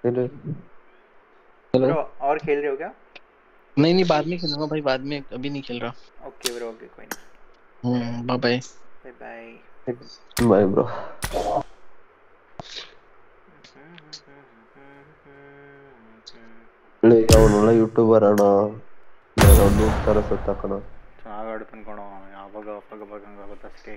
ಇದು hello Bro, और खेल रहे हो क्या? नहीं नहीं बाद में खेलूंगा भाई बाद में अभी नहीं खेल रहा Okay, bro. Okay, कोई नहीं. Hmm bye bye Bye bye. Bye bro ಅವನೊಳ್ಳೆ YouTuber ಅಣ್ಣ ಅವನು ತರ ಸುತ್ತಾಕಣ ಚೆನ್ನಾಗಿ ಆಡ್ತಾನೆ ಕಣೋ ಯಾವಾಗ ಅವಾಗ ಅವಾಗ ಹಂಗಾಗುತ್ತೆ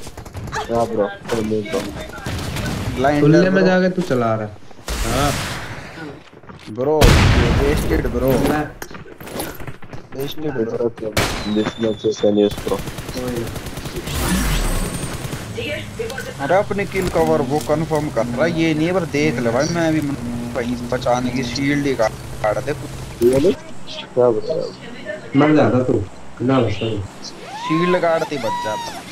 हाँ ब्रो कर ले ब्रो ब्लाइंड खुले में जाके तू चला रहा हाँ। Bro wasted bro wasted bro this match is an bro अरे अपने किल कवर वो कंफर्म कर रहा ये नहीं पर देख ले भाई मैं अभी भाई बचाने की शील्ड ही काट दे। क्या बता मर जाता तू। ना शील्ड काटती बच जाता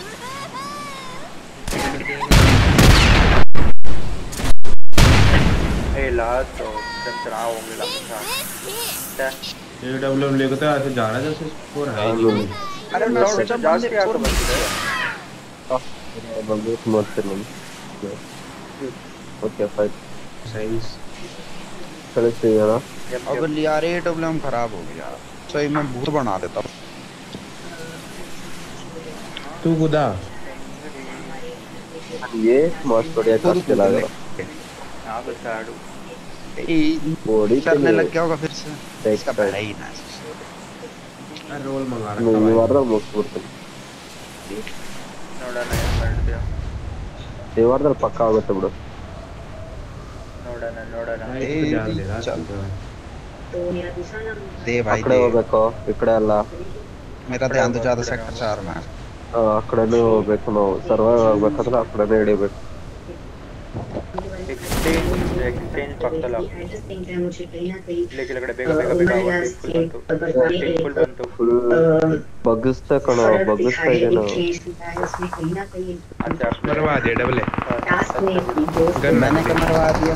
ए लास्ट तो चंचरा होंगे लगता है? ये डब्ल्यू लेके तो ऐसे जा रहा है जैसे स्कोर है अरे डॉट जब जास के आके बच गए बहुत मत कर ओके फाइट सही चले है। ना अब लिया रे डब्ल्यू खराब हो गया। सही मैं भूत बना देता तू गुदा ये मस्त बढ़िया कास्ट चला गया यहाँ पे साडू बॉडी करने लग गया होगा फिर से Take इसका time. पहला ही ना रोल मंगा रखा नहीं भाई मार रहा मुक्त ಬರ್ತೀನಿ ನೋಡೋಣ ಏನ್ ಮಾಡ್ತೀಯ ಈ ವಾರದಲ್ಲಿ ಪಕ್ಕ ಆಗುತ್ತೆ ಬಿಡು ನೋಡೋಣ ನೋಡೋಣ चल दे ಆ भाई ಕಡೆ दे ಹೋಗ್ಬೇಕು ಈ ಕಡೆ ಅಲ್ಲ मेरा ध्यान तो ज्यादा सेक्टर चार में है ಆ ಆ ಕಡೆನೇ ಹೋಗ್ಬೇಕು ನಾವು ಸರ್ವೈವ್ ಆಗ್ಬೇಕಂದ್ರೆ ಆ ಕಡೆನೇ ಹಿಡಿಬೇಕು एक्सचेंज फक्त लेकडे बेगा बेगा बेगा फुल बनतो फुल बनतो फुल बगस्त कणो बगस्त आहे ना अच्छा मरवा दे डबल है। मैंने मरवा दिया।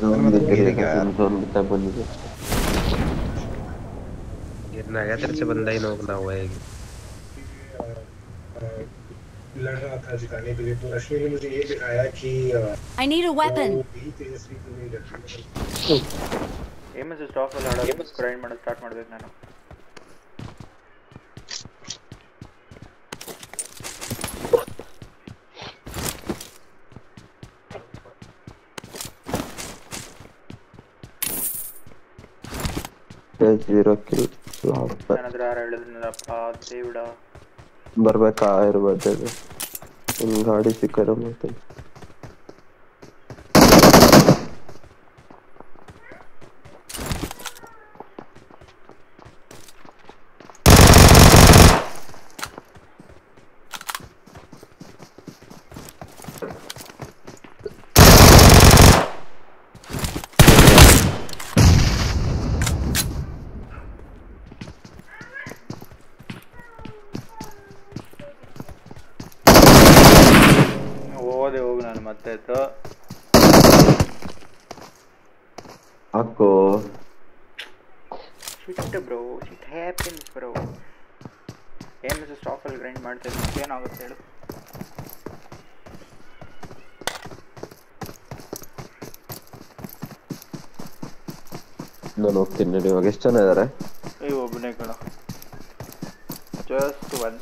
जोन देख के लेके आया जोन बता बोल दे गिरना गया तेरे से बंदा ही नॉक हुआ है लड़ रहा था जिताने के लिए तो रश्मि ने मुझे ये दिखाया कि I need a weapon M is stop वाला ग्राइंड मार स्टार्ट मार देना ना 0 kill last another are எழுதுனது அப்பா தேவிடா ಬರ್ಬೇಕಾ ಇರ್ಬೋದು ನಿಮ್ಗೆ ಗಾಡಿ ಸಿಕ್ಕರು ಮತ್ತೆ ಹೋಗ್ತೀನಿ ನೋಡಿ ಇವಾಗ ಎಷ್ಟು ಜನ ಇದಾರೆ ಏ ಒಬ್ಬನೇ ಕಣ just one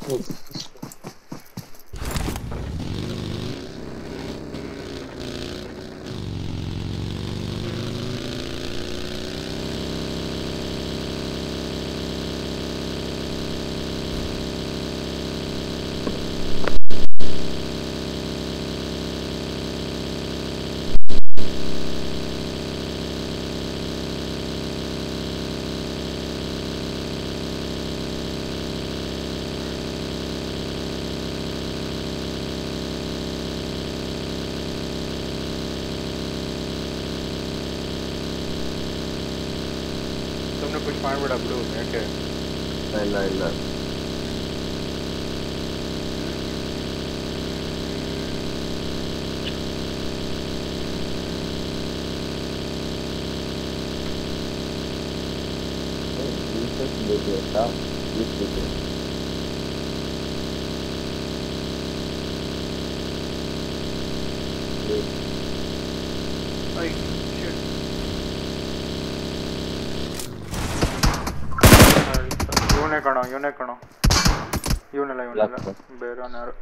Black bear on arrow.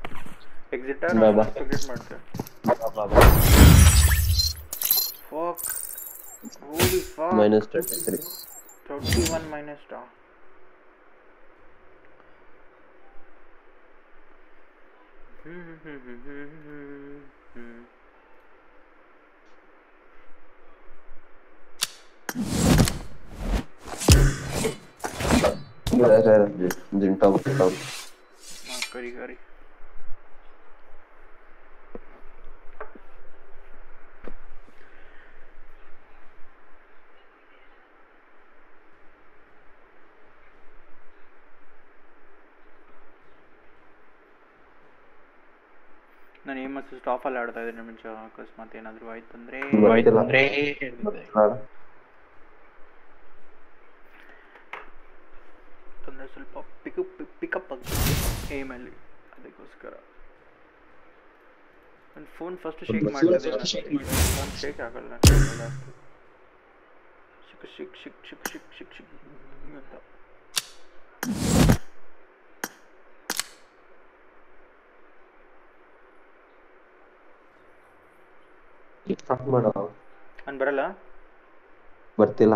Exit arrow. Baba. Exit मरते. Baba baba. Fuck. Holy fuck. Minus thirty-three. Thirty-one minus two. Hmm. Era, era, de, de, de, de, de, de, de, de. કરી કરી ನಾನು aim ಸ್ಟಾಫಲ್ಲಿ ಆಡ್ತಾ ಇದ್ದೀನಿ ನಿಮಿಷ ಅಕಸ್ಮಾತ್ ಏನಾದರೂ ಆಯ್ತು ಅಂದರೆ ಆಯ್ತು ಅಂದರೆ ಯಾಕಂದ್ರೆ ಸ್ವಲ್ಪ ಪಿಕಪ್ ಪಿಕಪ್ ಆಗ್ತದೆ ಏಮಲ್ಲಿ ಅದಕ್ಕೋಸ್ಕರ. ನನ್ನ ಫೋನ್ ಫಸ್ಟ್ ಶೇಕ್ ಮಾಡ್ತದೆ ಫೋನ್ ಶೇಕ್ ಆಗಲ್ಲ ಶಿಕ್ ಶಿಕ್ ಶಿಕ್ ಶಿಕ್ ಶಿಕ್ ಶಿಕ್ ಶಿಕ್ ಅಂತ. ಸ್ಟಾರ್ಟ್ ಮಾಡೋ ನಾನು ಬರಲ್ಲ? ಬರ್ತಿಲ್ಲ.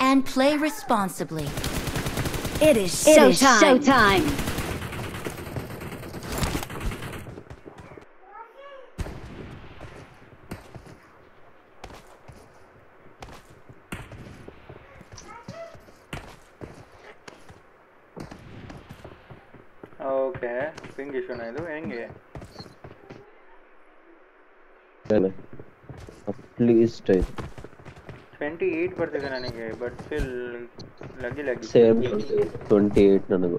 and play responsibly. It is showtime. Show okay, ping is on the way. Please stay. 28 ಬರ್ತದೆ ನನಗೆ but still laggy laggy same 28 ನನಗೂ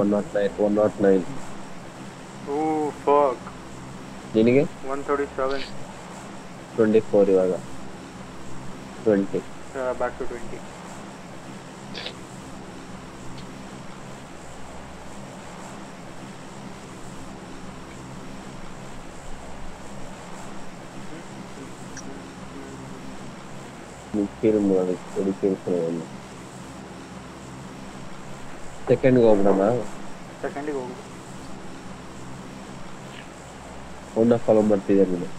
one not nine one not nine oh fuck ನಿನಗೆ one thirty seven twenty four ಇವಾಗ twenty back to twenty feel ಮಾಡಿ ಥೋಡಿ feel ಮಾಡೋಣ ಸೆಕೆಂಡ್ಗೆ ಹೋಗ್ಬಿಡೋಣ ಸೆಕೆಂಡಿಗೆ ಹೋಗು ಅವನ್ನ ಫಾಲೋ ಮಾಡ್ತಿದ್ದಾರೆ ನೀನು